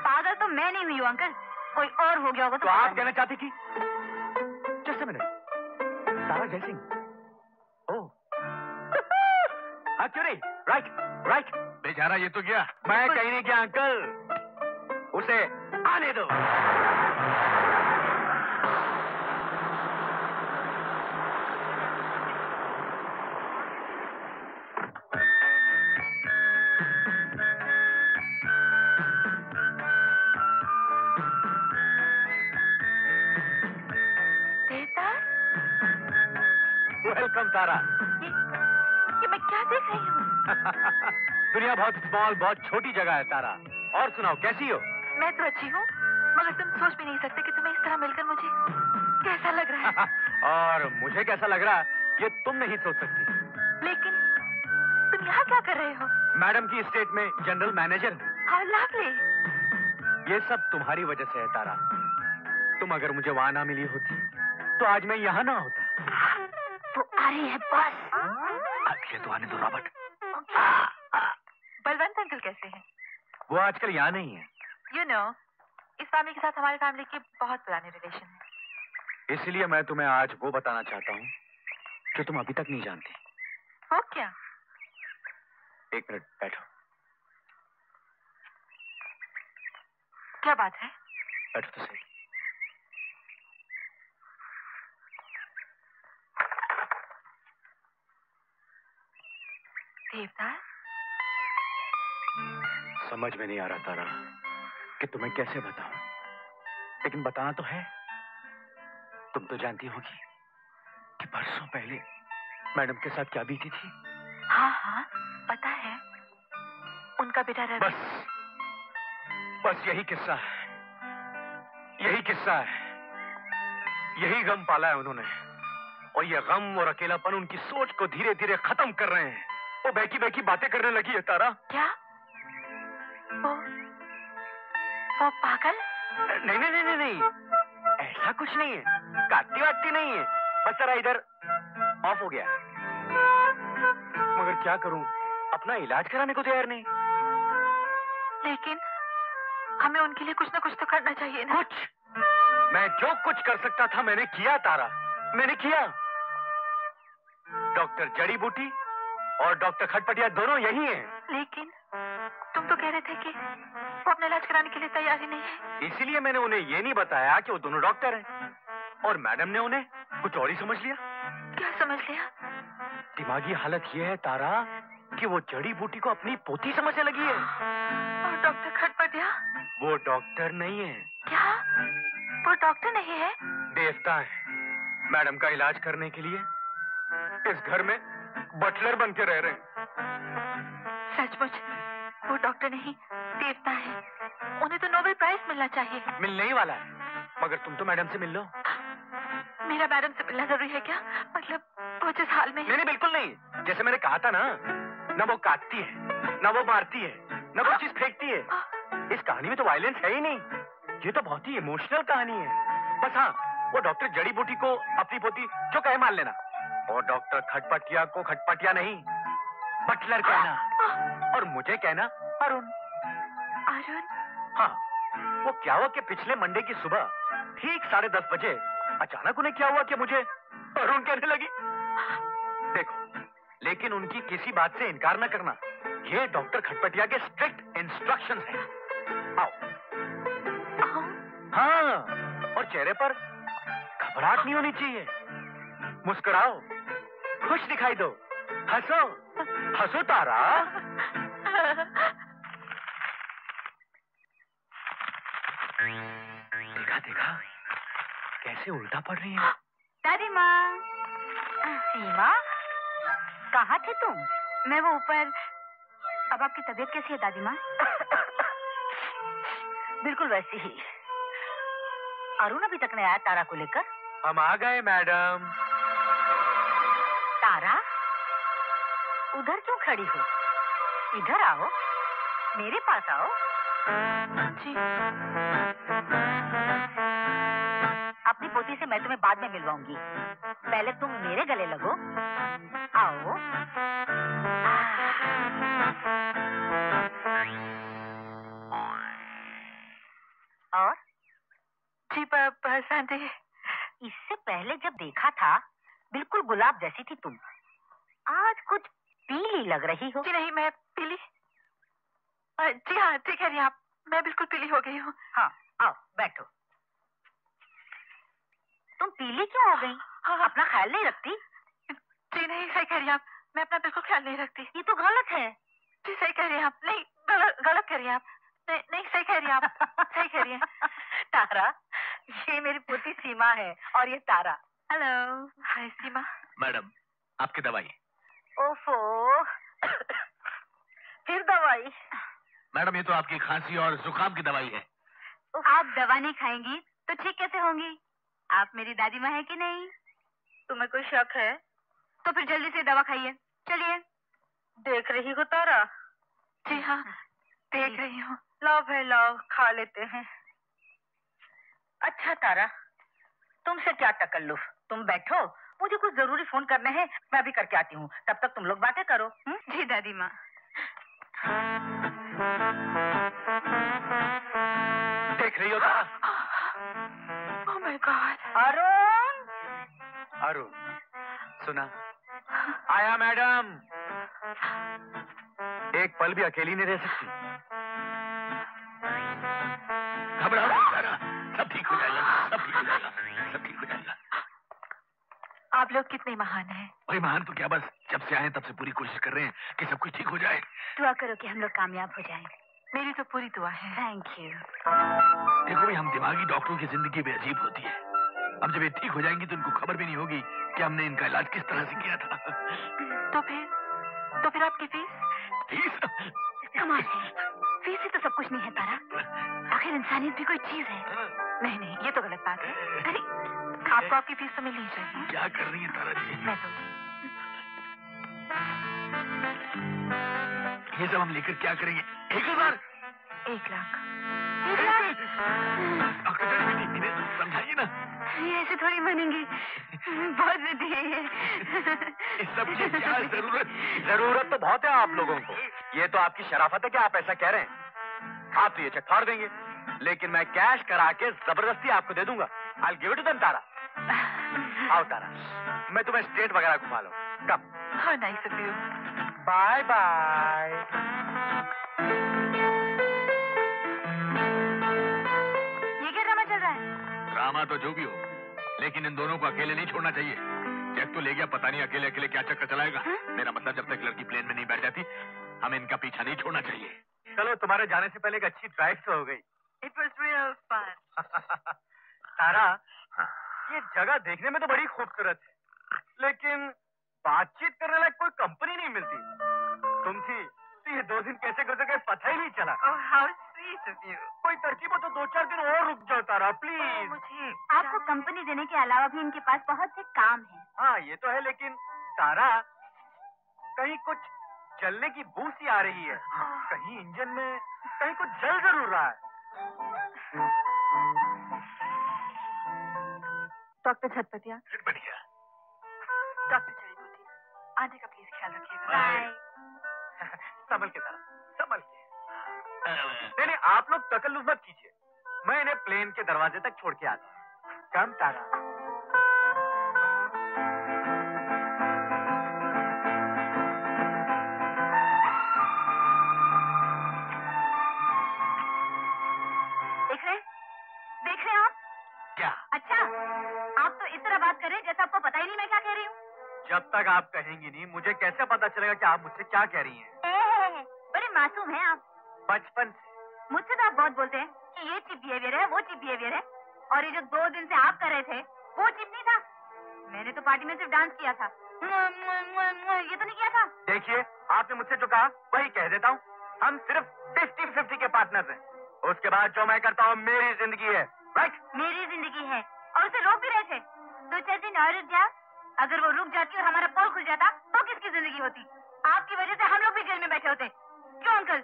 पागल तो मैं नहीं हुई हूँ अंकल। कोई और हो गया होगा तो, तो आप कहना चाहती थी? जस्ट मिनट तारा जयसिंह ओ हाँ क्यों नहीं राइट राइट बेचारा ये तो गया। मैं कहीं नहीं गया अंकल। उसे आने दो। बहुत स्मॉल बहुत छोटी जगह है तारा। और सुनाओ कैसी हो? मैं तो अच्छी हूँ मगर तुम सोच भी नहीं सकते कि तुम्हें इस तरह मिलकर मुझे कैसा लग रहा है। (laughs) और मुझे कैसा लग रहा है ये तुम नहीं सोच सकती। लेकिन तुम यहाँ क्या कर रहे हो? मैडम की स्टेट में जनरल मैनेजर लवली। ये सब तुम्हारी वजह से है तारा। तुम अगर मुझे वहाँ ना मिली होती तो आज मैं यहाँ ना होता। वो आ रही है बस। अगले तो आने दो रॉबर्ट। अंकल कैसे हैं? वो आजकल यहाँ नहीं है। यू you नो know, इस फैमिली के साथ हमारी फैमिली के बहुत पुराने रिलेशन हैं। इसलिए मैं तुम्हें आज वो बताना चाहता हूँ जो तुम अभी तक नहीं जानती। वो क्या? एक मिनट बैठो। क्या बात है? बैठो तो सही। देवदास समझ में नहीं आ रहा तारा कि तुम्हें कैसे बताऊँ? लेकिन बताना तो है। तुम तो जानती होगी कि परसों पहले मैडम के साथ क्या बीती थी। हाँ हाँ पता है। उनका बेटा रवि बस बस यही किस्सा है। यही किस्सा है। यही गम पाला है उन्होंने। और ये गम और अकेलापन उनकी सोच को धीरे धीरे खत्म कर रहे हैं। वो बहकी बहकी बातें करने लगी है तारा। क्या? वो वो पागल? नहीं नहीं नहीं नहीं ऐसा कुछ नहीं है। काटती वाटती नहीं है। बस जरा इधर ऑफ़ हो गया। मगर क्या करूँ? अपना इलाज कराने को तैयार नहीं। लेकिन हमें उनके लिए कुछ ना कुछ तो करना चाहिए ना। कुछ? मैं जो कुछ कर सकता था मैंने किया तारा। मैंने किया। डॉक्टर जड़ी बूटी और डॉक्टर खटपटिया दोनों यही हैं। लेकिन तो कह रहे थे कि वो अपना इलाज कराने के लिए तैयार ही नहीं है। इसीलिए मैंने उन्हें ये नहीं बताया कि वो दोनों डॉक्टर हैं। और मैडम ने उन्हें कुछ और ही समझ लिया। क्या समझ लिया? दिमागी हालत ये है तारा कि वो जड़ी बूटी को अपनी पोती समझने लगी है। और डॉक्टर खटपटिया वो डॉक्टर नहीं है। क्या? वो डॉक्टर नहीं है? देवता है मैडम का इलाज करने के लिए। इस घर में बटलर बन के रह रहे हैं। सचमुच। वो डॉक्टर नहीं देवता है। उन्हें तो नोबेल प्राइज मिलना चाहिए। मिलने ही वाला है। मगर तुम तो मैडम से मिल लो। मेरा मैडम से मिलना ज़रूरी है क्या? मतलब वो जिस हाल में नहीं नहीं बिल्कुल नहीं। जैसे मैंने कहा था ना न वो काटती है न वो मारती है न वो चीज़ फेंकती है। इस कहानी में तो वायलेंस है ही नहीं। ये तो बहुत ही इमोशनल कहानी है। बस हाँ वो डॉक्टर जड़ी बूटी को अपनी पोती जो कहे मान लेना। और डॉक्टर खटपटिया को खटपटिया नहीं बटलर कहना। और मुझे कहना अरुण। अरुण? हाँ वो क्या हुआ कि पिछले मंडे की सुबह ठीक साढ़े दस बजे अचानक उन्हें क्या हुआ कि मुझे अरुण कहने लगी? देखो लेकिन उनकी किसी बात से इनकार न करना। ये डॉक्टर खटपटिया के स्ट्रिक्ट इंस्ट्रक्शंस हैं। आओ। हाँ? और चेहरे पर घबराहट नहीं होनी चाहिए। मुस्कुराओ खुश दिखाई दो हंसो। हंसो तारा। देखा देखा। कैसे उल्टा पड़ रही है? दादी माँ। सीमा कहाँ थे तुम? मैं वो ऊपर। अब आपकी तबीयत कैसी है दादी माँ? बिल्कुल वैसी ही। अरुण अभी तक नहीं आया तारा को लेकर। हम आ गए मैडम। उधर क्यों खड़ी हो? इधर आओ। मेरे पास आओ। जी। अपनी पोती से मैं तुम्हें बाद में मिलवाऊँगी। पहले तुम मेरे गले लगो। आओ। और? जी बसंत इससे पहले जब देखा था बिल्कुल गुलाब जैसी थी तुम। पीली लग रही हो। जी नहीं मैं पीली। जी हाँ ठीक है आप मैं बिल्कुल पीली हो गई हूँ। हाँ आओ बैठो। तुम पीली क्यों हो गई? हाँ, अपना ख्याल नहीं रखती? जी नहीं सही कह रही आप। मैं अपना बिल्कुल ख्याल नहीं रखती। ये तो गलत है। जी सही कह रही आप। नहीं गलत गलत कह रही आप। नहीं नहीं सही कह रही आप। सही कह रही हैं। (laughs) तारा ये मेरी पोती सीमा है और ये तारा। हेलो। हाय सीमा। मैडम आपकी दवाई। ओफो फिर दवाई। मैडम ये तो आपकी खांसी और जुकाम की दवाई है। आप दवा नहीं खाएँगी तो ठीक कैसे होंगी? आप मेरी दादी माँ है कि नहीं? तुम्हें कोई शक है? तो फिर जल्दी से दवा खाइए। चलिए। देख रही हो तारा? जी हाँ देख रही हूँ। लाओ भाई लाओ खा लेते हैं। अच्छा तारा तुमसे क्या तकल्लुफ? तुम बैठो। मुझे कुछ ज़रूरी फ़ोन करने हैं मैं अभी करके आती हूँ। तब तक तुम लोग बातें करो हुँ? जी दादी माँ। देख रही हो गॉड अरुण! अरुण सुना? आया मैडम। एक पल भी अकेली नहीं रह सकती। घबराओ मत तारा सब ठीक हो जाएगा सब ठीक हो जाएगा सब ठीक हो जाएगा। आप लोग कितने महान हैं। भाई महान तो क्या बस जब से आए तब से पूरी कोशिश कर रहे हैं कि सब कुछ ठीक हो जाए। दुआ करो कि हम लोग कामयाब हो जाएँ। मेरी तो पूरी दुआ है। थैंक यू देखो भाई हम दिमागी डॉक्टरों की ज़िंदगी भी अजीब होती है। अब जब ये ठीक हो जाएँगी तो इनको खबर भी नहीं होगी कि हमने इनका इलाज किस तरह से किया था। तो फिर तो फिर आपकी फ़ीस? फ़ीस? कमाल है फ़ीस ही तो सब कुछ नहीं है तारा। आखिर इंसानियत भी कोई चीज़ है। नहीं नहीं ये तो गलत बात है। अरे आपको आपकी फ़ीस तो ही चाहिए। क्या कर रही है तारा जी? मैं तो ये सब हम लेकर क्या करेंगे? एक हज़ार? एक लाख। इन्हें समझाइए ना। ये ऐसे थोड़ी बनेंगी। बहुत है ये। इस सब की क्या ज़रूरत? ज़रूरत तो बहुत है आप लोगों को। ये तो आपकी शराफत है कि आप ऐसा कह रहे हैं। आप तो ये चेक फाड़ देंगे। लेकिन मैं कैश करा के ज़बरदस्ती आपको दे दूँगा। I give it to Tara. आओ तारा मैं तुम्हें स्टेट वगैरह घुमा लो। कब हाँ nice of you bye bye drama तो जो भी हो लेकिन इन दोनों को अकेले नहीं छोड़ना चाहिए। जैक तो ले गया पता नहीं अकेले अकेले क्या चक्कर चलाएगा। हा? मेरा मतलब जब तक लड़की प्लेन में नहीं बैठ जाती हमें इनका पीछा नहीं छोड़ना चाहिए। चलो तुम्हारे जाने से पहले एक अच्छी ड्राइव तो हो गई। इट वॉज़ रियल तारा हाँ। ये जगह देखने में तो बड़ी खूबसूरत है लेकिन बातचीत करने लायक कोई कंपनी नहीं मिलती। तुम थी तो ये दो दिन कैसे गुजर गए पता ही नहीं चला। Oh how sweet of you कोई तरकीब हो तो दो चार दिन और रुक जाओ तारा प्लीज़ मुझे आपको कंपनी देने के अलावा भी इनके पास बहुत से काम है। हाँ ये तो है लेकिन तारा कहीं कुछ जलने की बू सी आ रही है। कहीं इंजन में कहीं कुछ जल ज़रूर रहा है। डॉक्टर छतपतिया बढ़िया डॉक्टर जड़ीबूटी आने का प्लीज़ ख्याल रखिएगा। बाय संभल के तारा संभल के। नहीं नहीं आप लोग तकल्लुफ मत कीजिए। मैं इन्हें प्लेन के दरवाजे तक छोड़ के आता हूँ। कम तारा। अच्छा आप तो इस तरह बात कर रहे हैं जैसे आपको पता ही नहीं मैं क्या कह रही हूँ। जब तक आप कहेंगी नहीं मुझे कैसे पता चलेगा कि आप मुझसे क्या कह रही हैं? बड़े मासूम हैं आप। बचपन से। मुझसे तो आप बहुत बोलते हैं कि ये चिप बिहेवियर है वो चिप बिहेवियर है और ये जो दो दिन से आप कर रहे थे वो चिप नहीं था। मैंने तो पार्टी में सिर्फ़ डांस किया था। ये तो नहीं किया था। देखिए आपने मुझसे जो कहा वही कह देता हूँ। हम सिर्फ़ फिफ्टी फिफ्टी के पार्टनर हैं। उसके बाद जो मैं करता हूँ मेरी ज़िंदगी है। राइट मेरी ज़िंदगी है। उसे रोक भी रहे थे। दो चार दिन और रुक अगर वो रुक जाती और हमारा पोल खुल जाता तो किसकी ज़िंदगी होती? आपकी वजह से हम लोग भी जेल में बैठे होते। क्यों अंकल?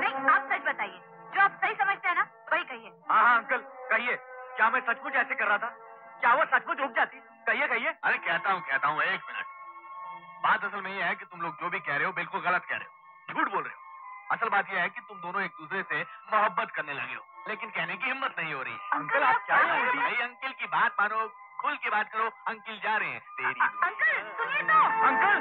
नहीं आप सच बताइए। जो आप सही समझते हैं ना वही कहिए। हाँ हाँ अंकल कहिए। क्या मैं सचमुच ऐसे कर रहा था? क्या वो सचमुच रुक जाती? कहिए कहिए। अरे कहता हूँ कहता हूँ एक मिनट। बात असल में ये है कि तुम लोग जो भी कह रहे हो बिल्कुल गलत कह रहे हो। झूठ बोल रहे हो। असल बात यह है कि तुम दोनों एक दूसरे से मोहब्बत करने लगे हो। लेकिन कहने की हिम्मत नहीं हो रही। अंकल आप क्या हैं? भाई अंकल की बात मानो खुल के बात करो अंकल जा रहे हैं। तेरी अंकल सुनिए तो। अंकल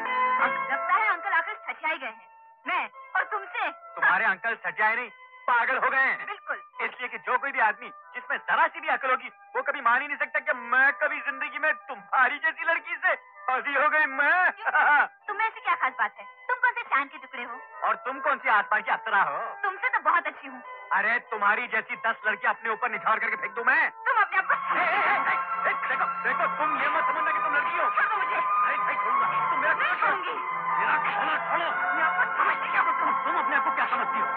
लगता है अंकल आकर सचाई गए हैं मैं और तुमसे। तुम्हारे अंकल सजाए नहीं पागल हो गए हैं। बिल्कुल। इसलिए कि जो कोई भी आदमी जिसमें जरा सी भी अकल होगी वो कभी मान ही नहीं सकता कि मैं कभी ज़िंदगी में तुम्हारी जैसी लड़की से शादी हो गई मैं। (laughs) तुम्हें ऐसी क्या खास बात है? तुम कौन से चाँद के टुकड़े हो? और तुम कौन सी आसमान की अप्सरा हो? तुमसे तो बहुत अच्छी हूँ। अरे तुम्हारी जैसी दस लड़की अपने ऊपर निछावर करके फेंक दू मैं? तुम अपने आप को देखो देखो तुम ये मत समझना कि तुम लड़की हो। छोड़ो मुझे। नहीं नहीं छोड़ूँगा तुम मेरा छोड़ूँगी खाना छोड़ो। अपने आप को समझते क्या तुम अपने आप को क्या समझती हो?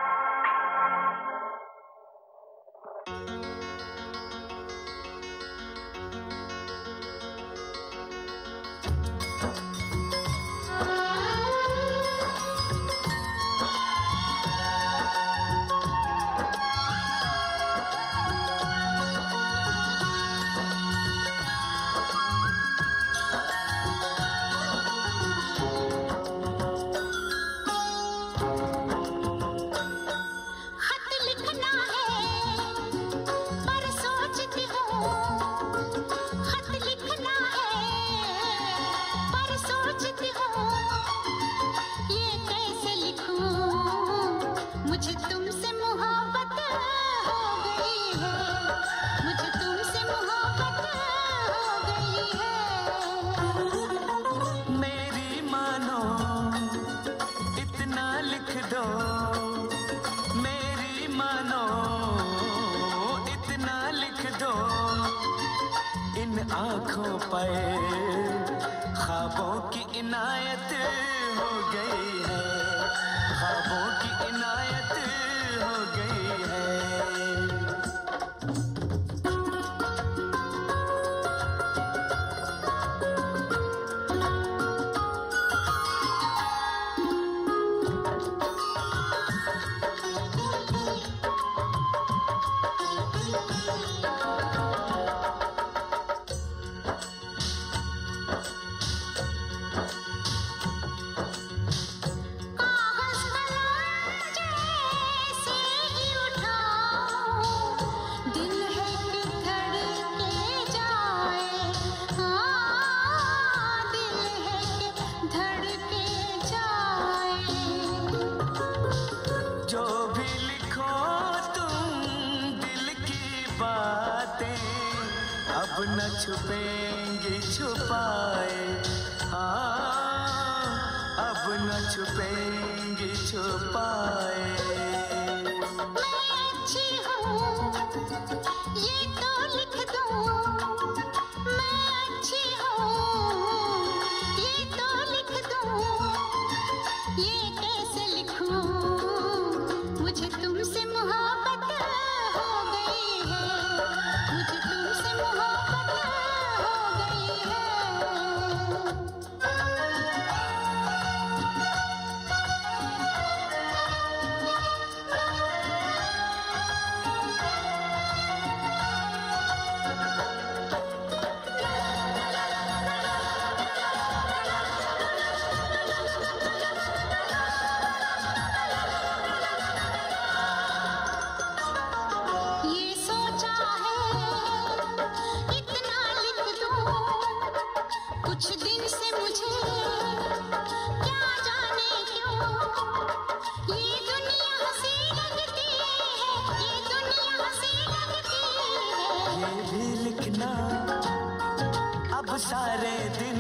अब सारे दिन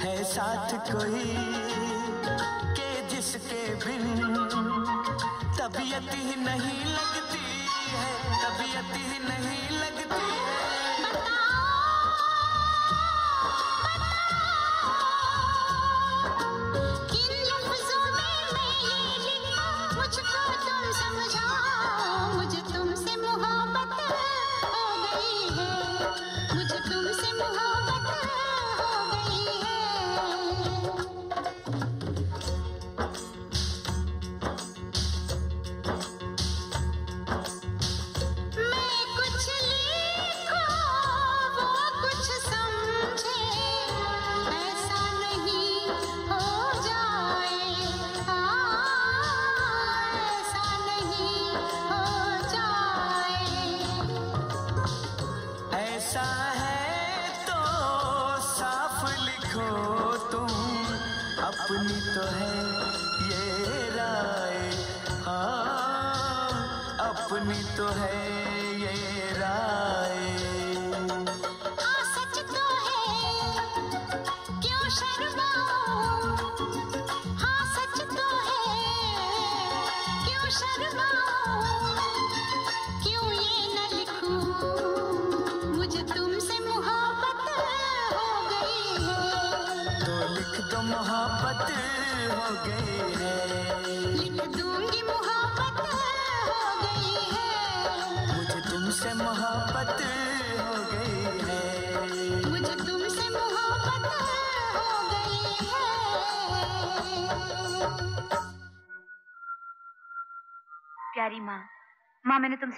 है साथ कोई के जिसके बिन तबीयत ही नहीं लगती है, तबीयत ही नहीं लगती है।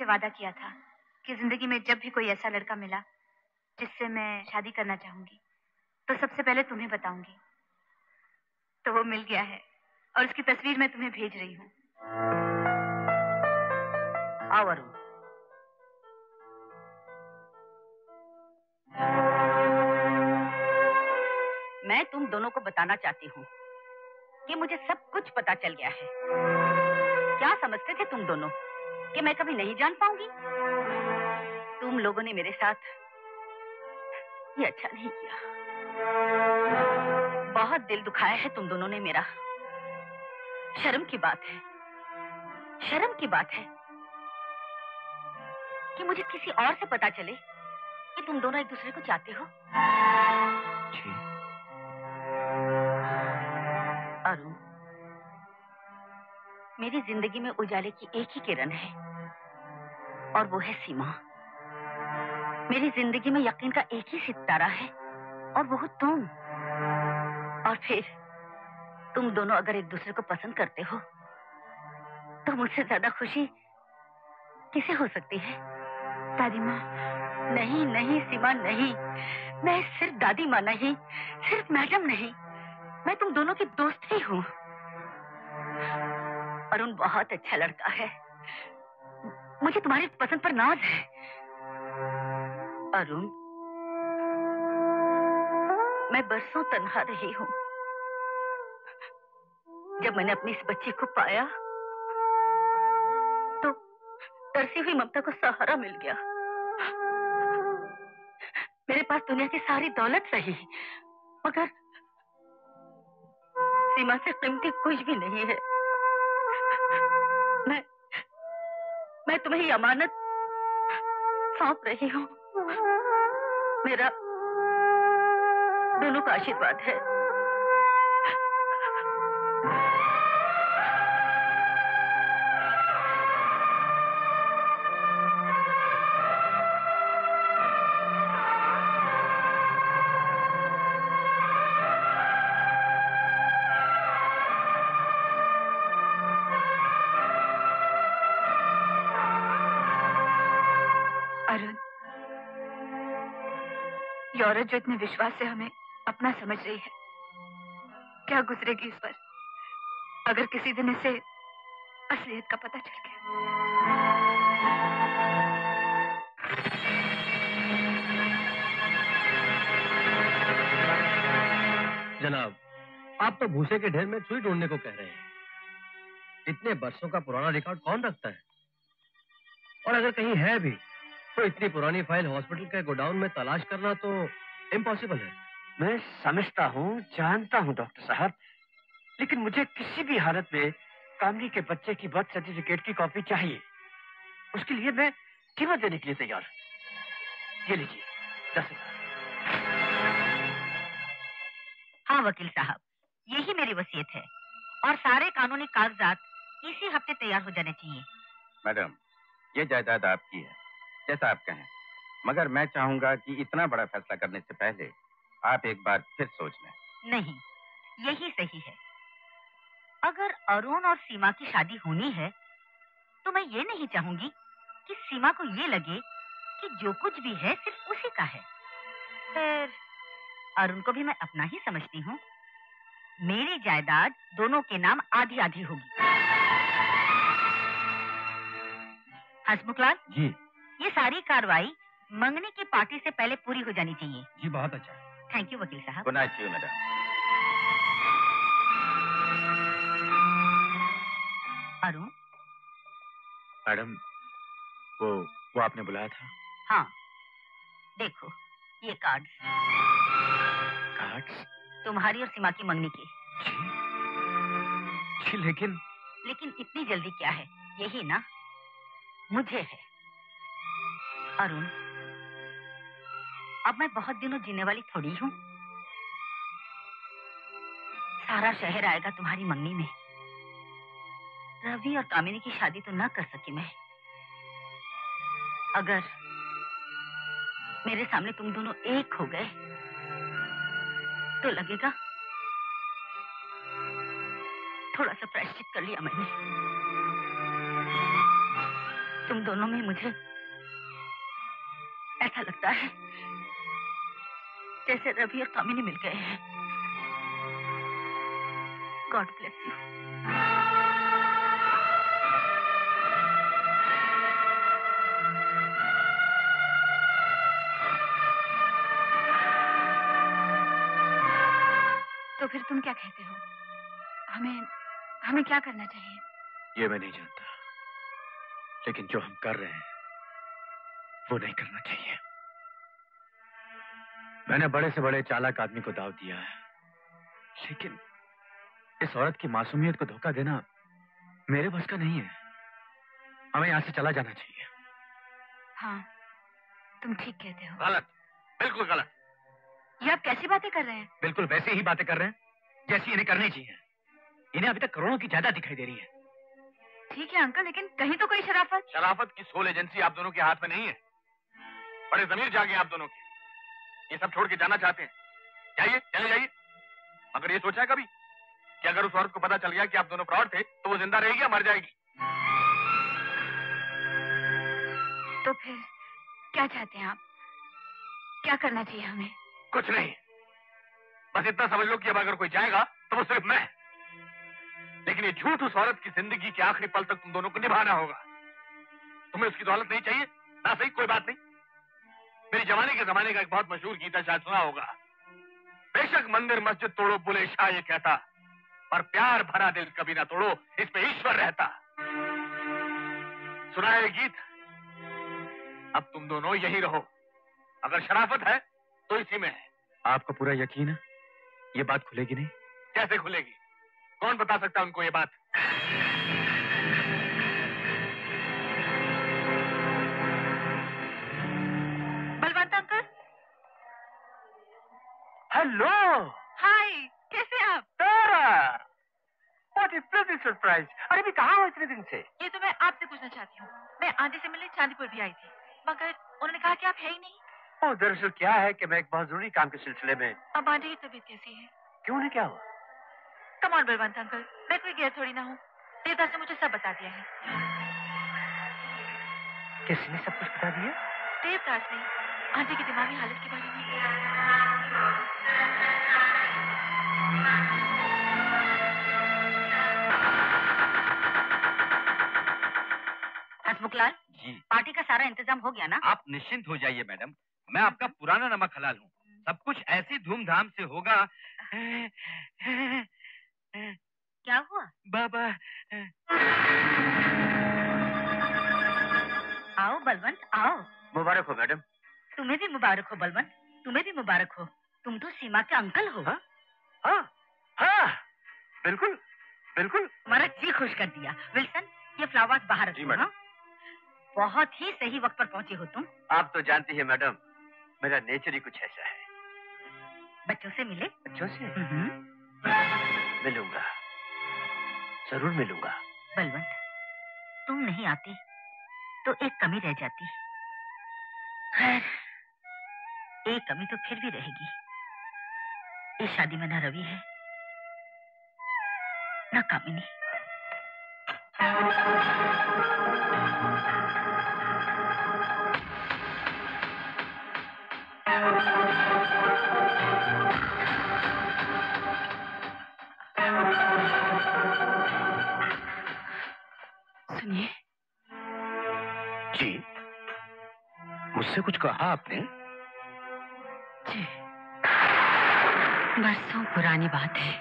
तुमसे वादा किया था कि ज़िंदगी में जब भी कोई ऐसा लड़का मिला, जिससे मैं शादी करना चाहूँगी तो सबसे पहले तुम्हें बताऊँगी। तो वो मिल गया है और उसकी तस्वीर मैं तुम्हें भेज रही हूँ। मैं तुम दोनों को बताना चाहती हूँ कि मुझे सब कुछ पता चल गया है। क्या समझते थे तुम दोनों? कि मैं कभी नहीं जान पाऊँगी? तुम लोगों ने मेरे साथ ये अच्छा नहीं किया। बहुत दिल दुखाया है तुम दोनों ने मेरा। शर्म की बात है। शर्म की बात है कि मुझे किसी और से पता चले कि तुम दोनों एक दूसरे को चाहते हो। अरुण मेरी ज़िंदगी में उजाले की एक ही किरण है। और वो है सीमा। मेरी ज़िंदगी में यकीन का एक ही सितारा है, और वो हो तुम। और फिर, तुम दोनों अगर एक दूसरे को पसंद करते हो तो मुझसे ज़्यादा खुशी किसे हो सकती है? दादी माँ, नहीं नहीं, सीमा, नहीं। मैं सिर्फ़ दादी माँ नहीं, सिर्फ़ मैडम नहीं। मैं तुम दोनों की दोस्त ही हूँ। अरुण बहुत अच्छा लड़का है। मुझे तुम्हारी पसंद पर नाज है। अरुण, मैं बरसों तन्हा रही हूँ। जब मैंने अपनी इस बच्ची को पाया तो तरसी हुई ममता को सहारा मिल गया। मेरे पास दुनिया की सारी दौलत सही मगर सीमा से कीमती कुछ भी नहीं है। मैं मैं तुम्हें अमानत सौंप रही हूँ। मेरा दोनों का आशीर्वाद है। जो इतने विश्वास से हमें अपना समझ रही है। क्या गुजरेगी इस पर? अगर किसी दिन इसे असलियत का पता चल गया। जनाब, आप तो भूसे के ढेर में सुई ढूँढने को कह रहे हैं। इतने बरसों का पुराना रिकॉर्ड कौन रखता है? और अगर कहीं है भी तो इतनी पुरानी फ़ाइल हॉस्पिटल के गोडाउन में तलाश करना तो इम्पॉसिबल है मैं समझता हूँ जानता हूँ डॉक्टर साहब लेकिन मुझे किसी भी हालत में कामनी के बच्चे की बर्थ सर्टिफिकेट की कॉपी चाहिए। उसके लिए मैं कीमत देने के लिए तैयार हूँ। ये लीजिए दस हाँ वकील साहब यही मेरी वसीयत है और सारे कानूनी कागजात इसी हफ़्ते तैयार हो जाने चाहिए। मैडम ये जायदाद आपकी है जैसा आप कहें। मगर मैं चाहूँगा कि इतना बड़ा फैसला करने से पहले आप एक बार फिर सोच लें। नहीं यही सही है। अगर अरुण और सीमा की शादी होनी है तो मैं ये नहीं चाहूँगी कि सीमा को ये लगे कि जो कुछ भी है सिर्फ़ उसी का है। फिर अरुण को भी मैं अपना ही समझती हूँ। मेरी जायदाद दोनों के नाम आधी आधी होगी हसमुखलाल जी। ये सारी कार्रवाई मंगनी की पार्टी से पहले पूरी हो जानी चाहिए। जी बहुत अच्छा। थैंक यू वकील साहब। Good night you madam. Arun? Madam वो वो आपने बुलाया था? हाँ। देखो ये कार्ड कार्ड तुम्हारी और सीमा की मंगनी के। जी लेकिन? लेकिन इतनी जल्दी क्या है? यही ना? मुझे है। अरुण अब मैं बहुत दिनों जीने वाली थोड़ी हूँ। सारा शहर आएगा तुम्हारी मंगनी में। रवि और कामिनी की शादी तो ना कर सकी मैं। अगर मेरे सामने तुम दोनों एक हो गए तो लगेगा थोड़ा सा प्रायश्चित कर लिया मैंने। तुम दोनों में मुझे ऐसा लगता है जैसे रवि कामिनी मिल गए हैं। गॉड ब्लेस यू तो फिर तुम क्या कहते हो? हमें हमें क्या करना चाहिए? ये मैं नहीं जानता। लेकिन जो हम कर रहे हैं, वो नहीं करना चाहिए। मैंने बड़े से बड़े चालाक आदमी को दाव दिया है। लेकिन इस औरत की मासूमियत को धोखा देना मेरे बस का नहीं है। हमें यहाँ से चला जाना चाहिए। हाँ तुम ठीक कहते हो। गलत। बिल्कुल गलत। ये आप कैसी बातें कर रहे हैं? बिल्कुल वैसे ही बातें कर रहे हैं जैसी इन्हें करनी चाहिए। इन्हें अभी तक करोड़ों की ज़्यादा दिखाई दे रही है। ठीक है अंकल लेकिन कहीं तो कोई शराफत। शराफत की सोल एजेंसी आप दोनों के हाथ में नहीं है। बड़े जमीर जागे आप दोनों के। ये सब छोड़ के जाना चाहते हैं। जाइए चले जाइए। मगर ये सोचा है कभी कि अगर उस औरत को पता चल गया कि आप दोनों फ्रॉड थे तो वो ज़िंदा रहेगी या मर जाएगी? तो फिर क्या चाहते हैं आप? क्या करना चाहिए हमें? कुछ नहीं। बस इतना समझ लो कि अब अगर कोई जाएगा तो वो सिर्फ़ मैं। लेकिन ये झूठ उस औरत की ज़िंदगी के आखिरी पल तक तुम दोनों को निभाना होगा। तुम्हें उसकी दौलत नहीं चाहिए। ना सही कोई बात नहीं। मेरी जमाने के जमाने का एक बहुत मशहूर गीत है शायद सुना होगा। बेशक मंदिर मस्जिद तोड़ो बुले शाह ये कहता पर प्यार भरा दिल कभी ना तोड़ो इसमें ईश्वर रहता। सुना है गीत? अब तुम दोनों यही रहो। अगर शराफत है तो इसी में है। आपको पूरा यकीन है? ये बात खुलेगी नहीं? कैसे खुलेगी? कौन बता सकता उनको ये बात? हेलो हाय कैसे हैं आप? Tara what a pleasant surprise अरे भी कहाँ हो इतने दिन से? ये तो मैं आपसे पूछना चाहती हूँ। मैं आंटी से मिलने चांदीपुर भी आई थी मगर उन्होंने कहा कि आप है ही नहीं। ओ दरअसल क्या है कि मैं एक बहुत ज़रूरी काम के सिलसिले में अब आंटी की तबीयत कैसी है? क्यों नहीं क्या हुआ? कम ऑन बलवंत अंकल मैं कोई गैर थोड़ी ना हूँ। देवदास ने मुझे सब बता दिया है। किसने सब कुछ बता दिया? देवदास ने आंटी की दिमागी हालत के बारे में। हसमुखलाल जी। पार्टी का सारा इंतज़ाम हो गया ना? आप निश्चिंत हो जाइए मैडम। मैं आपका पुराना नमक हलाल हूँ। सब कुछ ऐसी धूमधाम से होगा। क्या हुआ? बाबा आओ बलवंत आओ। मुबारक हो मैडम। तुम्हें भी मुबारक हो बलवंत। तुम्हें भी मुबारक हो। तुम तो सीमा के अंकल हो। हाँ? हाँ? हाँ? बिल्कुल बिल्कुल। हमारा जी खुश कर दिया। विल्सन ये फ्लावर्स बाहर जी, रखो मैडम। हाँ? बहुत ही सही वक्त पर पहुँचे हो तुम। आप तो जानती है मैडम मेरा नेचर ही कुछ ऐसा है। बच्चों से मिले? बच्चों से? हम्म, मिलूँगा। ज़रूर मिलूँगा। बलवंत तुम नहीं आती तो एक कमी रह जाती। खैर एक कमी तो फिर भी रहेगी। इस शादी में ना रवि है ना कामिनी। सुनिए। जी मुझसे कुछ कहा आपने? बरसों पुरानी बात है।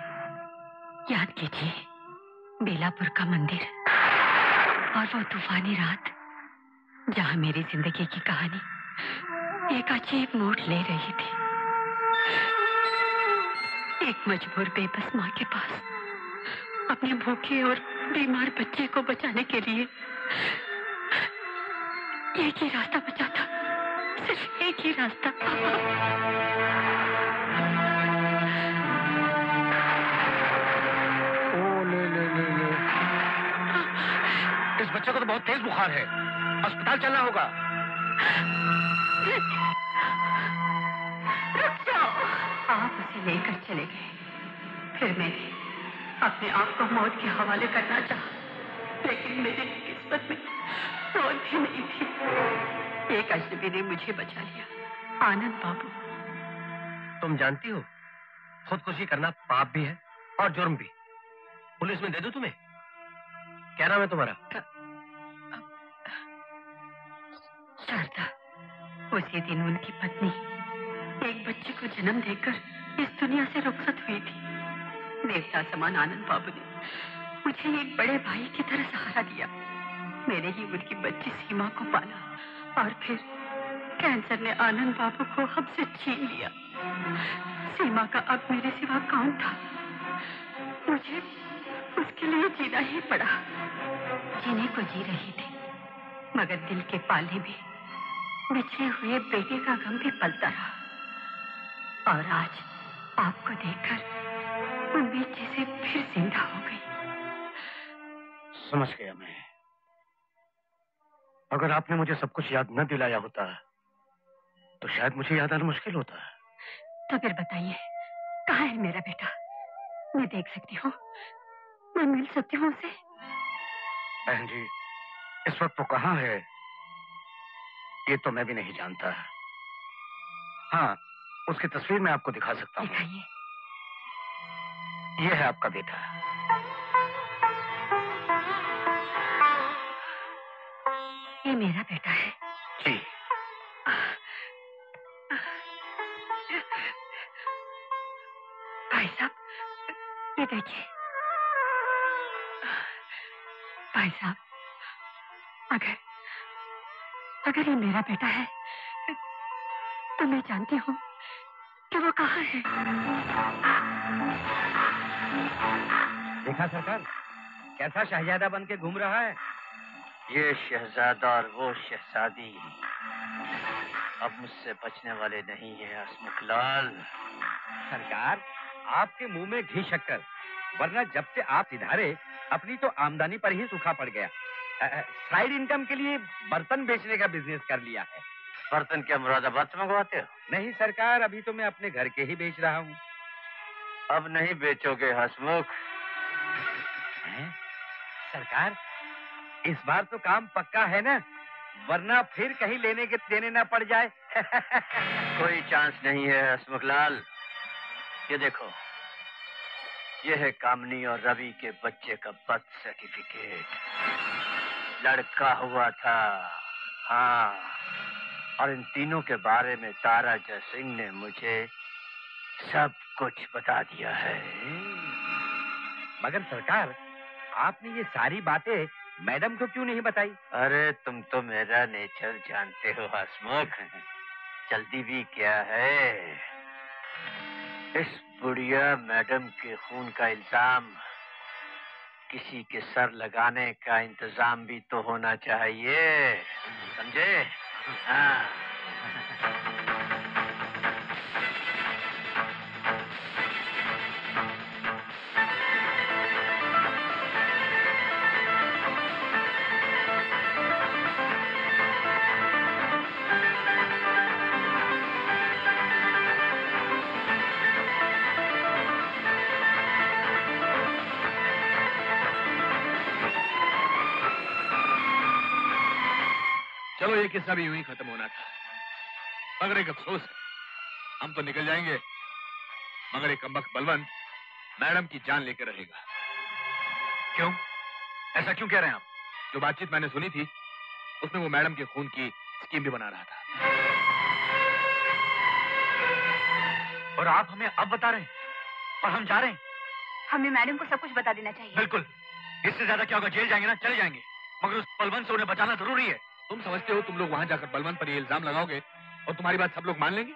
याद कीजिए, बेलापुर का मंदिर और वो तूफानी रात, जहाँ मेरी ज़िंदगी की कहानी एक अजीब मोड़ ले रही थी। एक मजबूर बेबस माँ के पास अपने भूखे और बीमार बच्चे को बचाने के लिए एक ही रास्ता बचा था, सिर्फ़ एक ही रास्ता। ओ बच्चे को तो बहुत तेज बुखार है। अस्पताल चलना होगा। रुक जाओ। आप उसे लेकर चले गए। फिर मैंने अपने आप को मौत के हवाले करना चाहा। लेकिन मेरी किस्मत में मौत भी नहीं थी। एक अजनबी ने मुझे बचा लिया। आनंद बाबू। तुम जानती हो खुदकुशी करना पाप भी है और जुर्म भी। पुलिस में दे दो तुम्हें? क्या नाम है तुम्हारा? शारदा उसी दिन उनकी पत्नी, एक बच्चे को जन्म देकर इस दुनिया से रुखसत हुई थी। देवता समान आनंद बाबू ने मुझे एक बड़े भाई की तरह सहारा दिया। मैंने ही उनकी बच्ची सीमा को पाला और फिर कैंसर ने आनंद बाबू को हमसे छीन लिया। सीमा का अब मेरे सिवा कौन था? मुझे उसके लिए जीना ही पड़ा। जीने को जी रही थी, मगर दिल के पाले में बिछड़े हुए बेटे का गम भी पलता रहा और आज आपको देखकर उम्मीद जैसे फिर ज़िंदा हो गई। समझ गया मैं। अगर आपने मुझे सब कुछ याद न दिलाया होता तो शायद मुझे याद आना मुश्किल होता। तो फिर बताइए कहाँ है मेरा बेटा? मैं देख सकती हूँ। मैं मिल सकती हूँ उसे? बहन जी इस वक्त वो कहाँ है? ये तो मैं भी नहीं जानता। हाँ उसकी तस्वीर मैं आपको दिखा सकता हूँ। ये है आपका बेटा। ये मेरा बेटा है। जी। भाई साहब ये देखिए। भाई साहब अगर अगर ये मेरा बेटा है तो मैं जानती हूँ कि वो कहाँ है। देखा सरकार कैसा शहजादा बन के घूम रहा है? ये शहजादा और वो शहजादी अब मुझसे बचने वाले नहीं है हसमुख लाल। सरकार आपके मुँह में घी शक्कर वरना जब से आप सिधारे अपनी तो आमदनी पर ही सूखा पड़ गया। साइड इनकम के लिए बर्तन बेचने का बिज़नेस कर लिया है। बर्तन क्या मुरादाबाद से मंगवाते हो? नहीं सरकार अभी तो मैं अपने घर के ही बेच रहा हूँ। अब नहीं बेचोगे हसमुख। हैं? सरकार इस बार तो काम पक्का है ना? वरना फिर कहीं लेने के देने ना पड़ जाए। (laughs) कोई चांस नहीं है हसमुख लाल ये देखो ये है कामनी और रवि के बच्चे का बर्थ सर्टिफिकेट लड़का हुआ था। हाँ और इन तीनों के बारे में तारा जय सिंह ने मुझे सब कुछ बता दिया है। मगर सरकार आपने ये सारी बातें मैडम को क्यों नहीं बताई? अरे तुम तो मेरा नेचर जानते हो हसमुख। जल्दी भी क्या है? इस बुढ़िया मैडम के खून का इल्ज़ाम किसी के सर लगाने का इंतज़ाम भी तो होना चाहिए। समझे? हाँ। चलो ये किस्सा भी यूँ ही खत्म होना था। मगर एक अफसोस है। हम तो निकल जाएँगे मगर एक अम्बक बलवंत मैडम की जान लेकर रहेगा। क्यों? ऐसा क्यों कह रहे हैं आप? जो बातचीत मैंने सुनी थी उसमें वो मैडम के खून की स्कीम भी बना रहा था। और आप हमें अब बता रहे हैं और हम जा रहे हैं। हमें मैडम को सब कुछ बता देना चाहिए। बिल्कुल। इससे ज़्यादा क्या होगा? जेल जाएँगे ना? चले जाएँगे। मगर उस बलवंत से उन्हें बचाना ज़रूरी है। तुम समझते हो तुम लोग वहाँ जाकर बलवंत पर ये इल्ज़ाम लगाओगे और तुम्हारी बात सब लोग मान लेंगे?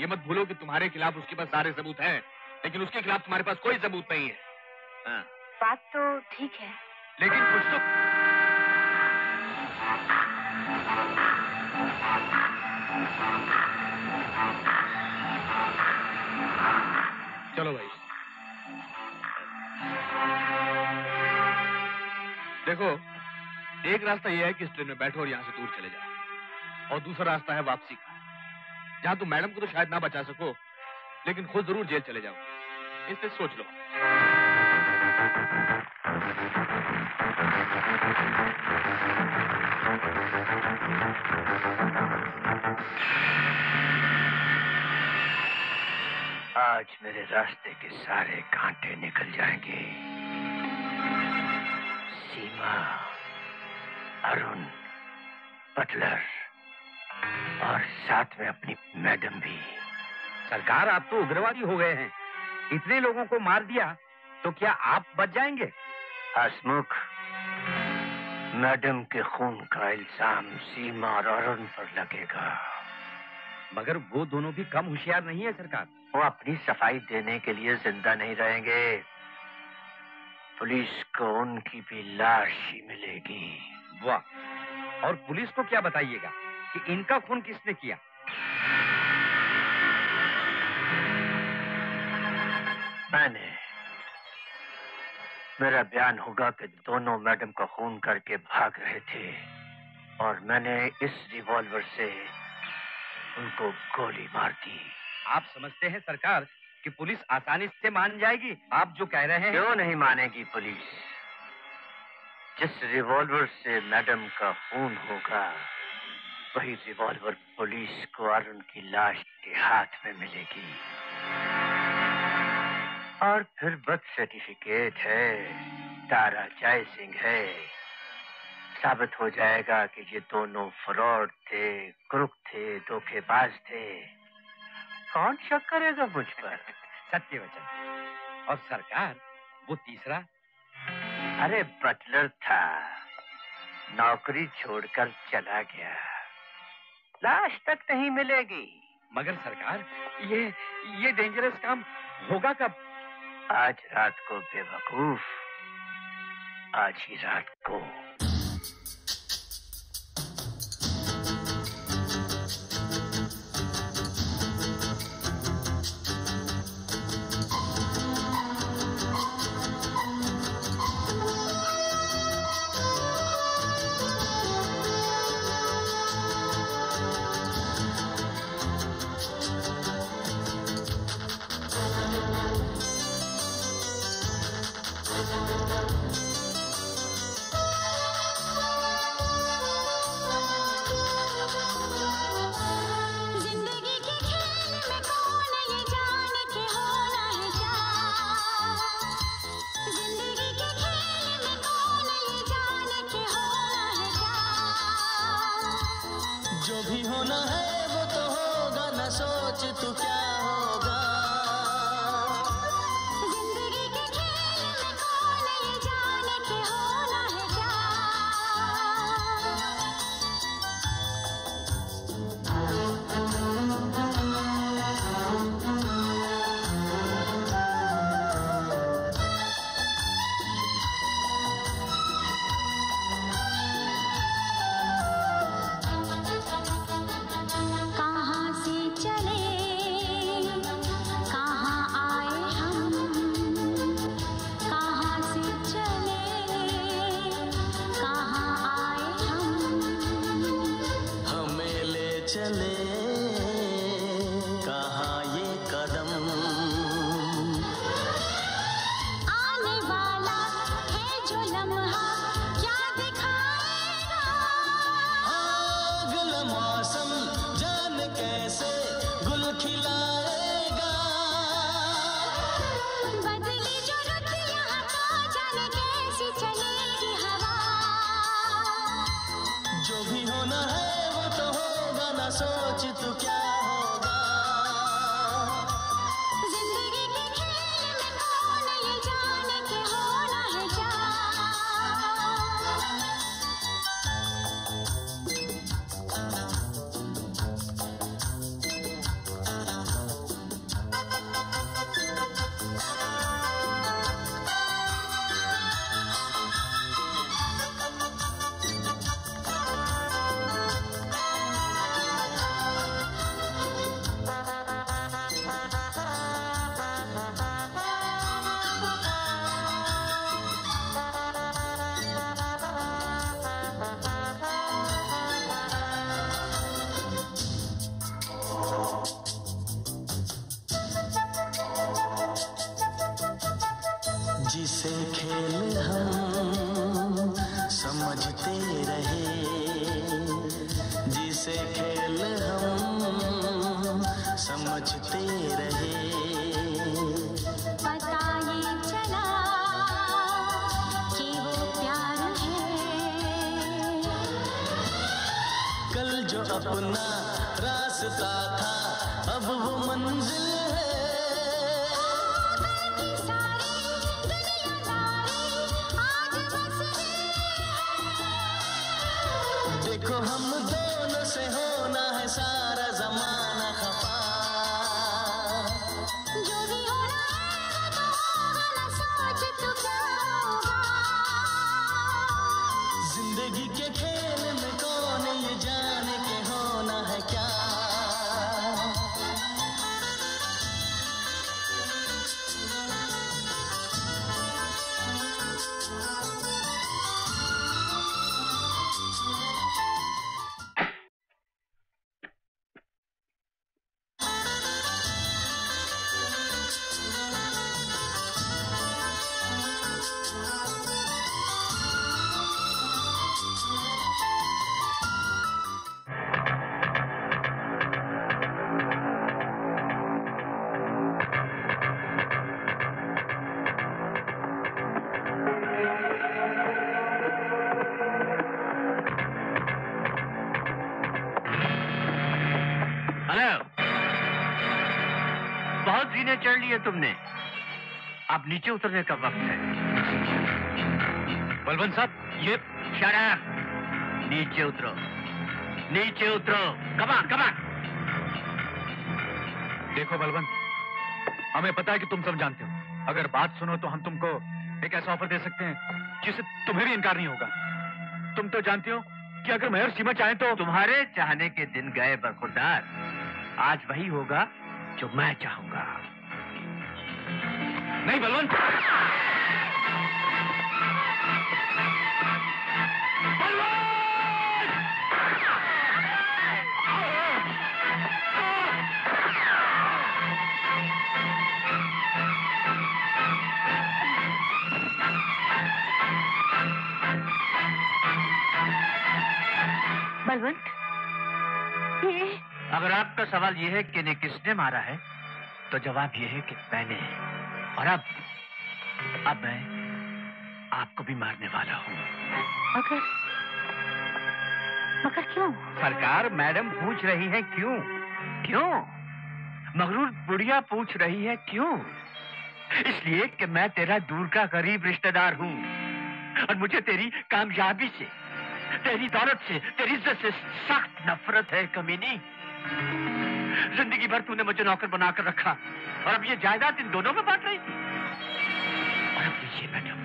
ये मत भूलो कि तुम्हारे खिलाफ उसके पास सारे सबूत हैं लेकिन उसके खिलाफ तुम्हारे पास कोई सबूत नहीं है। हाँ। बात तो ठीक है। लेकिन कुछ तो चलो भाई। देखो एक रास्ता यह है कि इस ट्रेन में बैठो और यहाँ से दूर चले जाओ। और दूसरा रास्ता है वापसी का। जहाँ तुम मैडम को तो शायद ना बचा सको, लेकिन खुद ज़रूर जेल चले जाओ। इससे सोच लो। आज मेरे रास्ते के सारे कांटे निकल जाएँगे। सीमा। अरुण बटलर और साथ में अपनी मैडम भी। सरकार आप तो उग्रवादी हो गए हैं। इतने लोगों को मार दिया तो क्या आप बच जाएँगे? हसमुख मैडम के खून का इल्ज़ाम सीमा और अरुण पर लगेगा। मगर वो दोनों भी कम होशियार नहीं है सरकार। वो अपनी सफ़ाई देने के लिए ज़िंदा नहीं रहेंगे। पुलिस को उनकी भी लाश ही मिलेगी। वाह। और पुलिस को क्या बताइएगा कि इनका खून किसने किया? मैंने। मेरा बयान होगा कि दोनों मैडम का खून करके भाग रहे थे और मैंने इस रिवॉल्वर से उनको गोली मार दी। आप समझते हैं सरकार कि पुलिस आसानी से मान जाएगी? आप जो कह रहे हैं। क्यों नहीं मानेगी पुलिस? जिस रिवॉल्वर से मैडम का खून होगा, वही रिवॉल्वर पुलिस को अरुण की लाश के हाथ में मिलेगी। और फिर बर्थ सर्टिफिकेट है, तारा जय सिंह है। साबित हो जाएगा कि ये दोनों फ्रॉड थे, क्रुक थे, धोखेबाज थे। कौन शक करेगा मुझ पर? सत्य वचन। और सरकार, वो तीसरा अरे बटलर था। नौकरी छोड़कर चला गया। लाश तक नहीं मिलेगी। मगर सरकार ये ये डेंजरस काम होगा कब? आज रात को बेवकूफ़ आज ही रात को। है तुमने? अब नीचे उतरने का वक्त है। बलवंत साहब ये शराब। नीचे उतरो। नीचे उतरो। कमान कमान देखो बलवंत हमें पता है कि तुम सब जानते हो। अगर बात सुनो तो हम तुमको एक ऐसा ऑफ़र दे सकते हैं जिसे तुम्हें भी इनकार नहीं होगा। तुम तो जानते हो कि अगर मैं और सीमा चाहे तो तुम्हारे चाहने के दिन गए बरखुरदार आज वही होगा जो मैं चाहूँगा। नहीं बलवंत। बलवंत ये अगर आपका सवाल यह है कि इन्हें किसने मारा है तो जवाब यह है कि मैंने। और अब अब मैं आपको भी मारने वाला हूँ। मगर मगर क्यों? सरकार मैडम पूछ रही है क्यों? क्यों? मगरूर बुढ़िया पूछ रही है क्यों? इसलिए कि मैं तेरा दूर का गरीब रिश्तेदार हूँ। और मुझे तेरी कामयाबी से तेरी दौलत से तेरी इज़्ज़त से सख्त नफरत है कमीनी। ज़िंदगी भर तूने मुझे नौकर बनाकर रखा और अब ये जायदाद इन दोनों में बांट रही। और अब लीजिए मैडम,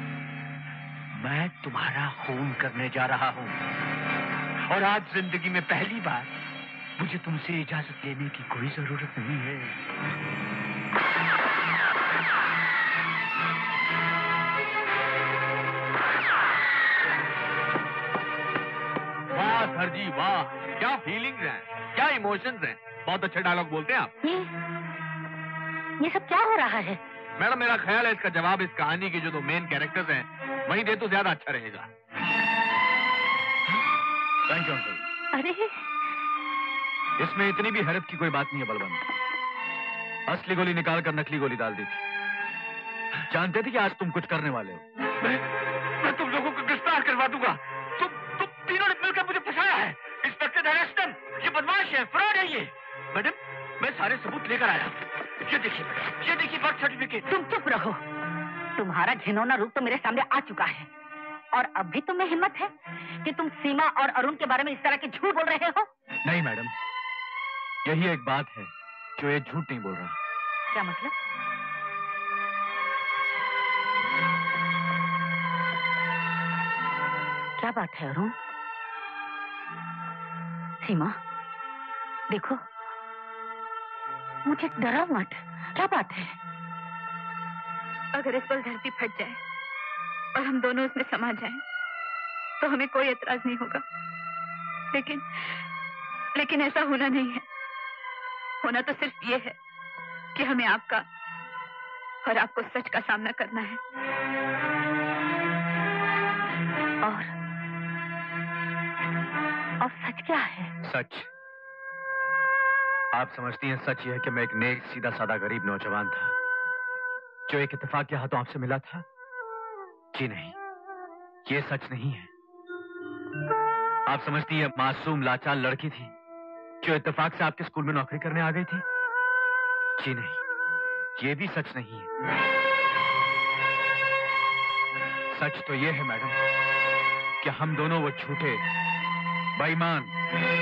मैं तुम्हारा खून करने जा रहा हूँ। और आज ज़िंदगी में पहली बार मुझे तुमसे इजाज़त लेने की कोई ज़रूरत नहीं है। सर जी वाह क्या फीलिंग्स हैं क्या इमोशंस हैं? बहुत अच्छे डायलॉग बोलते हैं आप। ये ये सब क्या हो रहा है? मैडम मेरा ख्याल है इसका जवाब इस कहानी के जो दो मेन कैरेक्टर्स हैं वहीं दे तो ज़्यादा अच्छा रहेगा। थैंक यू अंकल अरे इसमें इतनी भी हैरत की कोई बात नहीं है बलवंत असली गोली निकाल कर नकली गोली डाल दी थी। जानते थे कि आज तुम कुछ करने वाले हो? मैं, मैं तुम लोगों को गिरफ़्तार करवा दूँगा। बदमाश है फ्रॉड है ये। मैडम मैं सारे सबूत लेकर आया। ये देखिए ये देखिए बर्थ सर्टिफिकेट तुम चुप रहो। तुम्हारा घिनौना रूप तो मेरे सामने आ चुका है। और अब भी तुम्हें हिम्मत है कि तुम सीमा और अरुण के बारे में इस तरह के झूठ बोल रहे हो? नहीं मैडम। यही एक बात है जो ये झूठ नहीं बोल रहा। क्या मतलब? क्या बात है अरुण? सीमा? देखो। मुझे डरा मत क्या बात है? अगर इस पर धरती फट जाए और हम दोनों उसमें समा जाएँ, तो हमें कोई एतराज़ नहीं होगा। लेकिन लेकिन ऐसा होना नहीं है। होना तो सिर्फ़ ये है कि हमें आपका और आपको सच का सामना करना है। और और सच क्या है? सच? आप समझती हैं, सच यह है कि मैं एक नेक, सीधा, सादा, गरीब नौजवान था। जो एक इतफाक के हाथों आपसे मिला था? जी नहीं। ये सच नहीं है। आप समझती हैं, मासूम, लाचार लड़की थी, जो इतफाक से आपके स्कूल में नौकरी करने आ गई थी? जी नहीं। ये भी सच नहीं है। सच तो ये है, मैडम, कि हम दोनों वो झूठे, बेईमान,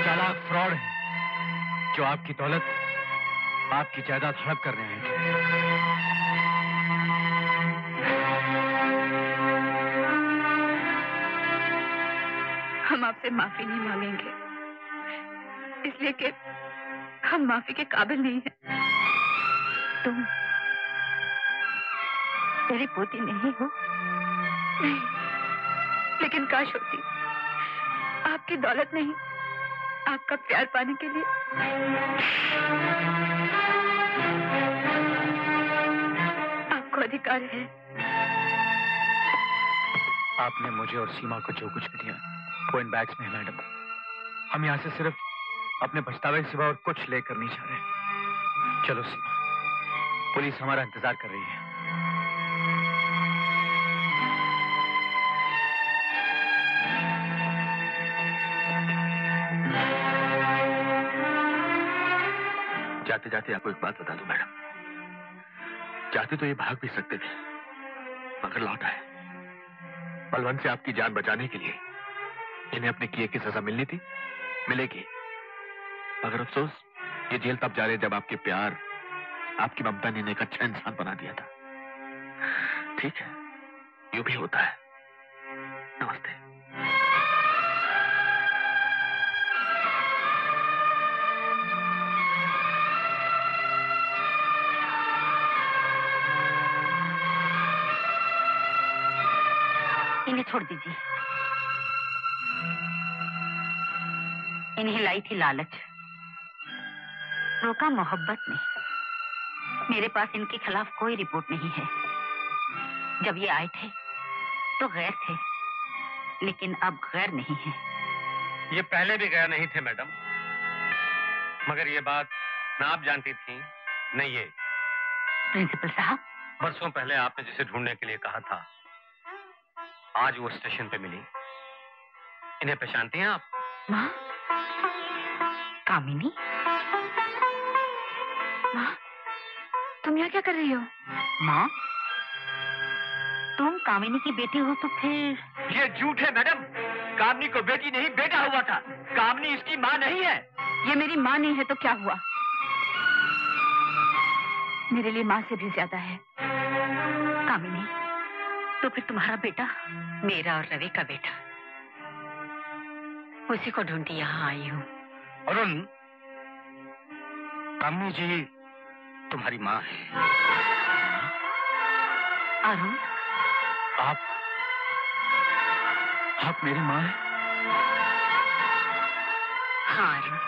चालाक, फ्रॉड हैं। जो आपकी दौलत, आपकी जायदाद हड़प कर रहे हैं। हम आपसे माफ़ी नहीं मांगेंगे, इसलिए कि हम माफ़ी के काबिल नहीं हैं। तुम तेरी पोती नहीं हो। नहीं, लेकिन काश होती, आपकी दौलत नहीं। आपका प्यार पाने के लिए। आपको अधिकार है। आपने मुझे और सीमा को जो कुछ भी दिया, वो इन बैग्स में है, मैडम। हम यहाँ से सिर्फ़ अपने पछतावे के सिवा और कुछ लेकर नहीं जा रहे। चलो सीमा, पुलिस हमारा इंतज़ार कर रही है। जाते जाते आपको एक बात बता दूँ, मैडम। चाहते तो ये भाग भी सकते थे, मगर लौट आए। बलवंत से आपकी जान बचाने के लिए इन्हें अपने किए की सजा मिलनी थी, मिलेगी। मगर अफसोस, ये जेल तब जा रहे जब आपके प्यार, आपकी ममता ने एक अच्छा इंसान बना दिया था। ठीक है, यू भी होता है। नमस्ते। छोड़ दीजिए। इन्हें लाई थी लालच। रोका मोहब्बत ने मेरे पास इनके खिलाफ कोई रिपोर्ट नहीं है। जब ये आए थे तो गैर थे लेकिन अब गैर नहीं है। ये पहले भी गया नहीं थे मैडम। मगर ये बात ना आप जानती थी न ये। प्रिंसिपल साहब? बरसों पहले आपने जिसे ढूँढने के लिए कहा था आज वो स्टेशन पे मिली। इन्हें पहचानती हैं आप? माँ? कामिनी? माँ तुम यहाँ क्या कर रही हो? माँ? तुम कामिनी की बेटी हो तो फिर? ये झूठ है मैडम। कामनी को बेटी नहीं बेटा हुआ था। कामनी इसकी माँ नहीं है। ये मेरी माँ नहीं है तो क्या हुआ? मेरे लिए माँ से भी ज़्यादा है। कामिनी तो फिर तुम्हारा बेटा? मेरा और रवि का बेटा। उसी को ढूंढती यहाँ आई हूँ। अरुण कामनी जी तुम्हारी माँ है। अरुण? आप आप मेरी माँ हैं? हाँ अरुण।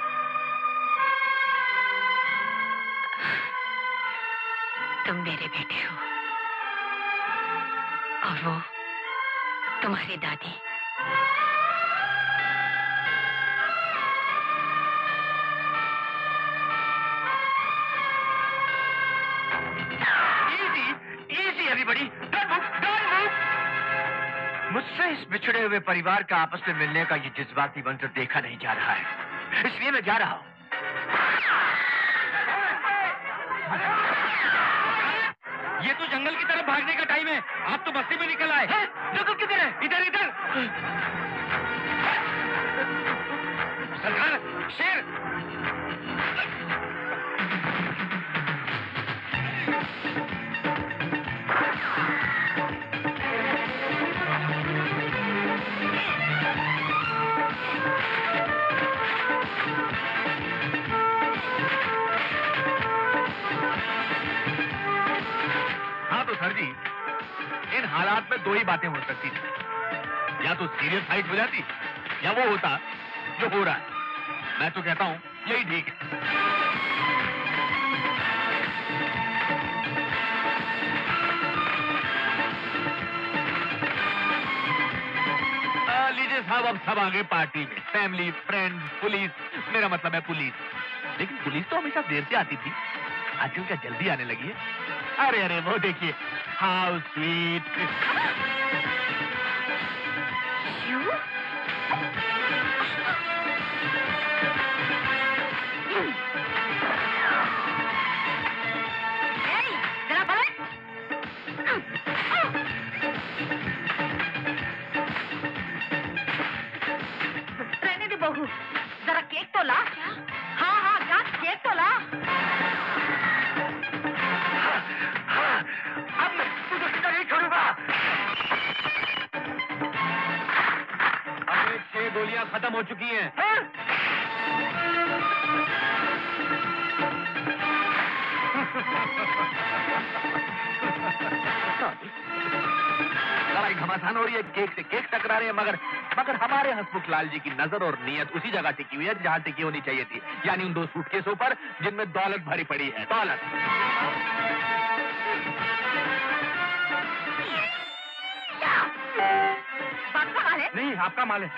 तुम मेरे बेटे हो। और वो तुम्हारी दादी। मुझसे इस बिछड़े हुए परिवार का आपस में मिलने का ये जज्बाती मंजर देखा नहीं जा रहा है। इसलिए मैं जा रहा हूँ। तो जंगल की तरफ़ भागने का टाइम है। आप तो बस्ती में निकल आए। जंगल किधर है। इधर इधर। सरकार शेर। सर जी, इन हालात में दो ही बातें हो सकती थी या तो सीरियस फाइट हो जाती, या वो होता जो हो रहा है। मैं तो कहता हूँ, यही ठीक है। लीजिए साहब, अब सब आगे पार्टी में। फैमिली फ्रेंड पुलिस मेरा मतलब है पुलिस लेकिन पुलिस तो हमेशा देर से आती थी। आजकल क्या जल्दी आने लगी है। अरे अरे, वो देखिए How sweet. (laughs) हैं मगर मगर हमारे हसमुख लाल जी की नज़र और नीयत उसी जगह टिकी हुई है जहाँ टिकी होनी चाहिए थी। यानी उन दो सूटकेसों पर जिनमें दौलत भरी पड़ी है। दौलत। नहीं आपका माल है।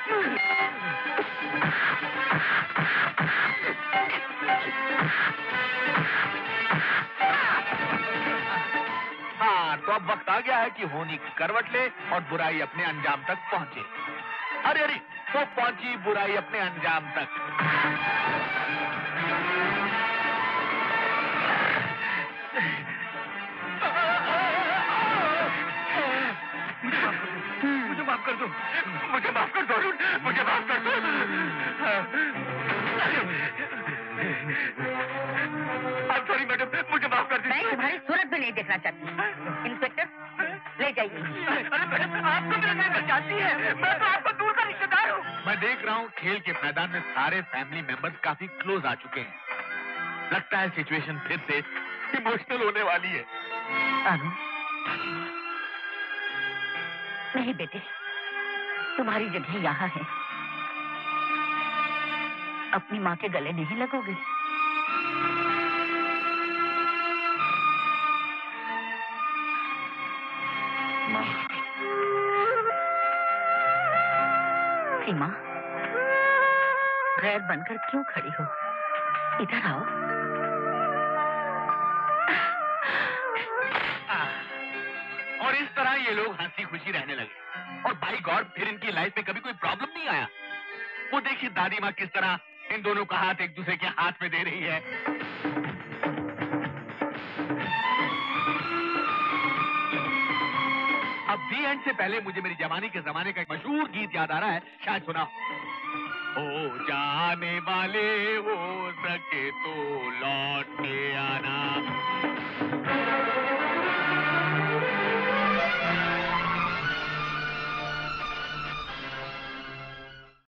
हाँ आ गया है कि होनी करवट ले और बुराई अपने अंजाम तक पहुँचे। अरे अरे तो पहुँची बुराई अपने अंजाम तक। मुझे माफ़ कर दो। मुझे माफ़ कर दो। मुझे माफ़ कर दो। कर तुम्हारी सूरत भी नहीं देखना चाहती। इंस्पेक्टर ले जाइए। आप तो मेरा जानती है। मैं तो आपको दूर का रिश्तेदार हूँ। मैं देख रहा हूँ खेल के मैदान में सारे फैमिली मेंबर्स काफ़ी क्लोज आ चुके हैं। लगता है सिचुएशन फिर से इमोशनल होने वाली है। नहीं बेटे तुम्हारी जगह यहाँ है। अपनी माँ के गले नहीं लगोगे। माँ सीमा गैर बनकर क्यों खड़ी हो? इधर आओ। और इस तरह ये लोग हँसी खुशी रहने लगे। और भाई गॉड फिर इनकी लाइफ में कभी कोई प्रॉब्लम नहीं आया। वो देखिए दादी माँ किस तरह इन दोनों का हाथ एक दूसरे के हाथ में दे रही है। एक्सीडेंट से पहले मुझे मेरी जवानी के जमाने का एक मशहूर गीत याद आ रहा है। शायद सुना हो। जाने वाले, हो सके तो लौट के आना।